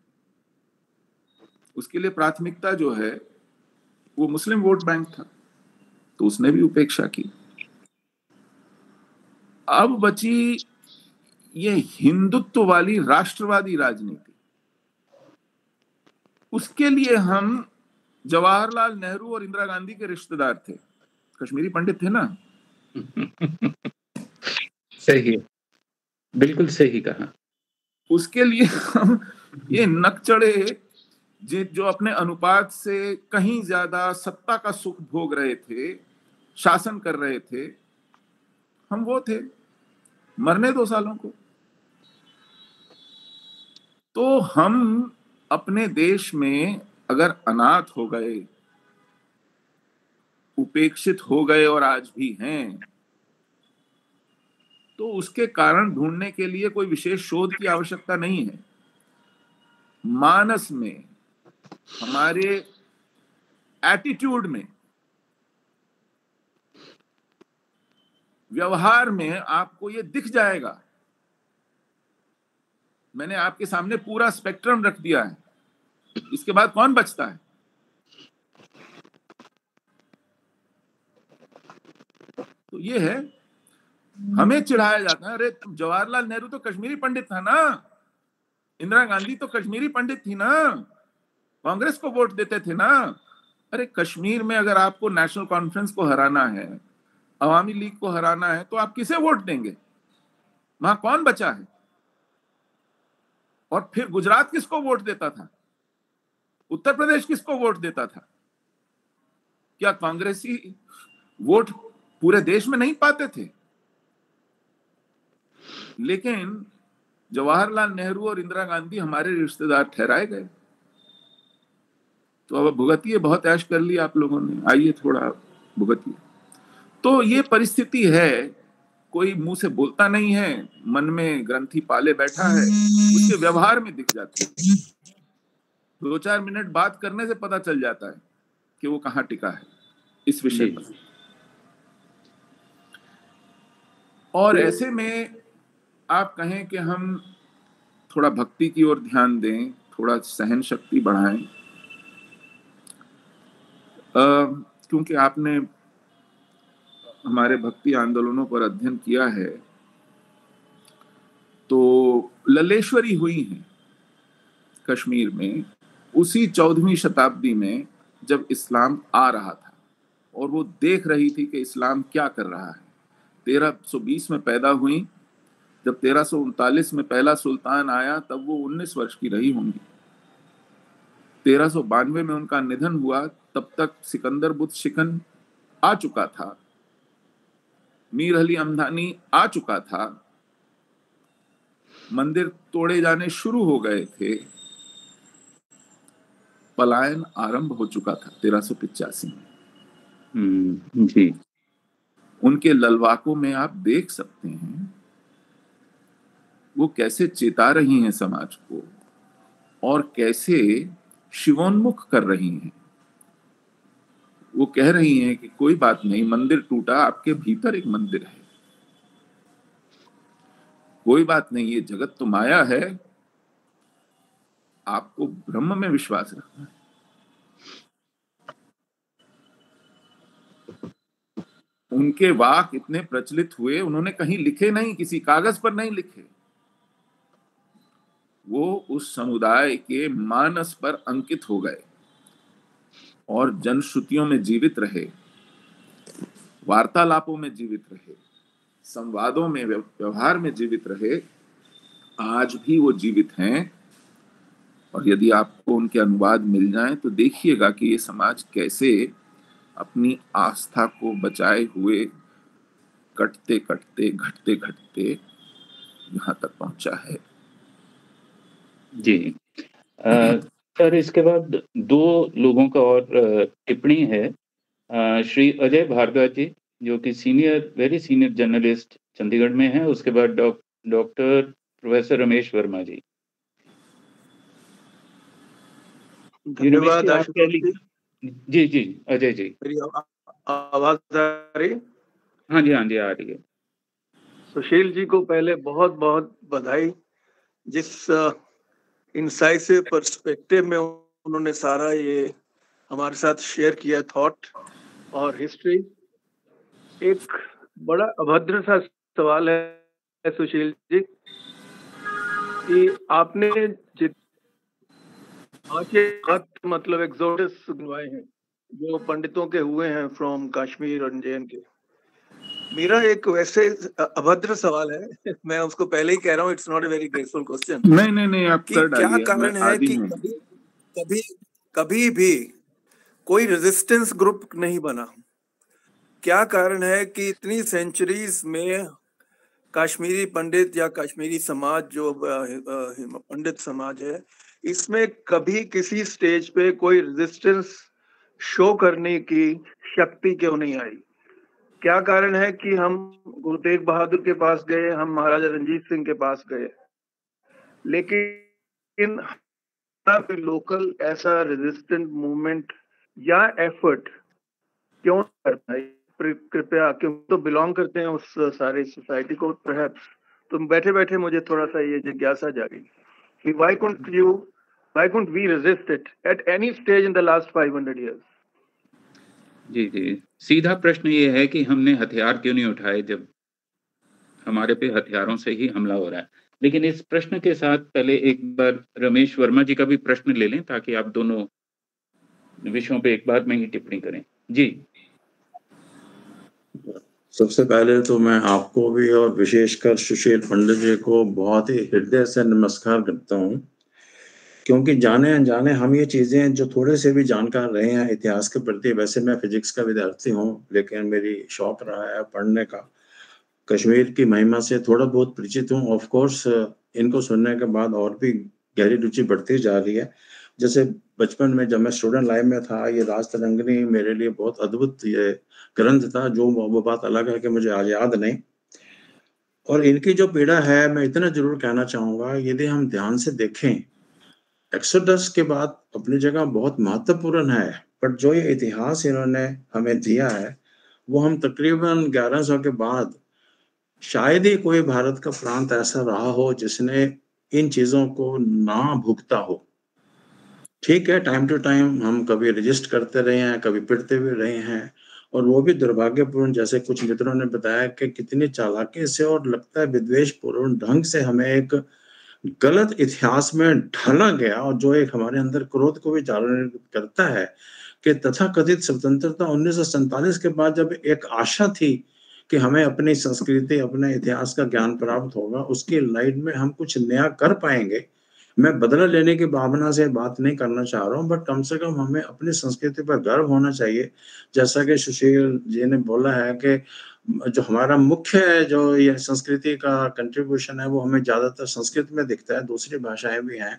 उसके लिए प्राथमिकता जो है वो मुस्लिम वोट बैंक था तो उसने भी उपेक्षा की। अब बची ये हिंदुत्व वाली राष्ट्रवादी राजनीति। उसके लिए हम जवाहरलाल नेहरू और इंदिरा गांधी के रिश्तेदार थे। कश्मीरी पंडित थे ना? <laughs> सही बिल्कुल सही कहा। उसके लिए हम ये नक चढ़े जो अपने अनुपात से कहीं ज़्यादा सत्ता का सुख भोग रहे थे, शासन कर रहे थे, हम वो थे, मरने दो सालों को। तो हम अपने देश में अगर अनाथ हो गए, उपेक्षित हो गए और आज भी हैं तो उसके कारण ढूँढने के लिए कोई विशेष शोध की आवश्यकता नहीं है। मानस में हमारे एटीट्यूड में, व्यवहार में आपको ये दिख जाएगा। मैंने आपके सामने पूरा स्पेक्ट्रम रख दिया है। इसके बाद कौन बचता है? तो ये है, हमें चिढ़ाया जाता है, अरे जवाहरलाल नेहरू तो कश्मीरी पंडित था ना? इंदिरा गांधी तो कश्मीरी पंडित थी ना? कांग्रेस को वोट देते थे ना। अरे, कश्मीर में अगर आपको नेशनल कॉन्फ्रेंस को हराना है, अवामी लीग को हराना है तो आप किसे वोट देंगे? वहाँ कौन बचा है? और फिर गुजरात किसको वोट देता था? उत्तर प्रदेश किसको वोट देता था? क्या कांग्रेसी वोट पूरे देश में नहीं पाते थे? लेकिन जवाहरलाल नेहरू और इंदिरा गांधी हमारे रिश्तेदार ठहराए गए। तो अब भुगतिए बहुत ऐश कर लिया आप लोगों ने। आइए थोड़ा भुगतिए। तो ये परिस्थिति है कोई मुँह से बोलता नहीं है मन में ग्रंथि पाले बैठा है उसके व्यवहार में दिख जाती है। दो चार मिनट बात करने से पता चल जाता है कि वो कहाँ टिका है इस विषय पर। और तो, ऐसे में आप कहें कि हम थोड़ा भक्ति की ओर ध्यान दें थोड़ा सहन शक्ति बढ़ाएँ। क्योंकि आपने हमारे भक्ति आंदोलनों पर अध्ययन किया है तो ललेश्वरी हुई हैं कश्मीर में, उसी चौदहवीं शताब्दी में जब इस्लाम आ रहा था और वो देख रही थी कि इस्लाम क्या कर रहा है। तेरह सौ बीस में पैदा हुई, जब तेरह में पहला सुल्तान आया, तब वो उन्नीस वर्ष की रही होंगी। तेरह में उनका निधन हुआ तब तक सिकंदर बुद्ध शिकन आ चुका था। मीर अली अमदानी आ चुका था। मंदिर तोड़े जाने शुरू हो गए थे। पलायन आरंभ हो चुका था तेरह सौ पिचासी में। हम्म, जी। उनके ललवाकों में आप देख सकते हैं। वो कैसे चेता रही हैं समाज को और कैसे शिवोन्मुख कर रही हैं। वो कह रही हैं कि कोई बात नहीं, मंदिर टूटा, आपके भीतर एक मंदिर है। कोई बात नहीं, ये जगत तो माया है। आपको ब्रह्म में विश्वास रखना है। उनके वाक इतने प्रचलित हुए, उन्होंने कहीं लिखे नहीं, किसी कागज़ पर नहीं लिखे। वो उस समुदाय के मानस पर अंकित हो गए। और जनश्रुतियों में जीवित रहे, वार्तालापों में जीवित रहे, संवादों में व्यवहार में जीवित रहे, आज भी वो जीवित हैं। और यदि आपको उनके अनुवाद मिल जाए तो देखिएगा कि ये समाज कैसे अपनी आस्था को बचाए हुए कटते कटते, घटते घटते यहाँ तक पहुँचा है। जी। सर इसके बाद दो लोगों का और टिप्पणी है। श्री अजय भारद्वाज जी जो कि senior very senior journalist Chandigarh में है। उसके बाद डॉक्टर प्रोफेसर रमेश वर्मा जी। धन्यवाद जी। जी अजय जी। आवाज़ आ रही हाँ? जी हाँ जी आ रही है। सुशील जी को पहले बहुत बहुत बधाई। जिस इनसाइसिव पर्सपेक्टिव में उन्होंने सारा ये हमारे साथ शेयर किया थॉट और हिस्ट्री एक बड़ा अभद्र सा सवाल है, सुशील जी, कि आपने जित मतलब सुनवाए हैं, जो पंडितों के हुए हैं फ्रॉम कश्मीर और जे के। मेरा एक वैसे अभद्र सवाल है। <laughs> मैं उसको पहले ही कह रहा हूँ it's not a very graceful question नहीं नहीं नहीं आप कर क्या कारण है कि कभी कभी कभी भी कोई रेजिस्टेंस ग्रुप नहीं बना। क्या कारण है कि इतनी सेंचुरीज में कश्मीरी पंडित या कश्मीरी समाज जो पंडित समाज है इसमें कभी किसी स्टेज पे कोई रेजिस्टेंस शो करने की शक्ति क्यों नहीं आई? क्या कारण है कि हम गुरु तेग बहादुर के पास गए, हम महाराजा रंजीत सिंह के पास गए? लेकिन लोकल ऐसा रेजिस्टेंट मूवमेंट या एफर्ट क्यों करता है कृपया, क्यों तो बिलोंग करते हैं उस सारे सोसाइटी को परहैप्स तो बैठे बैठे मुझे थोड़ा सा ये जिज्ञासा जागी कि why couldn't you why couldn't we resist it at any stage in the last 500 years जी जी। सीधा प्रश्न ये है कि हमने हथियार क्यों नहीं उठाए जब हमारे पे हथियारों से ही हमला हो रहा है? लेकिन इस प्रश्न के साथ पहले एक बार रमेश वर्मा जी का भी प्रश्न ले लें ताकि आप दोनों विषयों पे एक बार में ही टिप्पणी करें। जी। सबसे पहले तो मैं आपको भी और विशेषकर सुशील पंडित जी को बहुत ही हृदय से नमस्कार करता हूँ। क्योंकि जाने अनजाने हम ये चीज़ें जो थोड़े से भी जानकार रहे हैं इतिहास के प्रति, वैसे मैं फिजिक्स का विद्यार्थी हूँ, लेकिन मेरी शौक रहा है पढ़ने का। कश्मीर की महिमा से थोड़ा बहुत परिचित हूँ। ऑफकोर्स इनको सुनने के बाद और भी गहरी रुचि बढ़ती जा रही है। जैसे बचपन में जब मैं स्टूडेंट लाइफ में था, ये राज तरंगनी मेरे लिए बहुत अद्भुत ये ग्रंथ था, जो वो बात अलग है कि मुझे आज याद नहीं। और इनकी जो पीड़ा है, मैं इतना ज़रूर कहना चाहूँगा, यदि हम ध्यान से देखें एक्सोडस के बाद अपनी जगह बहुत महत्वपूर्ण है, पर जो ये इतिहास इन्होंने हमें दिया है, वो हम तकरीबन 1100 के बाद शायद ही कोई भारत का प्रांत ऐसा रहा हो जिसने इन चीज़ों को ना भुगता हो। ठीक है टाइम टू टाइम हम कभी रजिस्ट करते रहे हैं, कभी पिटते भी रहे हैं, और वो भी दुर्भाग्यपूर्ण, जैसे कुछ मित्रों ने बताया कि कितनी चालाकी से और लगता है विद्वेशपूर्ण ढंग से हमें एक गलत इतिहास में ढाला गया और जो एक हमारे अंदर क्रोध को भी जागृत करता है कि तथा कथित स्वतंत्रता उन्नीस के बाद जब एक आशा थी कि हमें अपनी संस्कृति, अपने इतिहास का ज्ञान प्राप्त होगा, उसकी लाइट में हम कुछ नया कर पाएँगे। मैं बदला लेने की भावना से बात नहीं करना चाह रहा हूँ बट कम से कम हमें अपनी संस्कृति पर गर्व होना चाहिए। जैसा कि सुशील जी ने बोला है कि जो हमारा मुख्य जो ये संस्कृति का कंट्रीब्यूशन है वो हमें ज़्यादातर संस्कृत में दिखता है दूसरी भाषाएँ भी हैं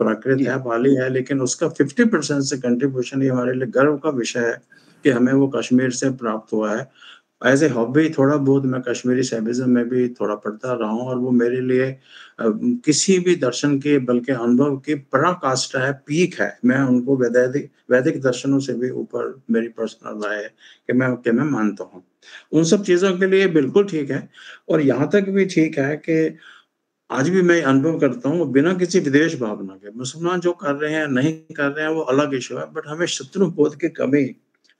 प्राकृत है पाली है लेकिन उसका फिफ्टी परसेंट से कंट्रीब्यूशन ये हमारे लिए गर्व का विषय है कि हमें वो कश्मीर से प्राप्त हुआ है। एज ए हॉबी थोड़ा बहुत मैं कश्मीरी सैबिज्म में भी थोड़ा पढ़ता रहा हूँ और वो मेरे लिए किसी भी दर्शन के बल्कि अनुभव की पराकाष्ठा है पीक है। मैं उनको वैदिक वैदिक दर्शनों से भी ऊपर मेरी पर्सनल राय है कि मैं कि मैं मानता हूँ। उन सब चीज़ों के लिए बिल्कुल ठीक है। और यहाँ तक भी ठीक है कि आज भी मैं अनुभव करता हूँ, बिना किसी विदेश भावना के। मुसलमान जो कर रहे हैं, नहीं कर रहे हैं, वो अलग इशू है बट हमें शत्रु बोध की कमी,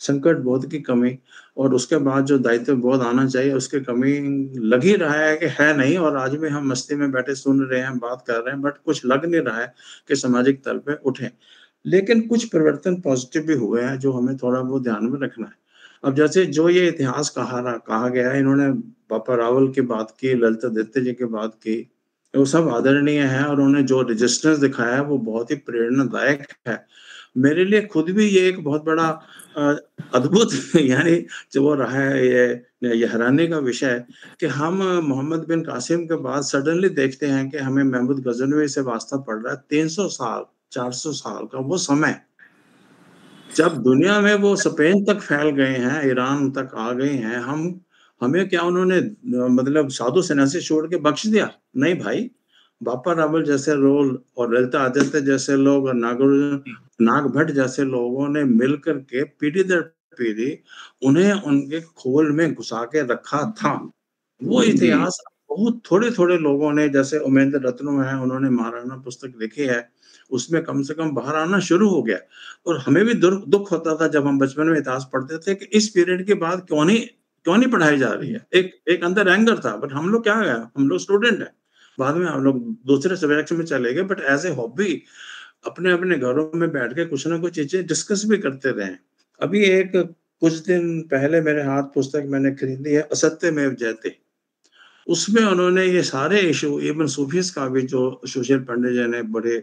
संकट बोध की कमी, और उसके बाद जो दायित्व बोध आना चाहिए, उसकी कमी लग ही रहा है कि है नहीं, और आज भी हम मस्ती में बैठे सुन रहे हैं, बात कर रहे हैं बट कुछ लग नहीं रहा है कि सामाजिक तल पे उठे। लेकिन कुछ परिवर्तन पॉजिटिव भी हुए हैं, जो हमें थोड़ा बहुत ध्यान में रखना है। अब जैसे जो ये इतिहास कहा रहा, कहा गया है, इन्होंने बापा रावल की बात की, ललिता दत्त जी की बात की, वो सब आदरणीय है और उन्होंने जो रजिस्टेंस दिखाया है वो बहुत ही प्रेरणादायक है। मेरे लिए खुद भी ये एक बहुत बड़ा अद्भुत <laughs> यानी जो वो रहा है, ये ये हैरानी का विषय है कि हम मोहम्मद बिन कासिम के बाद सडनली देखते हैं कि हमें महमूद गजनवी से वास्ता पड़ रहा है तीन सौ साल, चार सौ साल का वो समय। जब दुनिया में वो स्पेन तक फैल गए हैं ईरान तक आ गए हैं हम हमें क्या उन्होंने मतलब साधु सेना से छोड़ के बख्श दिया? नहीं भाई। बापा रावल जैसे रोल और ललिता आदित्य जैसे लोग और नागर नाग भट्ट जैसे लोगों ने मिलकर के पीढ़ी दर पीढ़ी उन्हें उनके खोल में घुसा के रखा था। वो इतिहास बहुत थोड़े थोड़े लोगों ने जैसे उमेंद्र रत्नो है उन्होंने महाराणा पुस्तक लिखी है। उसमें कम से कम बाहर आना शुरू हो गया। और हमें भी दुख होता था जब हम बचपन में इतिहास पढ़ते थे कि इस पीरियड के बाद क्यों नहीं क्यों नहीं पढ़ाई जा रही है। एक एक अंदर एंगर था बट हम लोग क्या है? हम लोग स्टूडेंट है। बाद में हम लोग दूसरे सब्जेक्ट में चले गए बट एज ए हॉबी अपने अपने घरों में बैठ के कुछ ना कुछ चीज़ें डिस्कस भी करते रहे। अभी एक, कुछ दिन पहले मेरे हाथ पुस्तक मैंने खरीदी है, असत्य में जयते। उसमें उन्होंने ये सारे इशू इवन सूफीज का भी जो, सुशील पंडित जी ने बड़े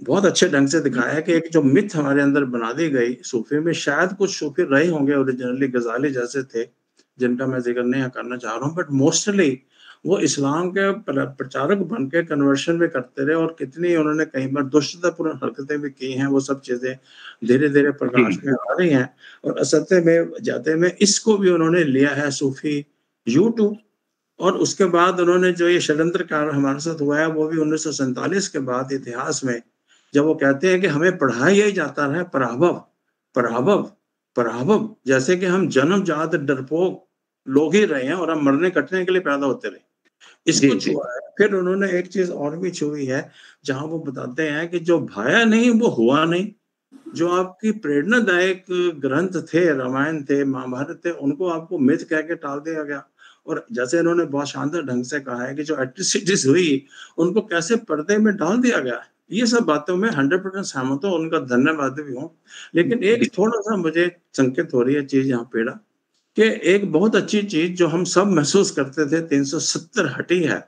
बहुत अच्छे ढंग से दिखाया कि एक जो मिथ हमारे अंदर बना दी गई सूफी में, शायद कुछ सूफी रहे होंगे ओरिजिनली गजाली जैसे थे, जिनका मैं ज़िक्र नहीं करना चाह रहा हूँ बट मोस्टली वो इस्लाम के प्रचारक बन के कन्वर्शन भी करते रहे और कितनी उन्होंने कई बार दुष्टतापूर्ण हरकतें भी की हैं, वो सब चीज़ें धीरे धीरे प्रकाश में आ रही हैं और असत्य में, जाते में इसको भी उन्होंने लिया है सूफी यूट्यूब और उसके बाद उन्होंने जो ये षडंत्र कार्य हमारे साथ हुआ है, वो भी उन्नीस सौ सैंतालीस के बाद इतिहास में जब वो कहते हैं कि हमें पढ़ाया ही जाता रहा पराभव पराभव पराभव जैसे कि हम जन्म जात डरपोक लोग ही रहे हैं और हम मरने कटने के लिए पैदा होते रहे। इसको छुआ है। फिर उन्होंने एक चीज़ और भी छुई है जहाँ वो बताते हैं कि जो भाया नहीं वो हुआ नहीं। जो आपकी प्रेरणादायक ग्रंथ थे रामायण थे महाभारत थे उनको आपको मिथ कह के टाल दिया गया। और जैसे इन्होंने बहुत शानदार ढंग से कहा है कि जो एट्रिसिटीज हुई उनको कैसे पर्दे में डाल दिया गया ये सब बातों में हंड्रेड परसेंट सहमत हूँ उनका धन्यवाद भी हूँ। लेकिन एक थोड़ा सा मुझे संकेत हो रही है चीज़ यहाँ पेड़ा कि एक बहुत अच्छी चीज़ जो हम सब महसूस करते थे 370 हटी है।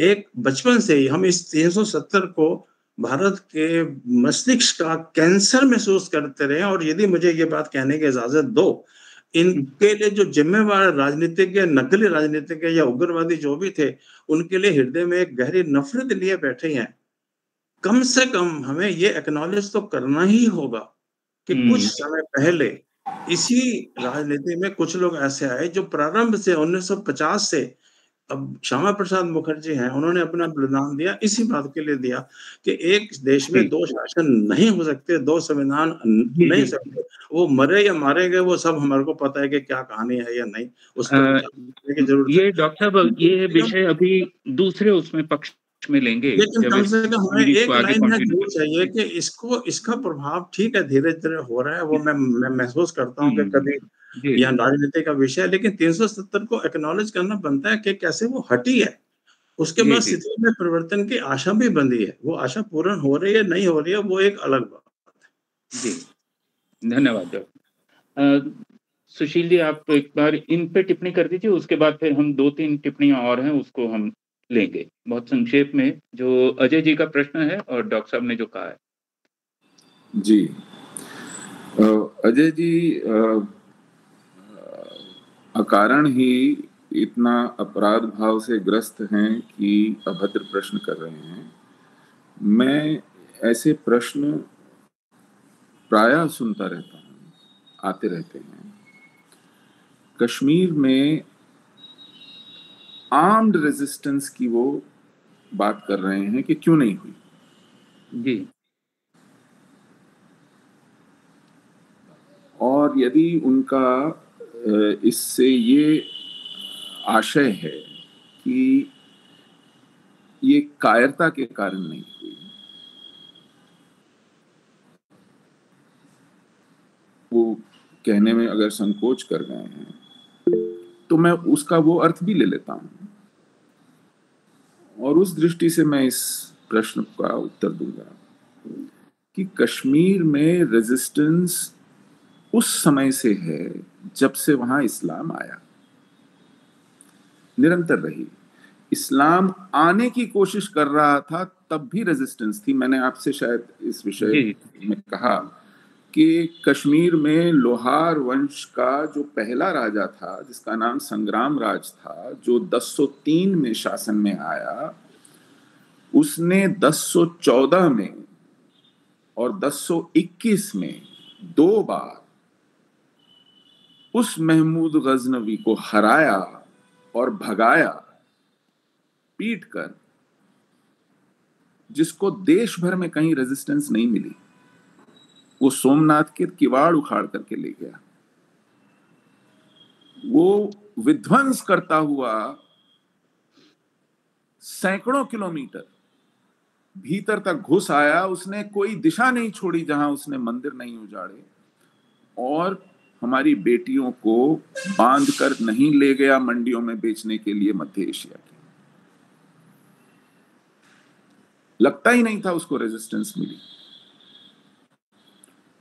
एक बचपन से ही हम इस 370 को भारत के मस्तिष्क का कैंसर महसूस करते रहे और यदि मुझे ये बात कहने की इजाज़त दो इनके लिए जो जिम्मेवार राजनीतिक नकली राजनीतिक या उग्रवादी जो भी थे उनके लिए हृदय में एक गहरी नफरत लिए बैठे हैं। कम से कम हमें ये एक्नॉलेज तो करना ही होगा कि कुछ हम्म। समय पहले इसी राजनीति में कुछ लोग ऐसे आए जो प्रारंभ से 1950 से अब श्यामा प्रसाद मुखर्जी हैं उन्होंने अपना बलिदान दिया इसी बात के लिए दिया कि एक देश में दो शासन नहीं हो सकते दो संविधान नहीं सकते वो मरे या मारे गए वो सब हमारे को पता है कि क्या कहानी है या नहीं उसकी ज़रूरत ये डॉक्टर साहब ये विषय अभी दूसरे उसमें पक्ष में लेंगे लेकिन कम से कम हमें एक लाइन ज़रूर चाहिए कि इसको इसका प्रभाव ठीक है धीरे धीरे हो रहा है वो मैं मैं महसूस करता हूँ कि हम्म। कभी यहाँ राजनीति का विषय है लेकिन 370 को एक्नॉलेज करना बनता है कि कैसे वो हटी है। उसके बाद स्थिति में परिवर्तन की आशा भी बंदी है वो आशा पूर्ण हो रही है नहीं हो रही है वो एक अलग बात है। जी। धन्यवाद सुशील जी आप एक बार इन पे टिप्पणी कर दीजिए उसके बाद फिर हम दो तीन टिप्पणियाँ और हैं उसको हम लेंगे। बहुत संक्षेप में जो अजय जी का प्रश्न है और डॉक्टर साहब ने जो कहा है। जी। अजय जी अकारण ही इतना अपराध भाव से ग्रस्त हैं कि अभद्र प्रश्न कर रहे हैं। मैं ऐसे प्रश्न प्राय सुनता रहता हूँ, आते रहते हैं। कश्मीर में आर्म्ड रेजिस्टेंस की वो बात कर रहे हैं कि क्यों नहीं हुई? जी। और यदि उनका इससे ये आशय है कि ये कायरता के कारण नहीं हुई वो कहने में अगर संकोच कर गए हैं तो मैं उसका वो अर्थ भी ले लेता हूँ। और उस दृष्टि से मैं इस प्रश्न का उत्तर दूँगा कि कश्मीर में रेजिस्टेंस उस समय से है जब से वहाँ इस्लाम आया। निरंतर रही। इस्लाम आने की कोशिश कर रहा था तब भी रेजिस्टेंस थी। मैंने आपसे शायद इस विषय में कहा कि कश्मीर में लोहार वंश का जो पहला राजा था, जिसका नाम संग्राम राज था, जो 1003 में शासन में आया, उसने 1014 में और 1021 में दो बार उस महमूद गजनवी को हराया और भगाया पीट कर जिसको देश भर में कहीं रेजिस्टेंस नहीं मिली। वो सोमनाथ के किवाड़ उखाड़ करके ले गया। वो विध्वंस करता हुआ सैकड़ों किलोमीटर भीतर तक घुस आया। उसने कोई दिशा नहीं छोड़ी जहाँ उसने मंदिर नहीं उजाड़े। और हमारी बेटियों को बाँध कर नहीं ले गया मंडियों में बेचने के लिए मध्य एशिया के। लगता ही नहीं था उसको रेजिस्टेंस मिली।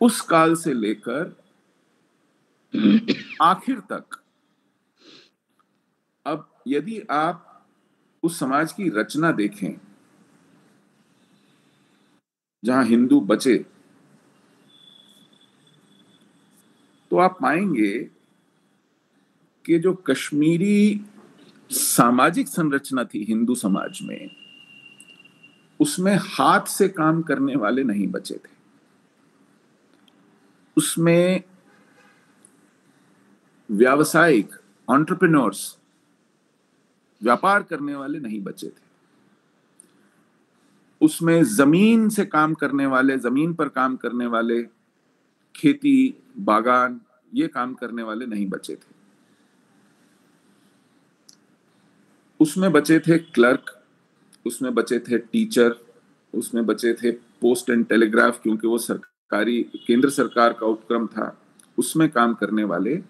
उस काल से लेकर आखिर तक। अब यदि आप उस समाज की रचना देखें, जहाँ हिंदू बचे तो आप पाएँगे कि जो कश्मीरी सामाजिक संरचना थी हिंदू समाज में, उसमें हाथ से काम करने वाले नहीं बचे थे। उसमें व्यावसायिक ऑन्टरप्रिनोर्स व्यापार करने वाले नहीं बचे थे। उसमें ज़मीन से काम करने वाले, ज़मीन पर काम करने वाले, खेती, बागान, ये काम करने वाले नहीं बचे थे। उसमें बचे थे क्लर्क उसमें बचे थे टीचर उसमें बचे थे पोस्ट एंड टेलीग्राफ क्योंकि वो सरकारी केंद्र सरकार का उपक्रम था, उसमें काम करने वाले।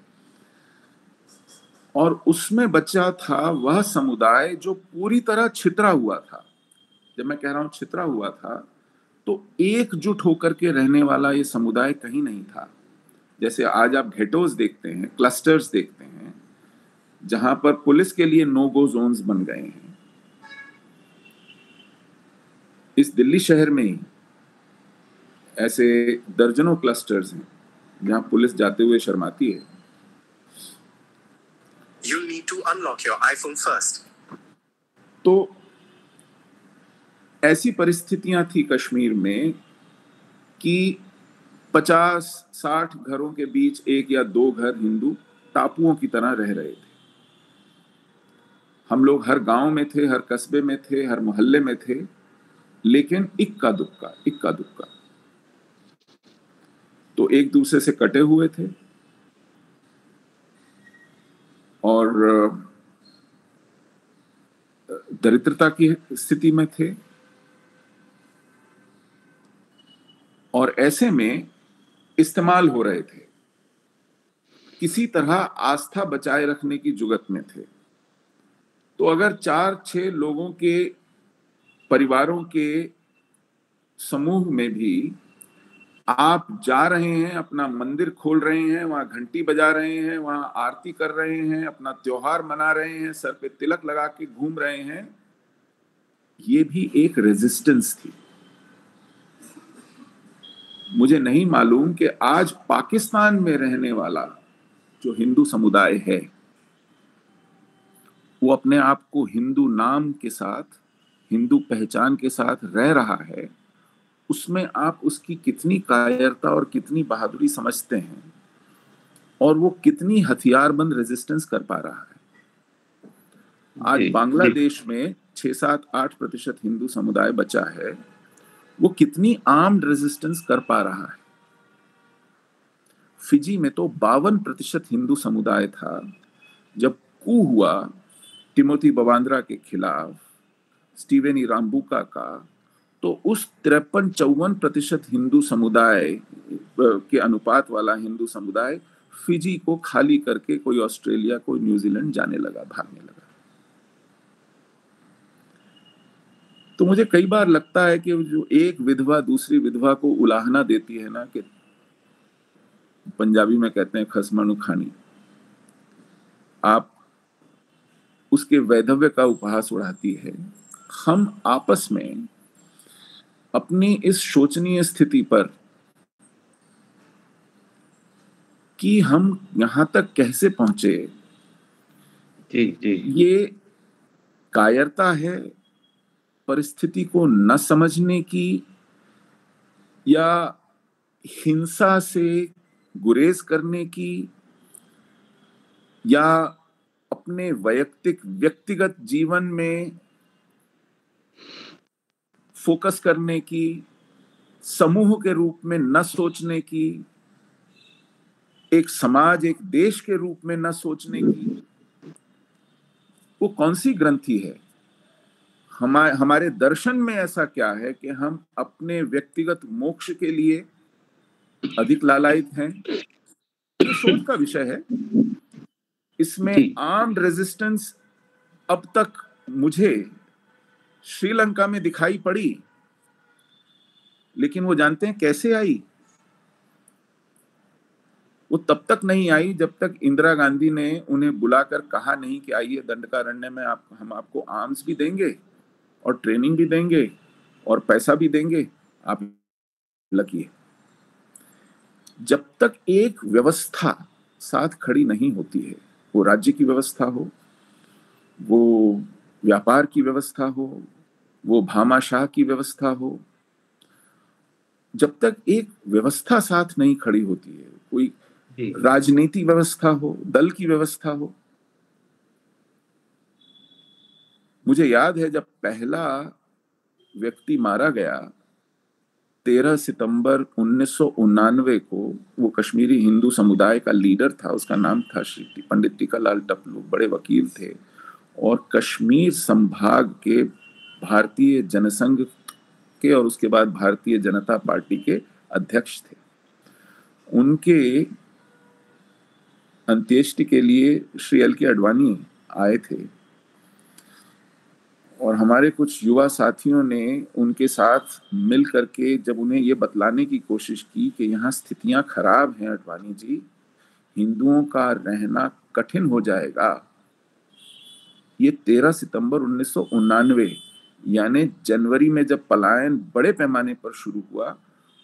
और उसमें बचा था वह समुदाय जो पूरी तरह छितरा हुआ था। जब मैं कह रहा हूँ छितरा हुआ था तो एकजुट होकर के रहने वाला ये समुदाय कहीं नहीं था। जैसे आज आप घेटोज देखते हैं क्लस्टर्स देखते हैं, जहाँ पर पुलिस के लिए नो गो जोन्स बन गए हैं। इस दिल्ली शहर में ही ऐसे दर्जनों क्लस्टर्स हैं जहाँ पुलिस जाते हुए शर्माती है। You'll need to unlock your iPhone first. तो ऐसी परिस्थितियाँ थी कश्मीर में कि 50-60 घरों के बीच एक या दो घर हिंदू टापुओं की तरह रह रहे थे। हम लोग हर गाँव में थे हर कस्बे में थे हर मोहल्ले में थे लेकिन इक्का दुक्का इक्का दुक्का। तो एक दूसरे से कटे हुए थे। और दरिद्रता की स्थिति में थे। और ऐसे में इस्तेमाल हो रहे थे। किसी तरह आस्था बचाए रखने की जुगत में थे। तो अगर चार छह लोगों के परिवारों के समूह में भी आप जा रहे हैं, अपना मंदिर खोल रहे हैं, वहाँ घंटी बजा रहे हैं, वहाँ आरती कर रहे हैं, अपना त्योहार मना रहे हैं, सर पे तिलक लगा के घूम रहे हैं, ये भी एक रेजिस्टेंस थी। मुझे नहीं मालूम कि आज पाकिस्तान में रहने वाला जो हिंदू समुदाय है, वो अपने आप को हिंदू नाम के साथ, हिंदू पहचान के साथ रह रहा है उसमें आप उसकी कितनी कायरता और कितनी बहादुरी समझते हैं और वो कितनी हथियारबंद रेजिस्टेंस कर पा रहा है। आज बांग्लादेश में छह सात आठ प्रतिशत हिंदू समुदाय बचा है वो कितनी आर्म्ड रेजिस्टेंस कर पा रहा है। फिजी में तो बावन प्रतिशत हिंदू समुदाय था जब कू हुआ टिमोथी बवांद्रा के खिलाफ स्टीवेन रामबुका का तो उस तिरपन चौवन प्रतिशत हिंदू समुदाय के अनुपात वाला हिंदू समुदाय फिजी को खाली करके कोई ऑस्ट्रेलिया, कोई न्यूजीलैंड जाने लगा, भागने लगा। तो मुझे कई बार लगता है कि जो एक विधवा दूसरी विधवा को उलाहना देती है ना कि पंजाबी में कहते हैं खसमानु खानी। आप उसके वैधव्य का उपहास उड़ाती है। हम आपस में अपनी इस शोचनीय स्थिति पर कि हम यहाँ तक कैसे पहुँचे। जी जी। ये कायरता है परिस्थिति को न समझने की या हिंसा से गुरेज करने की या अपने वैयक्तिक व्यक्तिगत जीवन में फोकस करने की समूह के रूप में न सोचने की एक समाज एक देश के रूप में न सोचने की वो कौन सी ग्रंथि है? हमारे हमारे दर्शन में ऐसा क्या है कि हम अपने व्यक्तिगत मोक्ष के लिए अधिक लालायित हैं? ये सोच का विषय है। इसमें आर्म रेजिस्टेंस अब तक मुझे श्रीलंका में दिखाई पड़ी। लेकिन वो जानते हैं कैसे आई? वो तब तक नहीं आई जब तक इंदिरा गांधी ने उन्हें बुलाकर कहा नहीं कि आइए दंडकारण्य में आप, हम आपको आर्म्स भी देंगे और ट्रेनिंग भी देंगे और पैसा भी देंगे। आप लगिए जब तक एक व्यवस्था साथ खड़ी नहीं होती है, वो राज्य की व्यवस्था हो, वो व्यापार की व्यवस्था हो वो भामाशाह की व्यवस्था हो जब तक एक व्यवस्था साथ नहीं खड़ी होती है कोई राजनीति व्यवस्था हो दल की व्यवस्था हो मुझे याद है जब पहला व्यक्ति मारा गया तेरह सितंबर उन्नीस को वो कश्मीरी हिंदू समुदाय का लीडर था उसका नाम था श्री पंडित टीकालाल टपलू बड़े वकील थे। और कश्मीर संभाग के भारतीय जनसंघ के और उसके बाद भारतीय जनता पार्टी के अध्यक्ष थे। उनके अंत्येष्टि के लिए श्री एल के अडवाणी आए थे। और हमारे कुछ युवा साथियों ने उनके साथ मिल करके जब उन्हें ये बतलाने की कोशिश की कि यहाँ स्थितियाँ खराब हैं अडवाणी जी, हिंदुओं का रहना कठिन हो जाएगा। ये 13 सितंबर उन्नीस यानी जनवरी में जब पलायन बड़े पैमाने पर शुरू हुआ,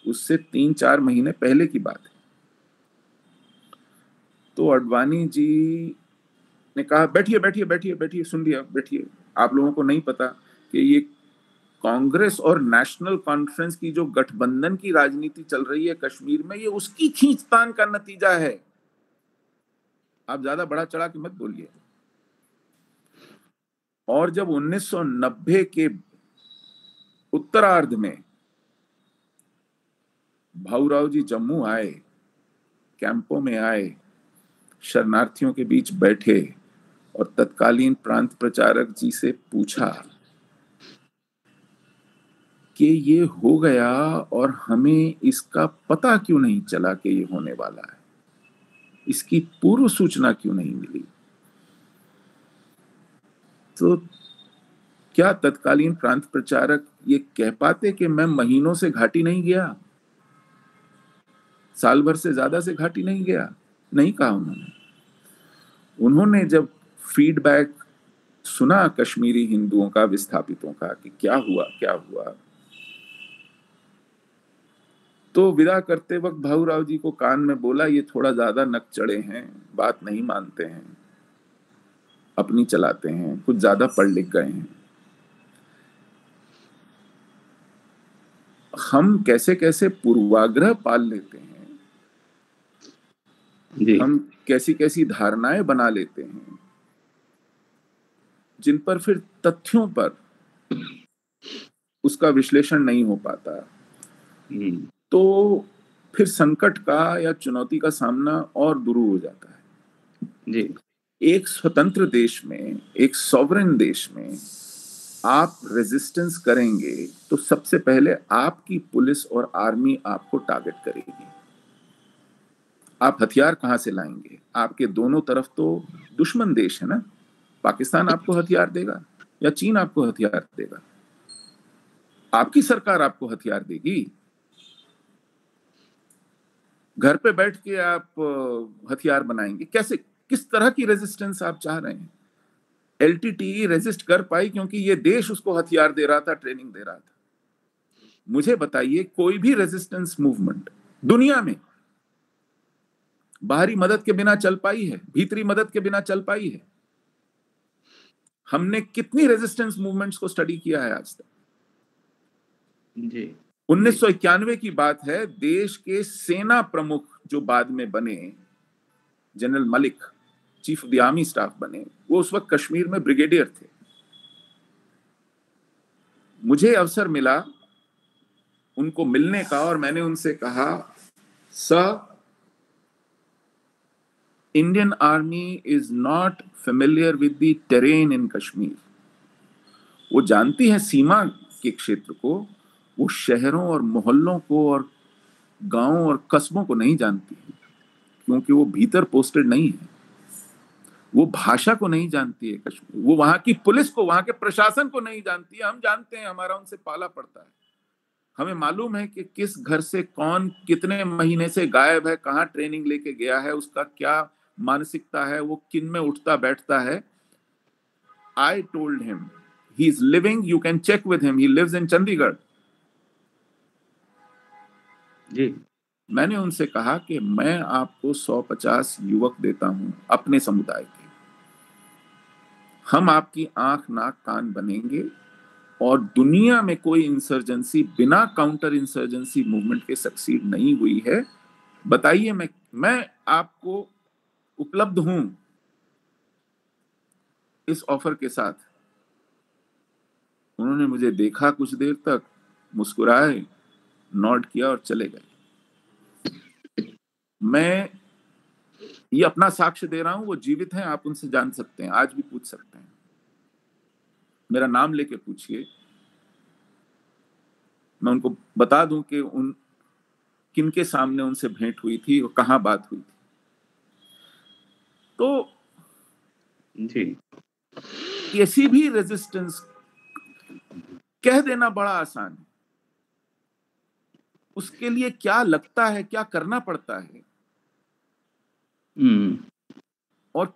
उससे तीन चार महीने पहले की बात है। तो अडवाणी जी ने कहा, बैठिए बैठिए बैठिए बैठिए, सुन लिया, बैठिए। आप लोगों को नहीं पता कि ये कांग्रेस और नेशनल कॉन्फ्रेंस की जो गठबंधन की राजनीति चल रही है कश्मीर में, ये उसकी खींचतान का नतीजा है। आप ज़्यादा बड़ा चढ़ा के मत बोलिए। और जब 1990 के उत्तरार्ध में भाऊराव जी जम्मू आए, कैंपों में आए, शरणार्थियों के बीच बैठे और तत्कालीन प्रांत प्रचारक जी से पूछा कि ये हो गया और हमें इसका पता क्यों नहीं चला कि ये होने वाला है? इसकी पूर्व सूचना क्यों नहीं मिली? तो क्या तत्कालीन प्रांत प्रचारक ये कह पाते कि मैं महीनों से घाटी नहीं गया? साल भर से ज़्यादा से घाटी नहीं गया? नहीं कहा उन्होंने। उन्होंने जब फीडबैक सुना कश्मीरी हिंदुओं का, विस्थापितों का कि क्या हुआ क्या हुआ? तो विदा करते वक्त भाऊराव जी को कान में बोला, ये थोड़ा ज़्यादा नक चढ़े हैं, बात नहीं मानते हैं। अपनी चलाते हैं कुछ ज़्यादा पढ़ लिख गए हैं। हम कैसे कैसे पूर्वाग्रह पाल लेते हैं? जी। हम कैसी कैसी धारणाएँ बना लेते हैं? जिन पर फिर तथ्यों पर उसका विश्लेषण नहीं हो पाता। हम्म। तो फिर संकट का या चुनौती का सामना और दुरू हो जाता है। जी। एक स्वतंत्र देश में, एक सॉवरन देश में आप रेजिस्टेंस करेंगे तो सबसे पहले आपकी पुलिस और आर्मी आपको टारगेट करेगी। आप हथियार कहाँ से लाएँगे? आपके दोनों तरफ़ तो दुश्मन देश है ना? पाकिस्तान आपको हथियार देगा या चीन आपको हथियार देगा? आपकी सरकार आपको हथियार देगी? घर पे बैठ के आप हथियार बनाएँगे। कैसे किस तरह की रेजिस्टेंस आप चाह रहे हैं? एल रेजिस्ट कर पाई क्योंकि ये देश उसको हथियार दे रहा था ट्रेनिंग दे रहा था। मुझे बताइए कोई भी रेजिस्टेंस मूवमेंट दुनिया में बाहरी मदद के बिना चल पाई है भीतरी मदद के बिना चल पाई है? हमने कितनी रेजिस्टेंस मूवमेंट्स को स्टडी किया है आज तक? जी। उन्नीस सौ इक्यानवे की बात है देश के सेना प्रमुख जो बाद में बने general Malik chief of the army staff बने वो उस वक्त कश्मीर में ब्रिगेडियर थे। मुझे अवसर मिला उनको मिलने का और मैंने उनसे कहा, sir, Indian army is not familiar with the terrain in Kashmir. वो जानती है सीमा के क्षेत्र को, वो शहरों और मोहल्लों को और गाँवों और कस्बों को नहीं जानती, क्योंकि वो भीतर पोस्टेड नहीं है। वो भाषा को नहीं जानती है कश्मीर। वो वहाँ की पुलिस को वहाँ के प्रशासन को नहीं जानती है। हम जानते हैं हमारा उनसे पाला पड़ता है। हमें मालूम है कि किस घर से कौन कितने महीने से गायब है कहाँ ट्रेनिंग लेके गया है उसका क्या मानसिकता है वो किन में उठता बैठता है। I told him he is living you can check with him he lives in Chandigarh जी। मैंने उनसे कहा कि मैं आपको 150 युवक देता हूँ अपने समुदाय के। हम आपकी आँख नाक कान बनेंगे और दुनिया में कोई इंसर्जेंसी बिना काउंटर इंसर्जेंसी मूवमेंट के सक्सीड नहीं हुई है। बताइए मैं मैं आपको उपलब्ध हूँ इस ऑफ़र के साथ। उन्होंने मुझे देखा कुछ देर तक, मुस्कुराए नॉट किया और चले गए। मैं ये अपना साक्ष्य दे रहा हूँ वो जीवित हैं आप उनसे जान सकते हैं आज भी पूछ सकते हैं। मेरा नाम लेके पूछिए। मैं उनको बता दूँ कि उन किनके सामने उनसे भेंट हुई थी और कहाँ बात हुई थी। तो जी। कैसी भी रेजिस्टेंस कह देना बड़ा आसान है। उसके लिए क्या लगता है क्या करना पड़ता है? और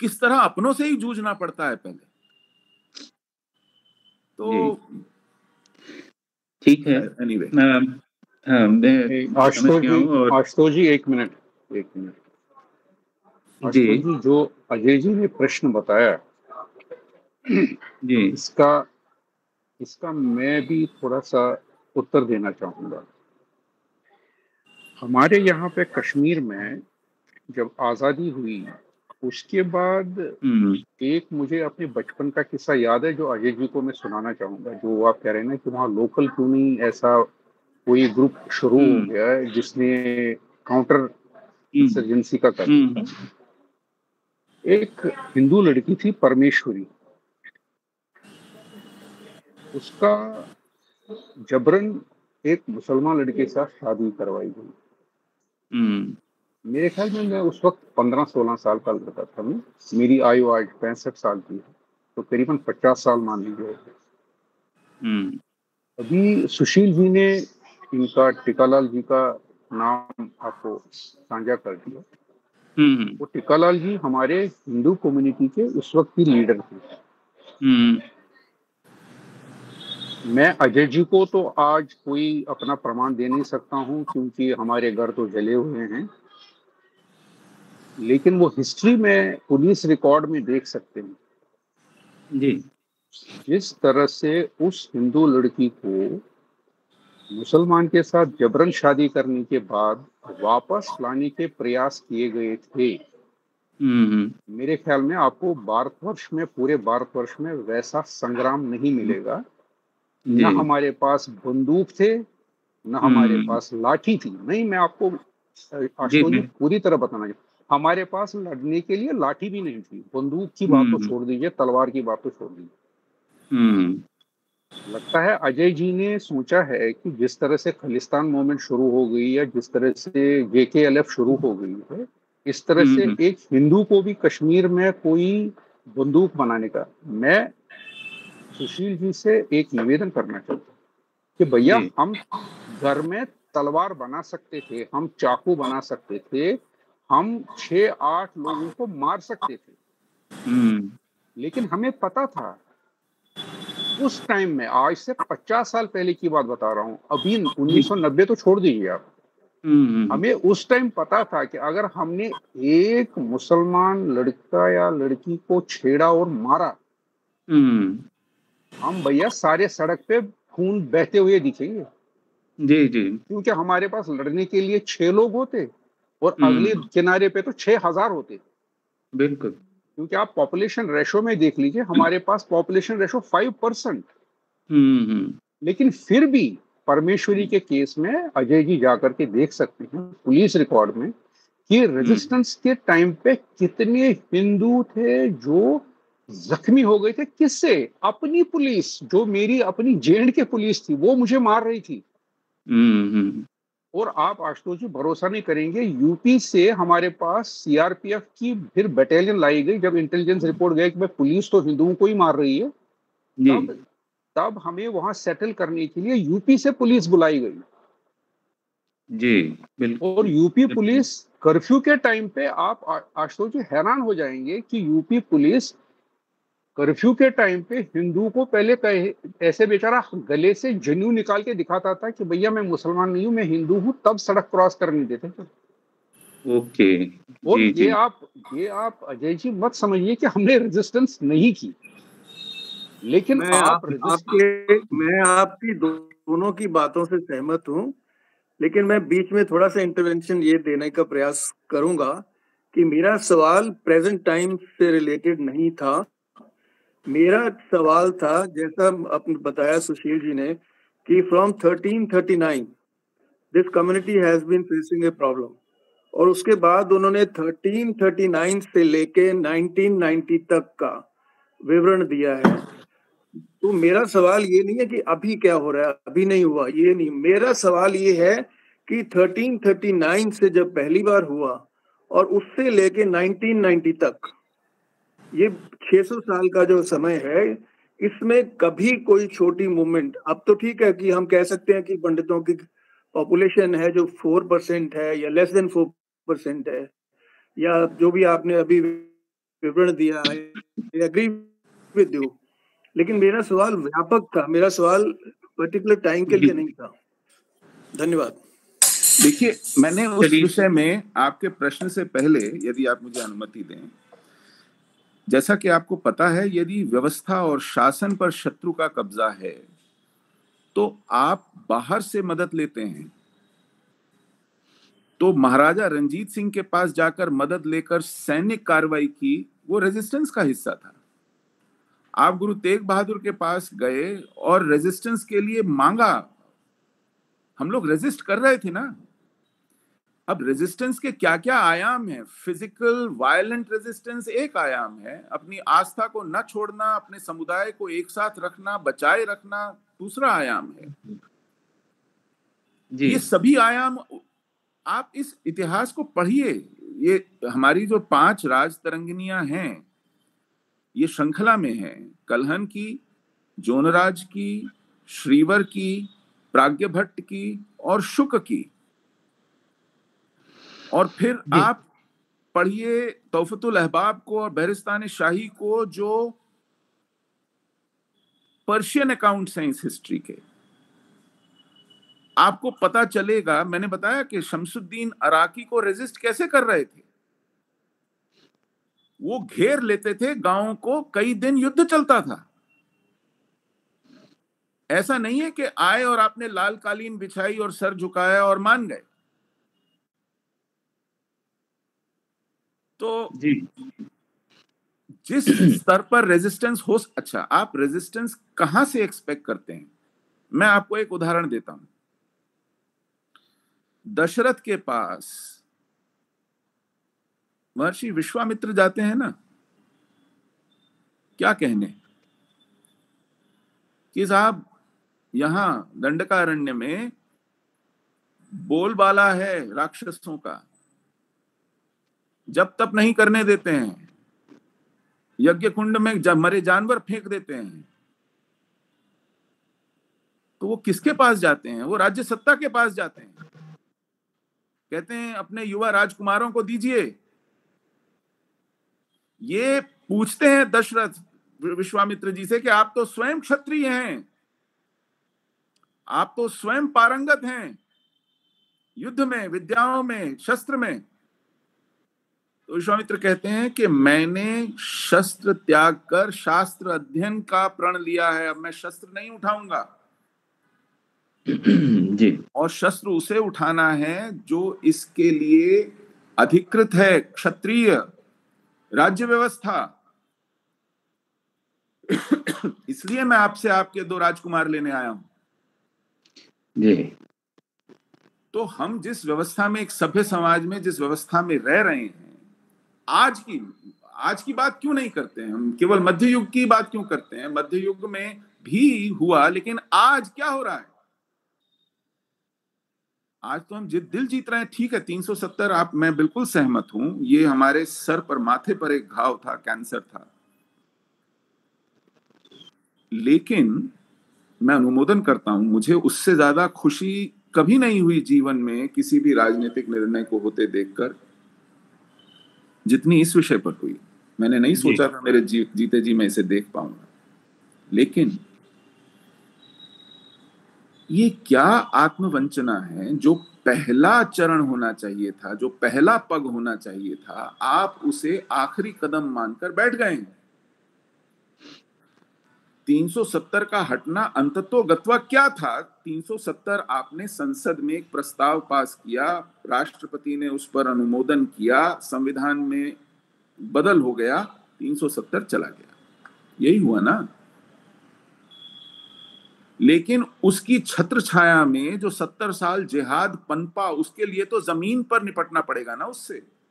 किस तरह अपनों से ही जूझना पड़ता है पहले? तो ठीक है। एनीवे हाँ, आशुतोष जी एक मिनट। एक मिनट। जी। जो अजय जी ने प्रश्न बताया जी। इसका इसका मैं भी थोड़ा सा उत्तर देना चाहूँगा। हमारे यहाँ पे कश्मीर में जब आज़ादी हुई उसके बाद हम्म। एक मुझे अपने बचपन का किस्सा याद है जो अजय जी को मैं सुनाना चाहूँगा जो आप कह रहे हैं ना कि वहाँ लोकल क्यों नहीं ऐसा कोई ग्रुप शुरू हो हम्म। गया जिसने काउंटर हम्म। इंसर्जेंसी का कर हम्म। एक हिंदू लड़की थी परमेश्वरी। उसका जबरन एक मुसलमान लड़के के साथ शादी करवाई गई। हम्म। मेरे ख्याल में मैं उस वक्त पंद्रह सोलह साल का लड़का था मैं। मेरी आयु आज पैंसठ साल की है तो करीबन पचास साल मान लीजिए हम्म। अभी सुशील जी ने इनका टिकालाल जी का नाम आपको साझा कर दिया। हम्म। वो टिकालाल जी हमारे हिंदू कम्युनिटी के उस वक्त की लीडर थे। हम्म। मैं अजय जी को तो आज कोई अपना प्रमाण दे नहीं सकता हूँ क्योंकि हमारे घर तो जले हुए हैं। लेकिन वो हिस्ट्री में पुलिस रिकॉर्ड में देख सकते हैं। जी। जिस तरह से उस हिंदू लड़की को मुसलमान के साथ जबरन शादी करने के बाद वापस लाने के प्रयास किए गए थे। हम्म। मेरे ख्याल में आपको भारतवर्ष में पूरे भारतवर्ष में वैसा संग्राम नहीं मिलेगा। न हमारे पास बंदूक थे न हमारे हम्म। पास लाठी थी। नहीं मैं आपको। पूरी तरह बताना चाहता हमारे पास लड़ने के लिए लाठी भी नहीं थी। बंदूक की बात तो हम्म। छोड़ दीजिए तलवार की बात तो छोड़ दीजिए। हम्म। लगता है अजय जी ने सोचा है कि जिस तरह से खालिस्तान मूवमेंट शुरू हो गई है जिस तरह से जेकेएलएफ शुरू हो गई है इस तरह से हम्म। एक हिंदू को भी कश्मीर में कोई बंदूक बनाने का। मैं सुशील जी से एक निवेदन करना चाहता हूँ कि भैया हम घर में तलवार बना सकते थे हम चाकू बना सकते थे हम छह आठ लोगों को मार सकते थे। हम्म। लेकिन हमें पता था उस टाइम में आज से 50 साल पहले की बात बता रहा हूँ अभी 1990 तो छोड़ दीजिए आप। हम्म हमें उस टाइम पता था कि अगर हमने एक मुसलमान लड़का या लड़की को छेड़ा और मारा हम्म। हम भैया सारे सड़क पे खून बहते हुए दिखेंगे। जी जी। क्योंकि हमारे पास लड़ने के लिए छह लोग होते। और हम्म। अगले किनारे पे तो छह हज़ार होते बिल्कुल। क्योंकि आप पॉपुलेशन रेशो में देख लीजिए हमारे पास पॉपुलेशन रेशो फाइव परसेंट हम्म हम्म। लेकिन फिर भी परमेश्वरी के केस में अजय जी जाकर के देख सकते हैं पुलिस रिकॉर्ड में कि रेजिस्टेंस के टाइम पे कितने हिंदू थे जो जख्मी हो गए थे। किससे? अपनी पुलिस जो मेरी अपनी जेएंड के पुलिस थी वो मुझे मार रही थी। हम्म हम्म। और आप आशुतोष जी भरोसा नहीं करेंगे यूपी से हमारे पास सीआरपीएफ की फिर बटालियन लाई गई जब इंटेलिजेंस रिपोर्ट गया कि भाई पुलिस तो हिंदुओं को ही मार रही है जी। तब तब हमें वहाँ सेटल करने के लिए यूपी से पुलिस बुलाई गई। जी बिल्कुल। और यूपी पुलिस कर्फ्यू के टाइम पे आप आशुतोष जी हैरान हो जाएँगे कि यूपी पुलिस कर्फ्यू के टाइम पे हिंदू को पहले कहे ऐसे बेचारा गले से जनेऊ निकाल के दिखाता था कि भैया मैं मुसलमान नहीं हूँ मैं हिंदू हूँ तब सड़क क्रॉस करने देते थे। ओके। और जी ये जी। आप ये आप अजय जी मत समझिए कि हमने रेजिस्टेंस नहीं की। लेकिन मैं आप आप, आपके मैं आपकी दो, दोनों की बातों से सहमत हूँ लेकिन मैं बीच में थोड़ा सा इंटरवेंशन ये देने का प्रयास करूँगा कि मेरा सवाल प्रेजेंट टाइम से रिलेटेड नहीं था। मेरा सवाल था, जैसा आपने बताया सुशील जी ने, कि from 1339 this community has been facing a problem और उसके बाद उन्होंने 1339 से लेके 1990 तक का विवरण दिया है। तो मेरा सवाल ये नहीं है कि अभी क्या हो रहा है, अभी नहीं हुआ, ये नहीं। मेरा सवाल ये है कि 1339 से जब पहली बार हुआ, और उससे लेके 1990 तक ये 600 साल का जो समय है इसमें कभी कोई छोटी मूवमेंट अब तो ठीक है कि हम कह सकते हैं कि पंडितों की पॉपुलेशन है जो फोर परसेंट है या लेस देन फोर परसेंट है या जो भी आपने अभी विवरण दिया है एग्री विद यू लेकिन मेरा सवाल व्यापक था मेरा सवाल पर्टिकुलर टाइम के लिए नहीं था। धन्यवाद। देखिए मैंने उस विषय में आपके प्रश्न से पहले यदि आप मुझे अनुमति दें जैसा कि आपको पता है, यदि व्यवस्था और शासन पर शत्रु का कब्जा है तो आप बाहर से मदद लेते हैं। तो महाराजा रंजीत सिंह के पास जाकर मदद लेकर सैनिक कार्रवाई की, वो रेजिस्टेंस का हिस्सा था। आप गुरु तेग बहादुर के पास गए और रेजिस्टेंस के लिए मांगा। हम लोग रेजिस्ट कर रहे थे ना। अब रेजिस्टेंस के क्या क्या आयाम है? फ़िज़िकल वायलेंट रेजिस्टेंस एक आयाम है। अपनी आस्था को न छोड़ना अपने समुदाय को एक साथ रखना बचाए रखना दूसरा आयाम है। जी। ये सभी आयाम आप इस इतिहास को पढ़िए। ये हमारी जो पाँच राज तरंगिनियाँ हैं ये श्रृंखला में है। कलहन की जोनराज की श्रीवर की प्राग्ञ भट्ट की और शुक की। और फिर आप पढ़िए तोफतुल अहबाब को और बहरिस्तान शाही को जो पर्शियन अकाउंट्स हैं इस हिस्ट्री के। आपको पता चलेगा मैंने बताया कि शमसुद्दीन अराकी को रेजिस्ट कैसे कर रहे थे? वो घेर लेते थे गाँवों को कई दिन युद्ध चलता था। ऐसा नहीं है कि आए और आपने लाल कालीन बिछाई और सर झुकाया और मान गए। तो जी। जिस स्तर पर रेजिस्टेंस हो अच्छा आप रेजिस्टेंस कहाँ से एक्सपेक्ट करते हैं? मैं आपको एक उदाहरण देता हूँ। दशरथ के पास महर्षि विश्वामित्र जाते हैं ना? क्या कहने? कि साहब यहाँ दंडकारण्य में बोलबाला है राक्षसों का। जब तप नहीं करने देते हैं। यज्ञ कुंड में जब मरे जानवर फेंक देते हैं। तो वो किसके पास जाते हैं? वो राज्य सत्ता के पास जाते हैं। कहते हैं, अपने युवा राजकुमारों को दीजिए। ये पूछते हैं दशरथ विश्वामित्र जी से कि आप तो स्वयं क्षत्रिय हैं। आप तो स्वयं पारंगत हैं। युद्ध में, विद्याओं में, शस्त्र में। विश्वामित्र कहते हैं कि मैंने शस्त्र त्याग कर शास्त्र अध्ययन का प्रण लिया है। अब मैं शस्त्र नहीं उठाऊँगा। <clears throat> जी। और शस्त्र उसे उठाना है जो इसके लिए अधिकृत है क्षत्रिय राज्य व्यवस्था। <clears throat> इसलिए मैं आपसे आपके दो राजकुमार लेने आया हूँ। जी। तो हम जिस व्यवस्था में एक सभ्य समाज में जिस व्यवस्था में रह रहे हैं आज की आज की बात क्यों नहीं करते हैं? हम केवल मध्य युग की बात क्यों करते हैं? मध्य युग में भी हुआ, लेकिन आज क्या हो रहा है? आज तो हम जित दिल जीत रहे हैं। ठीक है 370 आप, मैं बिल्कुल सहमत हूँ। ये हमारे सर पर, माथे पर एक घाव था, कैंसर था। लेकिन मैं अनुमोदन करता हूँ, मुझे उससे ज़्यादा खुशी कभी नहीं हुई जीवन में किसी भी राजनीतिक निर्णय को होते देखकर। जितनी इस विषय पर हुई। मैंने नहीं सोचा था मेरे जी, जीते जी मैं इसे देख पाऊँगा। लेकिन ये क्या आत्मवंचना है जो पहला चरण होना चाहिए था जो पहला पग होना चाहिए था आप उसे आखिरी कदम मानकर बैठ गए हैं। 370 का हटना अंततो गत्वा क्या था? 370 आपने संसद में एक प्रस्ताव पास किया, राष्ट्रपति ने उस पर अनुमोदन किया, संविधान में बदल हो गया 370 चला गया। यही हुआ ना? लेकिन उसकी छत्र छाया में जो सत्तर साल जिहाद पनपा, उसके लिए तो ज़मीन पर निपटना पड़ेगा ना उससे।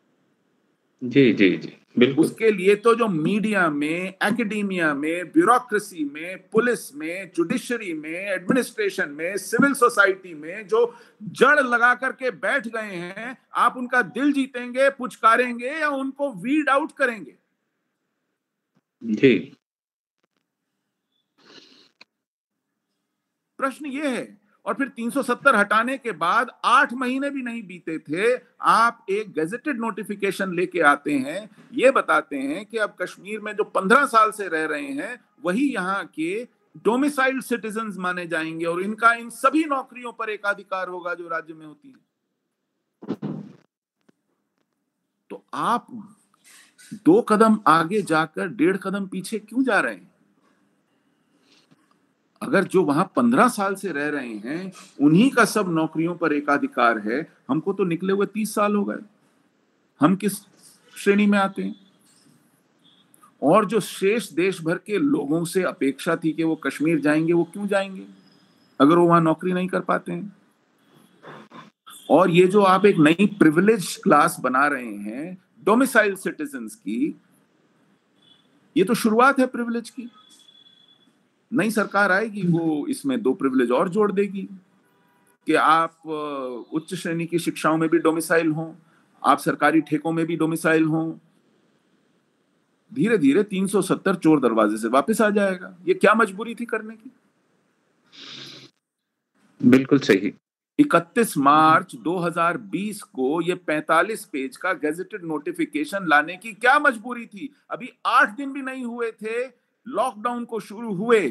जी जी जी बिल्कुल। उसके लिए तो जो मीडिया में एकेडेमिया में ब्यूरोक्रेसी में पुलिस में जुडिशरी में एडमिनिस्ट्रेशन में सिविल सोसाइटी में जो जड़ लगा करके बैठ गए हैं आप उनका दिल जीतेंगे पुचकारेंगे या उनको वीड आउट करेंगे? जी। प्रश्न ये है और फिर 370 हटाने के बाद आठ महीने भी नहीं बीते थे, आप एक गजेटेड नोटिफिकेशन लेके आते हैं, ये बताते हैं कि अब कश्मीर में जो 15 साल से रह रहे हैं, वही यहाँ के डोमिसाइल्ड सिटीजन माने जाएँगे और इनका इन सभी नौकरियों पर एकाधिकार होगा जो राज्य में होती है। तो आप दो कदम आगे जाकर, डेढ़ कदम पीछे क्यों जा रहे हैं? अगर जो वहाँ पंद्रह साल से रह रहे हैं, उन्हीं का सब नौकरियों पर एकाधिकार है, हमको तो निकले हुए तीस साल हो गए। हम किस श्रेणी में आते हैं? और जो शेष देश भर के लोगों से अपेक्षा थी कि वो कश्मीर जाएँगे, वो क्यों जाएँगे? अगर वो वहाँ नौकरी नहीं कर पाते हैं। और ये जो आप एक नई प्रिविलेज क्लास बना रहे हैं डोमिसाइल सिटीजन की, ये तो शुरुआत है प्रिविलेज की। नई सरकार आएगी वो इसमें दो प्रिविलेज और जोड़ देगी कि आप उच्च श्रेणी की शिक्षाओं में भी डोमिसाइल हों आप सरकारी ठेकों में भी डोमिसाइल हों। धीरे धीरे 370 चोर दरवाजे से वापस आ जाएगा। ये क्या मजबूरी थी करने की? बिल्कुल सही। 31 मार्च 2020 को ये 45 पेज का गेजेटेड नोटिफिकेशन लाने की क्या मजबूरी थी? अभी आठ दिन भी नहीं हुए थे लॉकडाउन को शुरू हुए।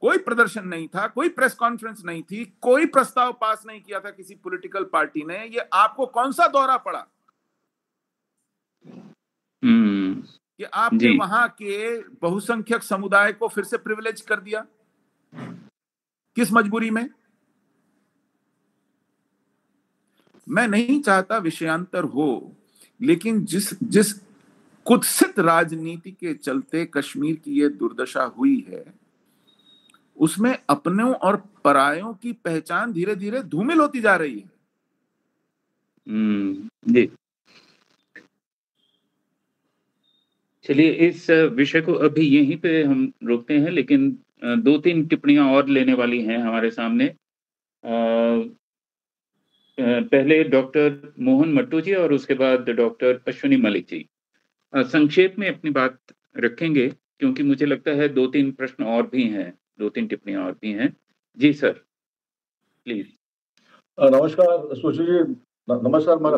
कोई प्रदर्शन नहीं था कोई प्रेस कॉन्फ्रेंस नहीं थी कोई प्रस्ताव पास नहीं किया था किसी पॉलिटिकल पार्टी ने। ये आपको कौन सा दौरा पड़ा? हम्म। कि आपने वहाँ के बहुसंख्यक समुदाय को फिर से प्रिविलेज कर दिया? किस मजबूरी में? मैं नहीं चाहता विषयांतर हो लेकिन जिस जिस कुत्सित राजनीति के चलते कश्मीर की ये दुर्दशा हुई है। उसमें अपनों और परायों की पहचान धीरे धीरे धूमिल होती जा रही है। हम्म, जी। चलिए इस विषय को अभी यहीं पे हम रोकते हैं लेकिन दो तीन टिप्पणियाँ और लेने वाली हैं हमारे सामने। पहले डॉक्टर मोहन मट्टू जी और उसके बाद डॉक्टर अश्विनी मलिक जी। संक्षेप में अपनी बात रखेंगे क्योंकि मुझे लगता है दो तीन प्रश्न और भी हैं दो तीन टिप्पणियाँ और भी हैं। जी सर प्लीज़। नमस्कार सुशील जी। नमस्कार मैं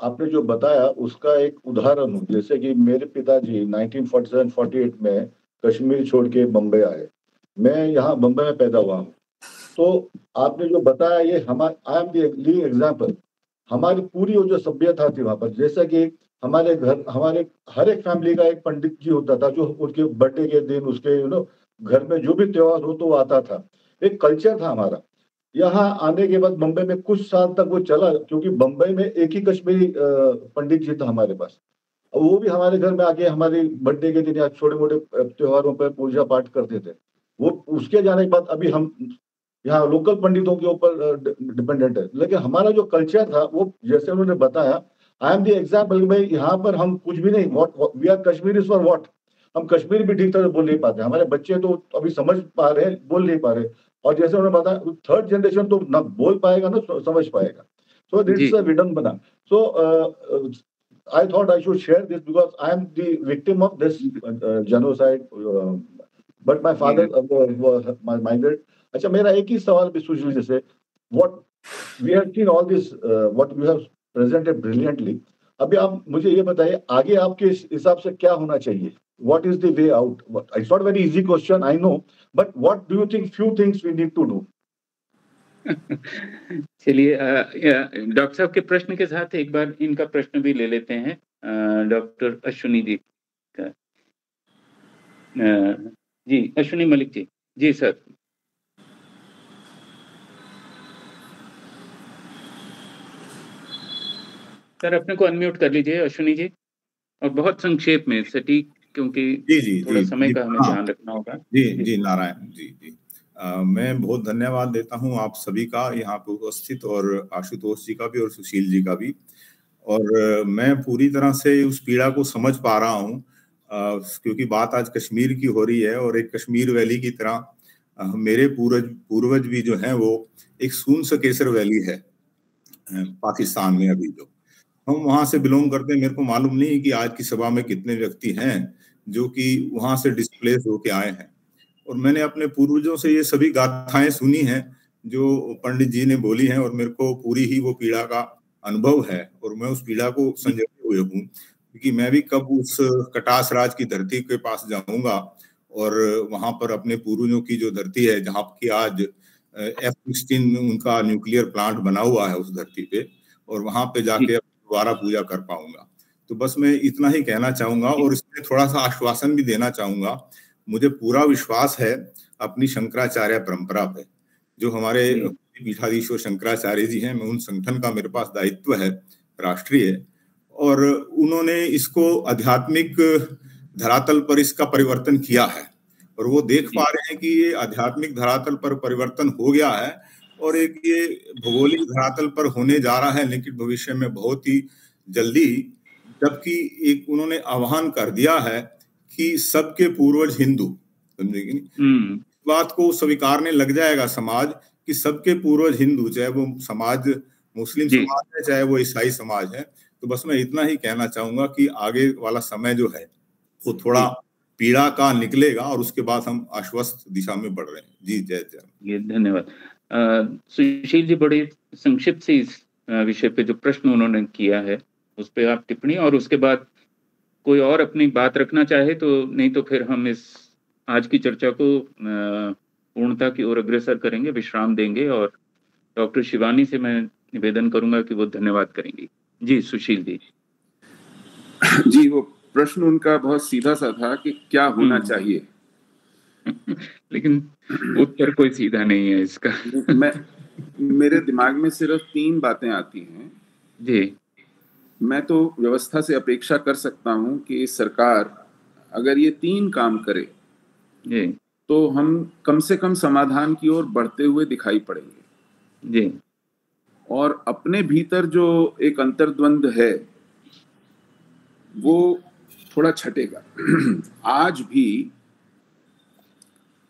आपने जो बताया उसका एक उदाहरण हूँ। जैसे कि मेरे पिताजी 1947-48 में कश्मीर छोड़ के बम्बई आए। मैं यहाँ बम्बई में पैदा हुआ हूँ। तो आपने जो बताया ये हमारे आई एम दी एग्ज़ाम्पल हमारी पूरी वो जो सभ्यता थी वहाँ पर जैसा कि हमारे घर, हमारे हर एक फैमिली का एक पंडित जी होता था, जो उनके बर्थडे के दिन उसके यू नो घर में जो भी त्योहार हो तो आता था। एक कल्चर था हमारा। यहाँ आने के बाद बम्बई में कुछ साल तक वो चला, क्योंकि बम्बई में एक ही कश्मीरी पंडित जी था हमारे पास। वो भी हमारे घर में आके हमारे बर्थडे के दिन या छोटे मोटे त्योहारों पर पूजा पाठ करते थे। वो, उसके जाने के बाद अभी हम यहाँ लोकल पंडितों के ऊपर डिपेंडेंट है। लेकिन हमारा जो कल्चर था वो जैसे उन्होंने बताया आई एम दी एग्ज़ाम्पल भाई यहाँ पर हम कुछ भी नहीं what we are Kashmir for what हम कश्मीरी भी ठीक तरह बोल नहीं पाते। हमारे बच्चे तो अभी समझ पा रहे हैं बोल नहीं पा रहे। और जैसे उन्होंने बताया थर्ड जनरेशन तो ना बोल पाएगा ना समझ पाएगा। सो दिट्स अ बना so I thought I should share this because I am the victim of this but my father uh, migrated. अच्छा मेरा एक ही सवाल भी सुशील जैसे what we have seen all this what we have presented brilliantly अभी आप मुझे ये बताइए, आगे आपके हिसाब से क्या होना चाहिए? What is the way out? It's not very easy question, i know, but what do you think few things we need to <laughs> चलिए डॉक्टर साहब के प्रश्न के साथ एक बार इनका प्रश्न भी ले लेते हैं डॉक्टर अश्विनी जी का। जी, अश्विनी मलिक जी। जी सर सर अपने को अनम्यूट कर लीजिए अश्विनी जी। और बहुत संक्षेप में सटीक क्योंकि जी जी थोड़ा जी समय जी का हमें हाँ। ध्यान रखना होगा। जी जी। जी नारायण जी जी। अ, मैं बहुत धन्यवाद देता हूँ आप सभी का यहाँ पे उपस्थित और आशुतोष जी का भी और सुशील जी का भी। और मैं पूरी तरह से उस पीड़ा को समझ पा रहा हूँ अ, क्योंकि बात आज कश्मीर की हो रही है और एक कश्मीर वैली की तरह अ, मेरे पूर्वज पूर्वज भी जो हैं वो एक सून सकेसर वैली है पाकिस्तान में अभी जो। हम वहाँ से बिलोंग करते हैं। मेरे को मालूम नहीं कि आज की सभा में कितने व्यक्ति हैं जो कि वहाँ से डिस्प्लेस होके आए हैं। और मैंने अपने पूर्वजों से ये सभी गाथाएँ सुनी हैं, जो पंडित जी ने बोली हैं, और मेरे को पूरी ही वो पीड़ा का अनुभव है, और मैं उस पीड़ा को संजोए हुए हूँ, क्योंकि मैं भी कब उस कटास राज की धरती के पास जाऊँगा, और वहाँ पर अपने पूर्वजों की जो धरती है, जहाँ की आज एफ़ सिक्सटीन उनका न्यूक्लियर प्लांट बना हुआ है उस धरती पे, और वहाँ पे जाके दोबारा पूजा कर पाऊँगा। तो बस मैं इतना ही कहना चाहूँगा और इसमें थोड़ा सा आश्वासन भी देना चाहूँगा। मुझे पूरा विश्वास है अपनी शंकराचार्य परंपरा पे जो हमारे पीठाधीश्वर शंकराचार्य जी हैं मैं उन संगठन का मेरे पास दायित्व है राष्ट्रीय। और उन्होंने इसको आध्यात्मिक धरातल पर इसका परिवर्तन किया है। और वो देख पा रहे हैं कि ये आध्यात्मिक धरातल पर परिवर्तन हो गया है और एक ये भौगोलिक धरातल पर होने जा रहा है लेकिन भविष्य में बहुत ही जल्दी जबकि एक उन्होंने आह्वान कर दिया है कि सबके पूर्वज हिंदू समझेगी नहीं? बात को स्वीकारने लग जाएगा समाज कि सबके पूर्वज हिंदू चाहे वो समाज मुस्लिम समाज है चाहे वो ईसाई समाज है। तो बस मैं इतना ही कहना चाहूँगा कि आगे वाला समय जो है वो थोड़ा पीड़ा का निकलेगा और उसके बाद हम आश्वस्त दिशा में बढ़ रहे हैं। जी जय जय। धन्यवाद। सुशील जी बड़े संक्षिप्त से इस विषय पे जो प्रश्न उन्होंने किया है उस पर आप टिप्पणी और उसके बाद कोई और अपनी बात रखना चाहे तो नहीं तो फिर हम इस आज की चर्चा को पूर्णता की ओर अग्रसर करेंगे विश्राम देंगे और डॉक्टर शिवानी से मैं निवेदन करूँगा कि वो धन्यवाद करेंगी। जी सुशील जी। जी वो प्रश्न उनका बहुत सीधा सा था कि क्या होना चाहिए। <laughs> लेकिन उत्तर कोई सीधा नहीं है इसका। <laughs> मैं मेरे दिमाग में सिर्फ़ तीन बातें आती हैं। जी। मैं तो व्यवस्था से अपेक्षा कर सकता हूँ कि सरकार अगर ये तीन काम करे जी। तो हम कम से कम समाधान की ओर बढ़ते हुए दिखाई पड़ेंगे। जी। और अपने भीतर जो एक अंतर्द्वंद है वो थोड़ा छटेगा। <clears throat> आज भी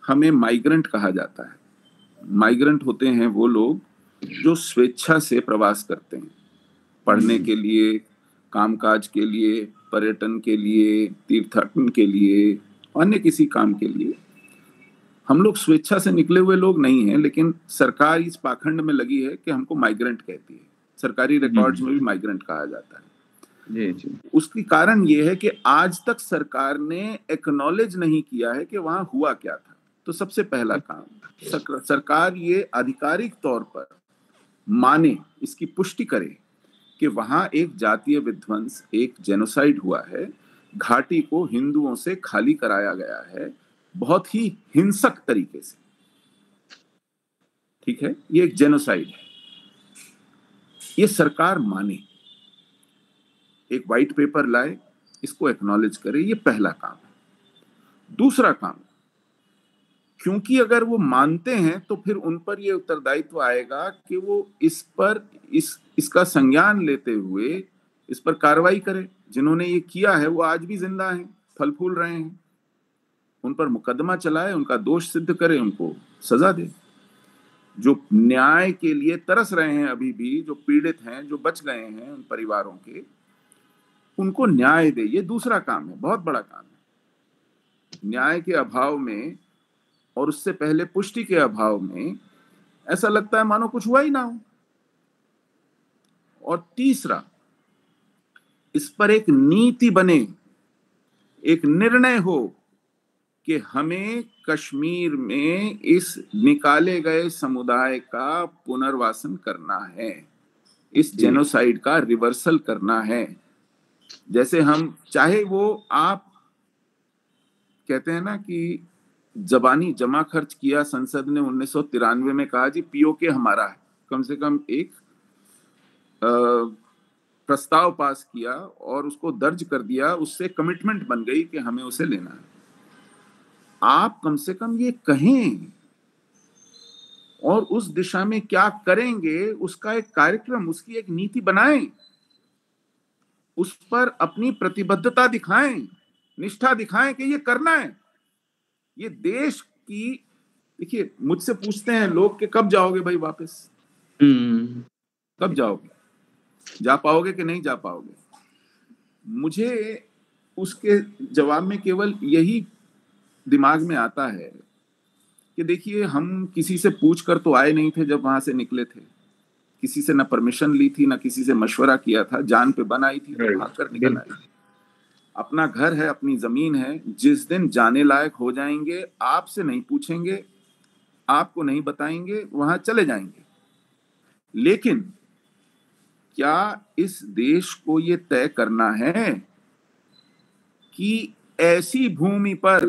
हमें माइग्रेंट कहा जाता है। माइग्रेंट होते हैं वो लोग जो स्वेच्छा से प्रवास करते हैं। पढ़ने के लिए कामकाज के लिए पर्यटन के लिए तीर्थाटन के लिए अन्य किसी काम के लिए। हम लोग स्वेच्छा से निकले हुए लोग नहीं हैं लेकिन सरकार इस पाखंड में लगी है कि हमको माइग्रेंट कहती है। सरकारी रिकॉर्ड्स में भी माइग्रेंट कहा जाता है। जी जी। उसकी कारण ये है कि आज तक सरकार ने एक्नॉलेज नहीं किया है कि वहाँ हुआ क्या था। तो सबसे पहला काम सरकार ये आधिकारिक तौर पर माने इसकी पुष्टि करे कि वहाँ एक जातीय विध्वंस एक जेनोसाइड हुआ है। घाटी को हिंदुओं से खाली कराया गया है बहुत ही हिंसक तरीके से। ठीक है? ये एक जेनोसाइड है। ये सरकार माने। एक वाइट पेपर लाए इसको एक्नॉलेज करे ये पहला काम है। दूसरा काम क्योंकि अगर वो मानते हैं तो फिर उन पर ये उत्तरदायित्व आएगा कि वो इस पर, इस, इसका संज्ञान लेते हुए इस पर कार्रवाई करें। जिन्होंने ये किया है, वो आज भी ज़िंदा हैं, फल फूल रहे हैं। उन पर मुकदमा चलाए, उनका दोष सिद्ध करे, उनको सजा दे। जो न्याय के लिए तरस रहे हैं अभी भी, जो पीड़ित हैं, जो बच गए हैं उन परिवारों के, उनको न्याय दे। ये दूसरा काम है, बहुत बड़ा काम है। न्याय के अभाव में और उससे पहले पुष्टि के अभाव में ऐसा लगता है मानो कुछ हुआ ही ना हो। और तीसरा इस पर एक नीति बने एक निर्णय हो कि हमें कश्मीर में इस निकाले गए समुदाय का पुनर्वासन करना है इस जेनोसाइड का रिवर्सल करना है। जैसे हम चाहे वो आप कहते हैं ना कि जबानी जमा खर्च किया संसद ने उन्नीस सौ तिरानवे में, कहा, जी पीओके हमारा है। कम से कम एक प्रस्ताव पास किया और उसको दर्ज कर दिया, उससे कमिटमेंट बन गई कि हमें उसे लेना है। आप कम से कम ये कहें और उस दिशा में क्या करेंगे, उसका एक कार्यक्रम, उसकी एक नीति बनाएँ। उस पर अपनी प्रतिबद्धता दिखाएँ, निष्ठा दिखाएँ कि ये करना है। ये देश की देखिए मुझसे पूछते हैं लोग कि कब जाओगे भाई वापस? हम्म। कब जाओगे? जा पाओगे कि नहीं जा पाओगे? मुझे उसके जवाब में केवल यही दिमाग में आता है कि देखिए हम किसी से पूछ कर तो आए नहीं थे जब वहाँ से निकले थे। किसी से ना परमिशन ली थी ना किसी से मशवरा किया था जान पे बन आई थी तो भाग कर निकल आई अपना घर है, अपनी ज़मीन है, जिस दिन जाने लायक हो जाएँगे, आपसे नहीं पूछेंगे, आपको नहीं बताएँगे, वहाँ चले जाएँगे। लेकिन क्या इस देश को ये तय करना है कि ऐसी भूमि पर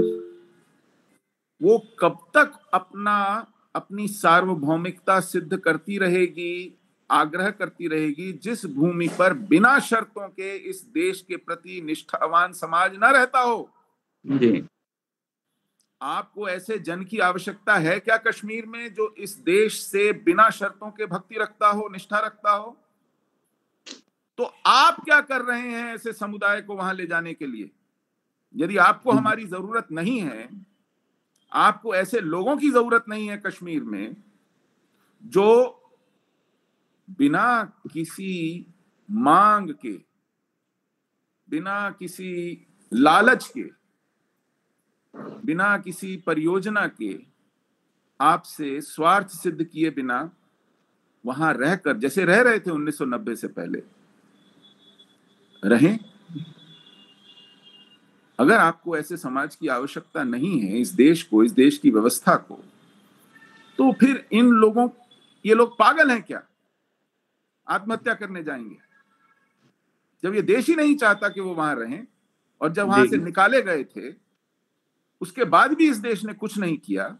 वो कब तक अपना, अपनी सार्वभौमिकता सिद्ध करती रहेगी? आग्रह करती रहेगी जिस भूमि पर बिना शर्तों के इस देश के प्रति निष्ठावान समाज न रहता हो। जी। आपको ऐसे जन की आवश्यकता है क्या कश्मीर में जो इस देश से बिना शर्तों के भक्ति रखता हो निष्ठा रखता हो? तो आप क्या कर रहे हैं ऐसे समुदाय को वहाँ ले जाने के लिए? यदि आपको हमारी ज़रूरत नहीं है आपको ऐसे लोगों की ज़रूरत नहीं है कश्मीर में जो बिना किसी मांग के, बिना किसी लालच के, बिना किसी परियोजना के आपसे स्वार्थ सिद्ध किए बिना वहाँ रहकर, जैसे रह रहे थे 1990 से पहले, रहें। अगर आपको ऐसे समाज की आवश्यकता नहीं है, इस देश को, इस देश की व्यवस्था को तो फिर इन लोगों, ये लोग पागल हैं क्या? आत्महत्या करने जाएँगे। जब ये देश ही नहीं चाहता कि वो वहाँ रहें और जब वहाँ से निकाले गए थे उसके बाद भी इस देश ने कुछ नहीं किया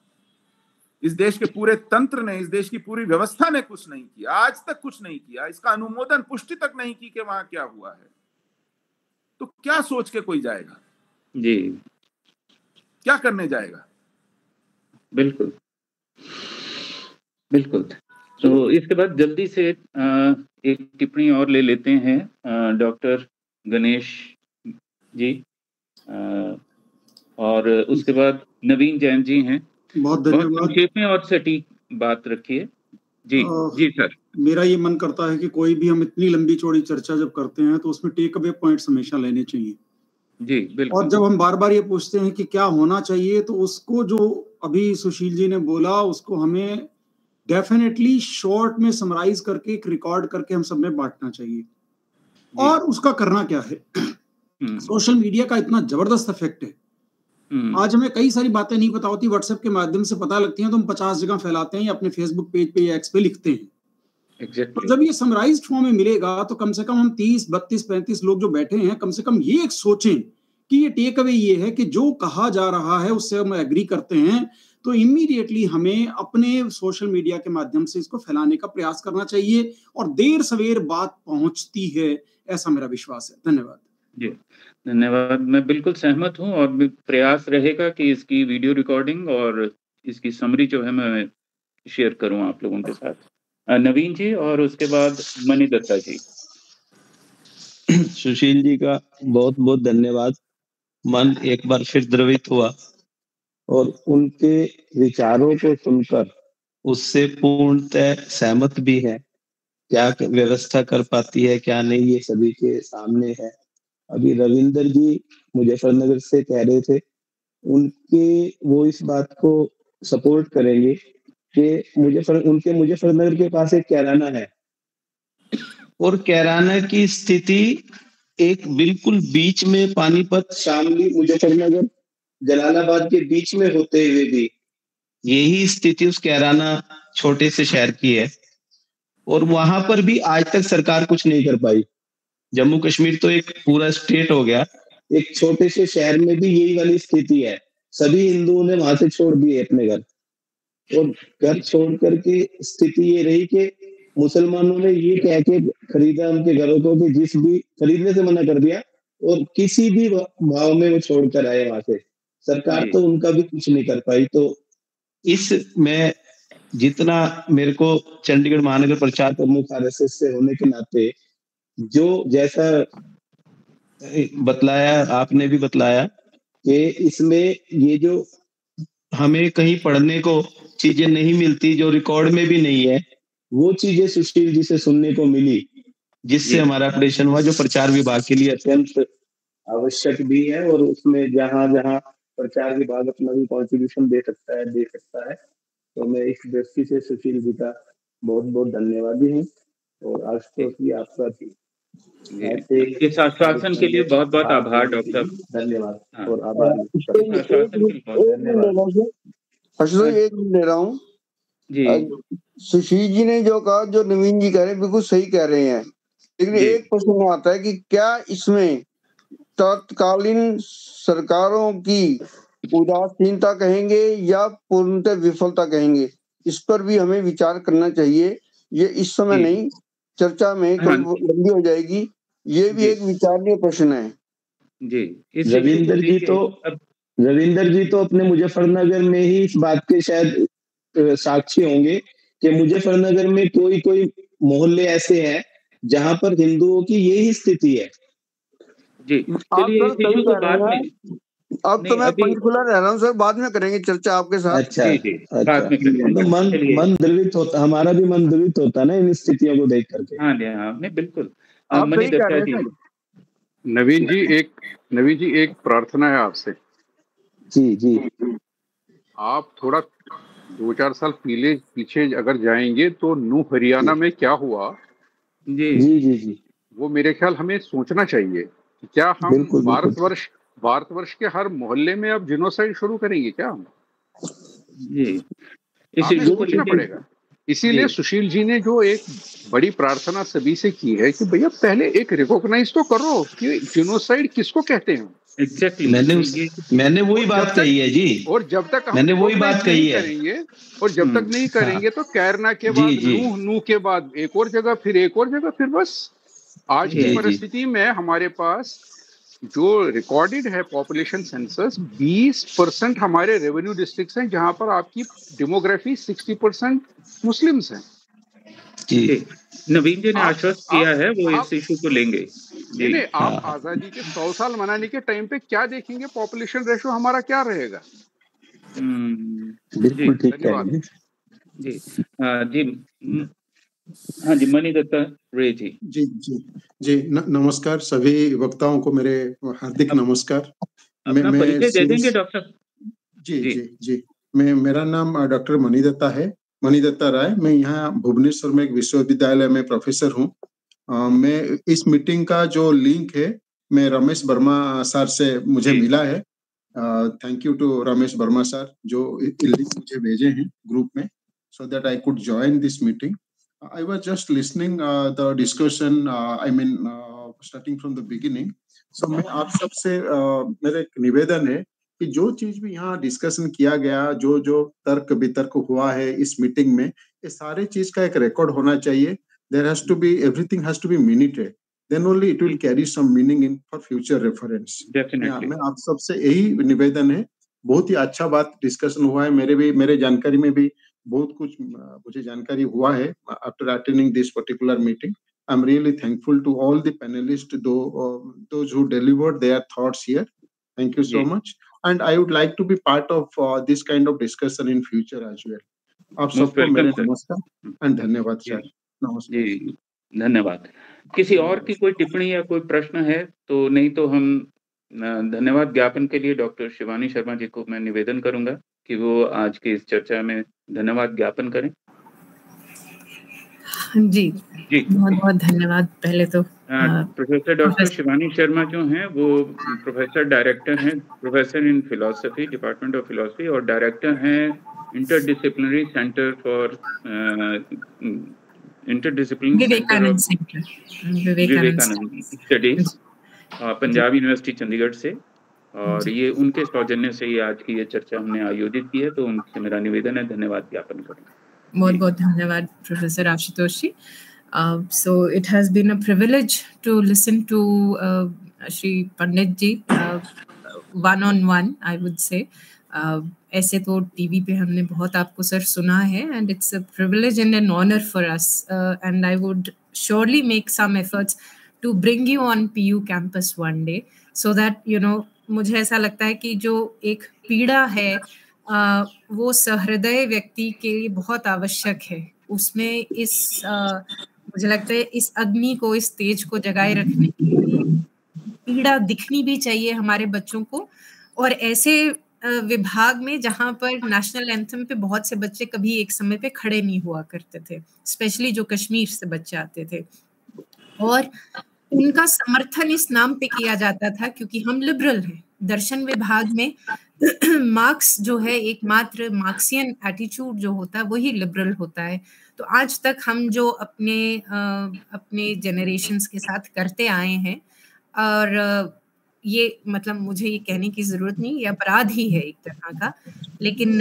इस देश के पूरे तंत्र ने इस देश की पूरी व्यवस्था ने कुछ नहीं किया आज तक कुछ नहीं किया इसका अनुमोदन पुष्टि तक नहीं की कि वहाँ क्या हुआ है। तो क्या सोच के कोई जाएगा? जी। क्या करने जाएगा? बिल्कुल। बिल्कुल। तो इसके बाद जल्दी से एक टिप्पणी और ले लेते हैं डॉक्टर गणेश जी और उसके बाद नवीन जैन जी हैं। बहुत धन्यवाद। संक्षेप में और सटीक बात रखिए। जी आ, जी सर। मेरा ये मन करता है कि कोई भी हम इतनी लंबी चौड़ी चर्चा जब करते हैं तो उसमें टेक अवे पॉइंट्स हमेशा लेने चाहिए। जी बिल्कुल। और जब हम बार बार ये पूछते हैं कि क्या होना चाहिए तो उसको जो अभी सुशील जी ने बोला उसको हमें डेफिनेटली शॉर्ट में समराइज करके एक रिकॉर्ड करके हम सब में बांटना चाहिए और उसका करना क्या है सोशल हम्म। मीडिया का इतना ज़बरदस्त इफ़ेक्ट है हम्म। आज हमें कई सारी बातें नहीं पता होती व्हाट्सएप के माध्यम से पता लगती हैं तो हम पचास जगह फैलाते हैं या अपने फेसबुक पेज पे या एक्स पे लिखते हैं exactly. तो जब ये समराइज फॉर्म में मिलेगा तो कम से कम हम तीस बत्तीस पैंतीस लोग जो बैठे हैं कम से कम ये एक सोचें कि ये टेक अवे ये है कि जो कहा जा रहा है उससे हम एग्री करते हैं तो इमीडिएटली हमें अपने सोशल मीडिया के माध्यम से इसको फैलाने का प्रयास करना चाहिए और देर सवेर बात पहुँचती है ऐसा मेरा विश्वास है। धन्यवाद। जी धन्यवाद। मैं बिल्कुल सहमत हूँ और प्रयास रहेगा कि इसकी वीडियो रिकॉर्डिंग और इसकी समरी जो है मैं शेयर करूँ आप लोगों के साथ। नवीन जी और उसके बाद मनी दत्ता जी। सुशील जी का बहुत बहुत धन्यवाद। मन एक बार फिर द्रवित हुआ। और उनके विचारों को सुनकर उससे पूर्णतः सहमत भी है। क्या व्यवस्था कर पाती है, क्या नहीं, ये सभी के सामने है। अभी रविंदर जी मुजफ्फरनगर से कह रहे थे, उनके वो इस बात को सपोर्ट करेंगे कि मुजफ्फर, उनके मुजफ्फरनगर के पास एक कैराना है। और कैराना की स्थिति एक बिल्कुल बीच में पानीपत शामली मुजफ्फरनगर जलालाबाद के बीच में होते हुए भी। यही स्थिति उस कैराना छोटे से शहर की है। और वहाँ पर भी आज तक सरकार कुछ नहीं कर पाई। जम्मू कश्मीर तो एक पूरा स्टेट हो गया। एक छोटे से शहर में भी यही वाली स्थिति है। सभी हिंदुओं ने वहाँ से छोड़ दिए अपने घर। और घर छोड़ करके स्थिति ये रही कि मुसलमानों ने ये कह के खरीदा उनके घरों को कि जिस भी खरीदने से मना कर दिया और किसी भी भाव में वो छोड़कर आए वहाँ से। सरकार तो उनका भी कुछ नहीं कर पाई तो इस मैं जितना मेरे को चंडीगढ़ महानगर प्रचार प्रमुख आरएसएस से होने के नाते जो जैसा बतलाया आपने भी बतलाया कि इसमें ये जो हमें कहीं पढ़ने को चीज़ें नहीं मिलती जो रिकॉर्ड में भी नहीं है वो चीज़ें सुशील जी से सुनने को मिली जिससे हमारा ऑपरेशन हुआ जो प्रचार विभाग के लिए अत्यंत आवश्यक भी है और उसमें जहाँ जहाँ प्रचार विभाग अपना भी कॉन्ट्रीब्यूशन दे सकता है दे सकता है। तो मैं इस दृष्टि से सुशील जी का बहुत बहुत धन्यवादी हूँ और आशुतोष जी। आपका भी इस आश्वासन के लिए बहुत बहुत आभार डॉक्टर। धन्यवाद हाँ। और आभार। एक ले रहा हूँ। जी। सुशील जी ने जो कहा जो नवीन जी कह रहे हैं बिल्कुल सही कह रहे हैं। लेकिन एक प्रश्न आता है कि क्या इसमें तत्कालीन सरकारों की उदासीनता कहेंगे या पूर्णतः विफलता कहेंगे इस पर भी हमें विचार करना चाहिए। ये इस समय नहीं चर्चा में हाँ। लंबी हो जाएगी। ये भी एक विचारणीय प्रश्न है। जी रविंदर जी तो रविंदर जी तो अपने मुजफ्फरनगर में ही इस बात के शायद साक्षी होंगे कि मुजफ्फरनगर में कोई कोई मोहल्ले ऐसे हैं जहाँ पर हिंदुओं की यही स्थिति है। जी चलिए इस इशू को बाद में अब तो मैं खुला रह रहा हूँ सर बाद में करेंगे चर्चा आपके साथ। अच्छा, जी, जी, अच्छा। तो मन मन द्रवित होता हमारा भी मन द्रवित होता ना इन स्थितियों को देख करके। हाँ हाँ नहीं बिल्कुल। नवीन जी एक नवीन जी एक प्रार्थना है आपसे। जी जी। आप थोड़ा दो चार साल पीले पीछे अगर जाएँगे तो नू हरियाणा में क्या हुआ? जी जी जी। वो मेरे ख्याल हमें सोचना चाहिए। कि क्या हम भारतवर्ष भारतवर्ष के हर मोहल्ले में अब जिनोसाइड शुरू करेंगे क्या हम? जी। इसी सोचना पड़ेगा। इसीलिए सुशील जी ने जो एक बड़ी प्रार्थना सभी से की है कि भैया पहले एक रिकॉग्नाइज तो करो कि जिनोसाइड किसको कहते हैं एग्जैक्टली मैंने मैंने वही बात कही है जी। और जब तक मैंने वही बात कही है। करेंगे और जब तक हम्म, नहीं करेंगे हाँ। तो कैरना के बाद नूह नूह के बाद एक और जगह फिर एक और जगह फिर बस आज की परिस्थिति में हमारे पास जो रिकॉर्डेड है पॉपुलेशन सेंसस 20 परसेंट हमारे रेवेन्यू डिस्ट्रिक्ट हैं जहाँ पर आपकी डेमोग्राफी 60 परसेंट मुस्लिम्स हैं। नवीन जी ने आश्वस्त किया है वो इस इशू को लेंगे। नहीं आप हाँ। आज़ादी के सौ साल मनाने के टाइम पे क्या देखेंगे? पॉपुलेशन रेशो हमारा क्या रहेगा? हम्म, धन्यवाद। जी। जी हाँ जी मनी दत्ता रे जी। जी जी जी न, नमस्कार सभी वक्ताओं को मेरे हार्दिक नमस्कार। मैं मैं दे देंगे डॉक्टर? जी जी। जी, जी मैं मेरा नाम डॉक्टर मनी दत्ता है। मनी दत्ता राय मैं यहाँ भुवनेश्वर में एक विश्वविद्यालय में प्रोफेसर हूँ। मैं इस मीटिंग का जो लिंक है मैं रमेश वर्मा सर से मुझे मिला है। Thank you to Ramesh Verma sir जो लिंक मुझे भेजे हैं ग्रुप में so that I could join this meeting I was just listening uh, the discussion. Uh, I mean, uh, starting from the beginning. So मैं आप सबसे uh, मेरा एक निवेदन है कि जो चीज़ भी यहाँ डिस्कशन किया गया जो जो तर्क वितर्क हुआ है इस मीटिंग में ये सारे चीज़ का एक रिकॉर्ड होना चाहिए। There has to be everything has to be minuted then only it will carry some meaning in for future reference मैं आप सबसे यही निवेदन है। बहुत ही अच्छा बात डिस्कशन हुआ है। मेरे भी मेरे जानकारी में भी बहुत कुछ मुझे जानकारी हुआ है after attending this particular meeting I am really thankful to all the panelist to those who delivered their thoughts here thank you so much and I would like to be part of this kind of discussion in future as well आप सबको मेरा नमस्कार and धन्यवाद sir नमस्कार. जी धन्यवाद। किसी और की कोई टिप्पणी या कोई प्रश्न है तो नहीं तो हम धन्यवाद ज्ञापन के लिए डॉक्टर शिवानी शर्मा जी को मैं निवेदन करूँगा। कि वो आज की इस चर्चा में धन्यवाद ज्ञापन करें। जी। जी। बहुत बहुत धन्यवाद। पहले तो प्रोफेसर डॉक्टर शिवानी शर्मा जो हैं वो प्रोफेसर डायरेक्टर हैं professor in philosophy department of philosophy और डायरेक्टर हैं interdisciplinary centre for interdisciplinary Vivekananda studies Punjab university Chandigarh से। और ये उनके सौजन्य से ही आज की ये चर्चा हमने आयोजित की है तो उनसे मेरा निवेदन है धन्यवाद ज्ञापन करूँ बहुत बहुत धन्यवाद professor Ashutosh ji. Been a privilege to listen to uh, Shri Pandit ji uh, one on one I would say. Uh, ऐसे तो टीवी पे हमने बहुत आपको सर सुना है and it's a privilege and an honour for us and I would surely make some efforts to bring you on PU campus one day so that you know मुझे ऐसा लगता है कि जो एक पीड़ा है uh, वो सहृदय व्यक्ति के लिए बहुत आवश्यक है। उसमें इस uh, मुझे लगता है इस अग्नि को इस तेज को जगाए रखने के लिए पीड़ा दिखनी भी चाहिए हमारे बच्चों को। और ऐसे विभाग में जहाँ पर नेशनल एंथम पे बहुत से बच्चे कभी एक समय पे खड़े नहीं हुआ करते थे स्पेशली जो कश्मीर से बच्चे आते थे। और उनका समर्थन इस नाम पे किया जाता था क्योंकि हम लिबरल हैं। दर्शन विभाग में <clears throat> मार्क्स जो है, एकमात्र मार्क्सियन एटीट्यूड जो होता है वही लिबरल होता है। तो आज तक हम जो अपने अपने जनरेशन्स के साथ करते आए हैं, और ये मतलब मुझे ये कहने की ज़रूरत नहीं, ये अपराध ही है एक तरह का। लेकिन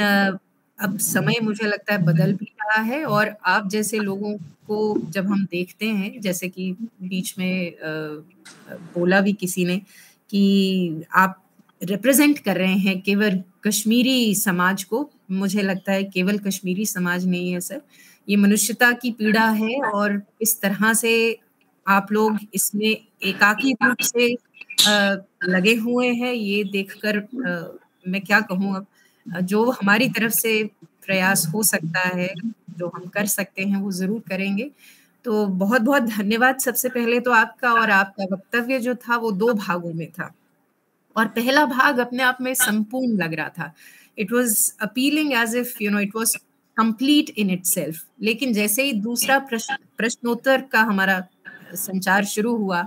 अब समय मुझे लगता है बदल भी रहा है और आप जैसे लोगों को जब हम देखते हैं जैसे कि बीच में बोला भी किसी ने कि आप रिप्रेजेंट कर रहे हैं केवल कश्मीरी समाज को मुझे लगता है केवल कश्मीरी समाज नहीं है सर। ये मनुष्यता की पीड़ा है और इस तरह से आप लोग इसमें एकाकी रूप से लगे हुए हैं ये देखकर मैं क्या कहूँ अब? जो हमारी तरफ़ से प्रयास हो सकता है, जो हम कर सकते हैं, वो ज़रूर करेंगे। तो बहुत बहुत धन्यवाद सबसे पहले तो आपका और आपका वक्तव्य जो था वो दो भागों में था। और पहला भाग अपने आप में संपूर्ण लग रहा था। It was appealing as if you know it was complete in it लेकिन जैसे ही दूसरा प्रश्न, प्रश्नोत्तर का हमारा संचार शुरू हुआ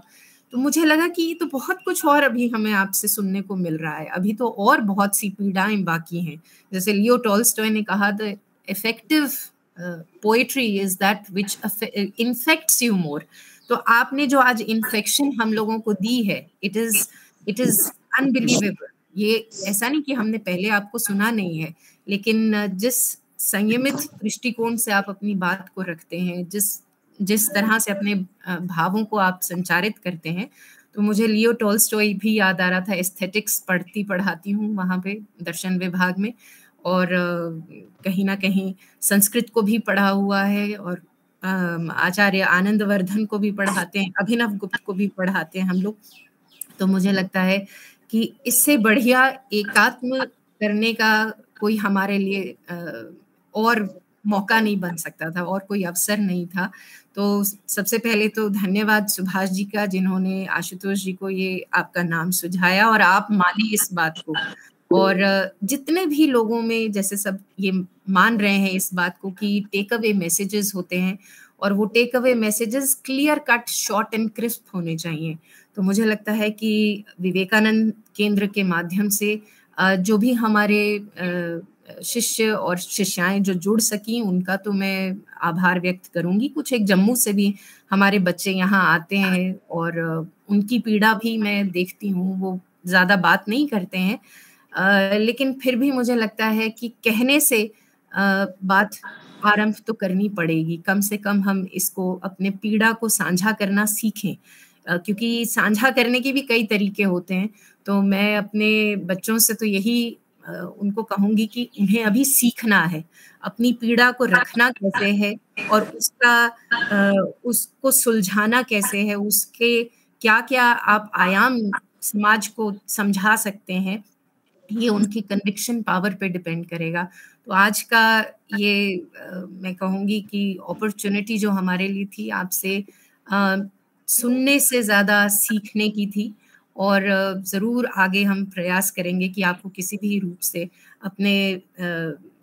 तो मुझे लगा कि ये तो बहुत कुछ और अभी हमें आपसे सुनने को मिल रहा है। अभी तो और बहुत सी पीड़ाएँ बाकी हैं। जैसे लियो टॉल्स्टॉय ने कहा, the effective poetry is that which infects you more. तो आपने जो आज इन्फेक्शन हम लोगों को दी है, it is it is unbelievable. ये ऐसा नहीं कि हमने पहले आपको सुना नहीं है, लेकिन जिस संयमित दृष्टिकोण से आप अपनी बात को रखते हैं, जिस जिस तरह से अपने भावों को आप संचारित करते हैं तो मुझे लियो टोल्स्टॉय भी याद आ रहा था एस्थेटिक्स पढ़ती पढ़ाती हूँ वहाँ पे, दर्शन विभाग में, और कहीं ना कहीं संस्कृत को भी पढ़ा हुआ है, और आचार्य आनंद वर्धन को भी पढ़ाते हैं, अभिनव गुप्त को भी पढ़ाते हैं हम लोग। तो मुझे लगता है कि इससे बढ़िया एकात्म करने का कोई हमारे लिए और मौका नहीं बन सकता था और कोई अवसर नहीं था। तो सबसे पहले तो धन्यवाद सुभाष जी का, जिन्होंने आशुतोष जी को ये आपका नाम सुझाया और आप माने इस बात को। और जितने भी लोगों में जैसे सब ये मान रहे हैं इस बात को कि टेक अवे मैसेजेस होते हैं और वो take away messages clear cut short and crisp होने चाहिए। तो मुझे लगता है कि विवेकानंद केंद्र के माध्यम से जो भी हमारे शिष्य और शिष्याएँ जो जुड़ सकी उनका तो मैं आभार व्यक्त करूँगी। कुछ एक जम्मू से भी हमारे बच्चे यहाँ आते हैं और उनकी पीड़ा भी मैं देखती हूँ वो ज़्यादा बात नहीं करते हैं। आ, लेकिन फिर भी मुझे लगता है कि कहने से आ, बात आरंभ तो करनी पड़ेगी। कम से कम हम इसको अपने पीड़ा को साझा करना सीखें। क्योंकि साझा करने के भी कई तरीके होते हैं। तो मैं अपने बच्चों से तो यही उनको कहूँगी कि उन्हें अभी सीखना है। अपनी पीड़ा को रखना कैसे है और उसका उसको सुलझाना कैसे है, उसके क्या क्या आप आयाम समाज को समझा सकते हैं, ये उनकी कन्विक्शन पावर पे डिपेंड करेगा। तो आज का ये मैं कहूँगी कि अपॉर्चुनिटी जो हमारे लिए थी आपसे सुनने से ज़्यादा सीखने की थी। और ज़रूर आगे हम प्रयास करेंगे कि आपको किसी भी रूप से अपने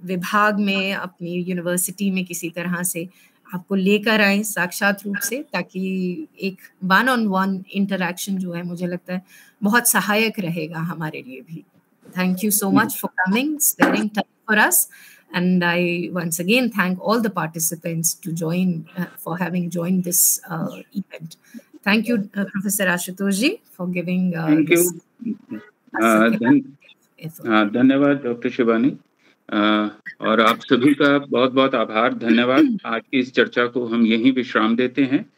विभाग में अपनी यूनिवर्सिटी में किसी तरह से आपको लेकर आए साक्षात रूप से ताकि एक वन ऑन वन इंटरेक्शन जो है मुझे लगता है बहुत सहायक रहेगा हमारे लिए भी। Thank you so much for coming sparing time for us and i once again thank all the participants to join uh, for having joined this uh, event. Thank you, uh, Professor Ashutosh for giving. Uh, Thank you. Uh, uh, धन्यवाद doctor Shivani और आप सभी का बहुत बहुत आभार धन्यवाद। <coughs> आज की इस चर्चा को हम यहीं विश्राम देते हैं।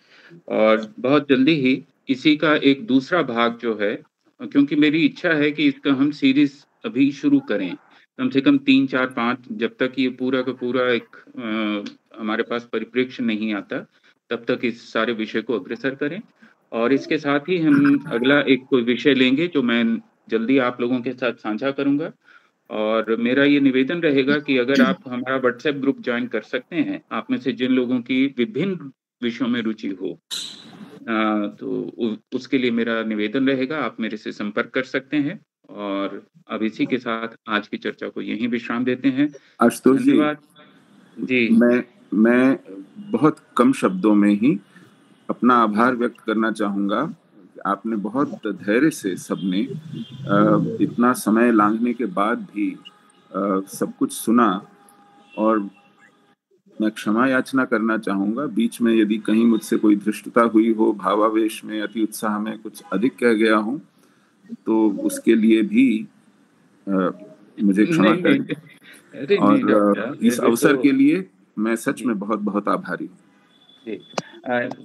और बहुत जल्दी ही इसी का एक दूसरा भाग जो है क्योंकि मेरी इच्छा है कि इसका हम सीरीज़ अभी शुरू करें। कम से कम तीन चार पाँच जब तक ये पूरा का पूरा एक आ, हमारे पास परिप्रेक्ष्य नहीं आता। तब तक इस सारे विषय को अग्रसर करें। और इसके साथ ही हम अगला एक कोई विषय लेंगे जो मैं जल्दी आप लोगों के साथ साझा करूँगा। और मेरा ये निवेदन रहेगा कि अगर आप हमारा व्हाट्सएप ग्रुप ज्वाइन कर सकते हैं आप में से जिन लोगों की विभिन्न विषयों में रुचि हो आ, तो उसके लिए मेरा निवेदन रहेगा आप मेरे से संपर्क कर सकते हैं। और अब इसी के साथ आज की चर्चा को यहीं विश्राम देते हैं। जी जी। मैं मैं बहुत कम शब्दों में ही अपना आभार व्यक्त करना चाहूँगा। आपने बहुत धैर्य से सबने इतना समय लांघने के बाद भी सब कुछ सुना और मैं क्षमा याचना करना चाहूँगा। बीच में यदि कहीं मुझसे कोई धृष्टता हुई हो भावावेश में अति उत्साह में कुछ अधिक कह गया हूँ तो उसके लिए भी मुझे क्षमा करें। और इस अवसर के लिए मैं सच में बहुत बहुत आभारी हूँ।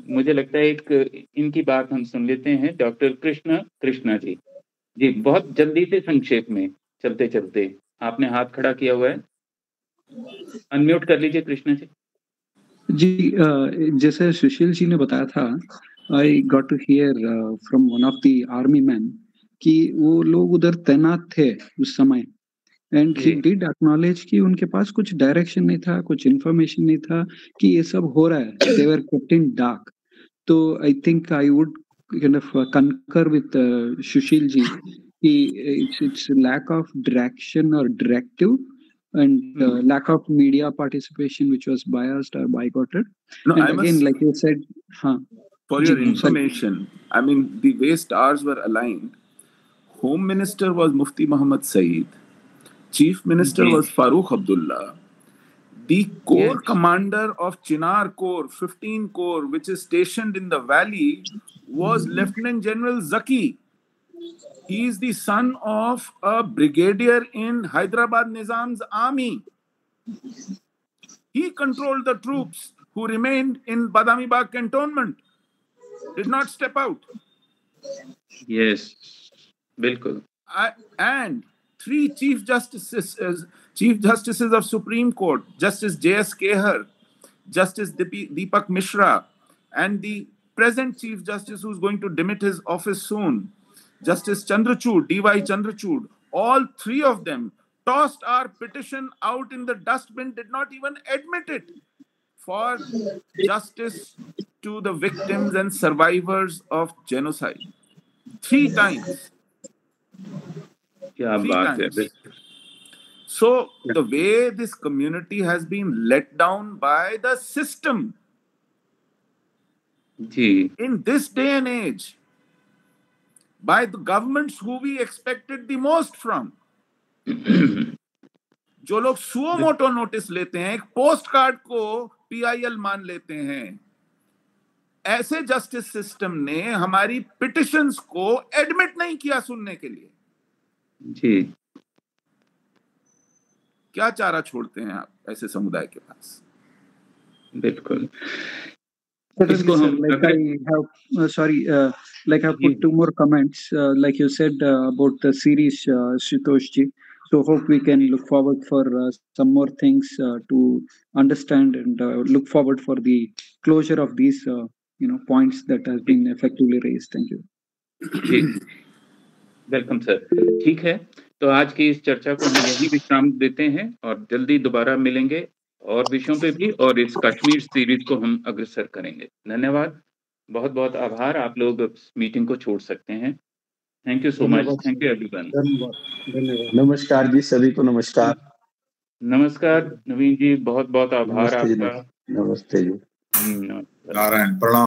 मुझे लगता है एक इनकी बात हम सुन लेते हैं। डॉक्टर कृष्ण कृष्णा जी। जी बहुत जल्दी से संक्षेप में चलते चलते। आपने हाथ खड़ा किया हुआ है। अनम्यूट कर लीजिए कृष्णा जी। जी जैसे सुशील जी ने बताया था I got to hear from one of the army man कि वो लोग उधर तैनात थे उस समय। एंड ही डिड एक्नॉलेज कि उनके पास कुछ डायरेक्शन नहीं था कुछ इंफॉर्मेशन नहीं था कि ये सब हो रहा है they were kept in dark तो I think I would kind of uh, concur with uh, Shushil ji. He, it's, it's lack of direction or directive and uh, mm. lack of media participation, which was biased or boycotted. No, and I again, must, like you said, huh, for your information, I mean, the way stars were aligned. Home Minister was Mufti Muhammad Saeed. Chief Minister was Farooq Abdullah. The Corps yes. commander of Chinar Corps, 15 Corps, which is stationed in the valley, was mm-hmm. Lieutenant General Zaki. He is the son of a brigadier in Hyderabad Nizam's army. He controlled the troops who remained in Badami Bagh cantonment, did not step out. Yes, bilkul. And three chief justices, uh, chief justices of Supreme Court, Justice J.S. Kehar, Justice Deepak Mishra, and the present chief justice who's going to demit his office soon, Justice Chandrachud, D.Y. Chandrachud, all three of them tossed our petition out in the dustbin, did not even admit it for justice to the victims and survivors of genocide. Three times. क्या बात है so the way this community has been let down by the system ji. In this day and age by the governments who we expected the most from जो लोग suo motu notice लेते हैं एक post card को PIL मान लेते हैं। ऐसे जस्टिस सिस्टम ने हमारी पिटिशन को एडमिट नहीं किया सुनने के लिए। जी क्या चारा छोड़ते हैं आप ऐसे समुदाय के पास बिल्कुल like I have, uh, sorry, uh, like I put two more comments. Uh, like you said uh, about the series, uh, Shitosh ji. So hope we can look forward for uh, some more things uh, to understand and uh, look forward for the closure of these, uh, you know, points that has been effectively raised. Thank you. Welcome sir ठीक है? तो आज की इस चर्चा को हम यही विश्राम देते हैं और जल्दी दोबारा मिलेंगे और विषयों पे भी और इस कश्मीर सीरीज़ को हम अग्रसर करेंगे। धन्यवाद। बहुत बहुत आभार। आप लोग मीटिंग को छोड़ सकते हैं। Thank you so much thank you everyone नमस्कार जी सभी को नमस्कार। नमस्कार। नवीन जी बहुत बहुत आभार आपका। नमस्ते जी। नमस्कार प्रणाम।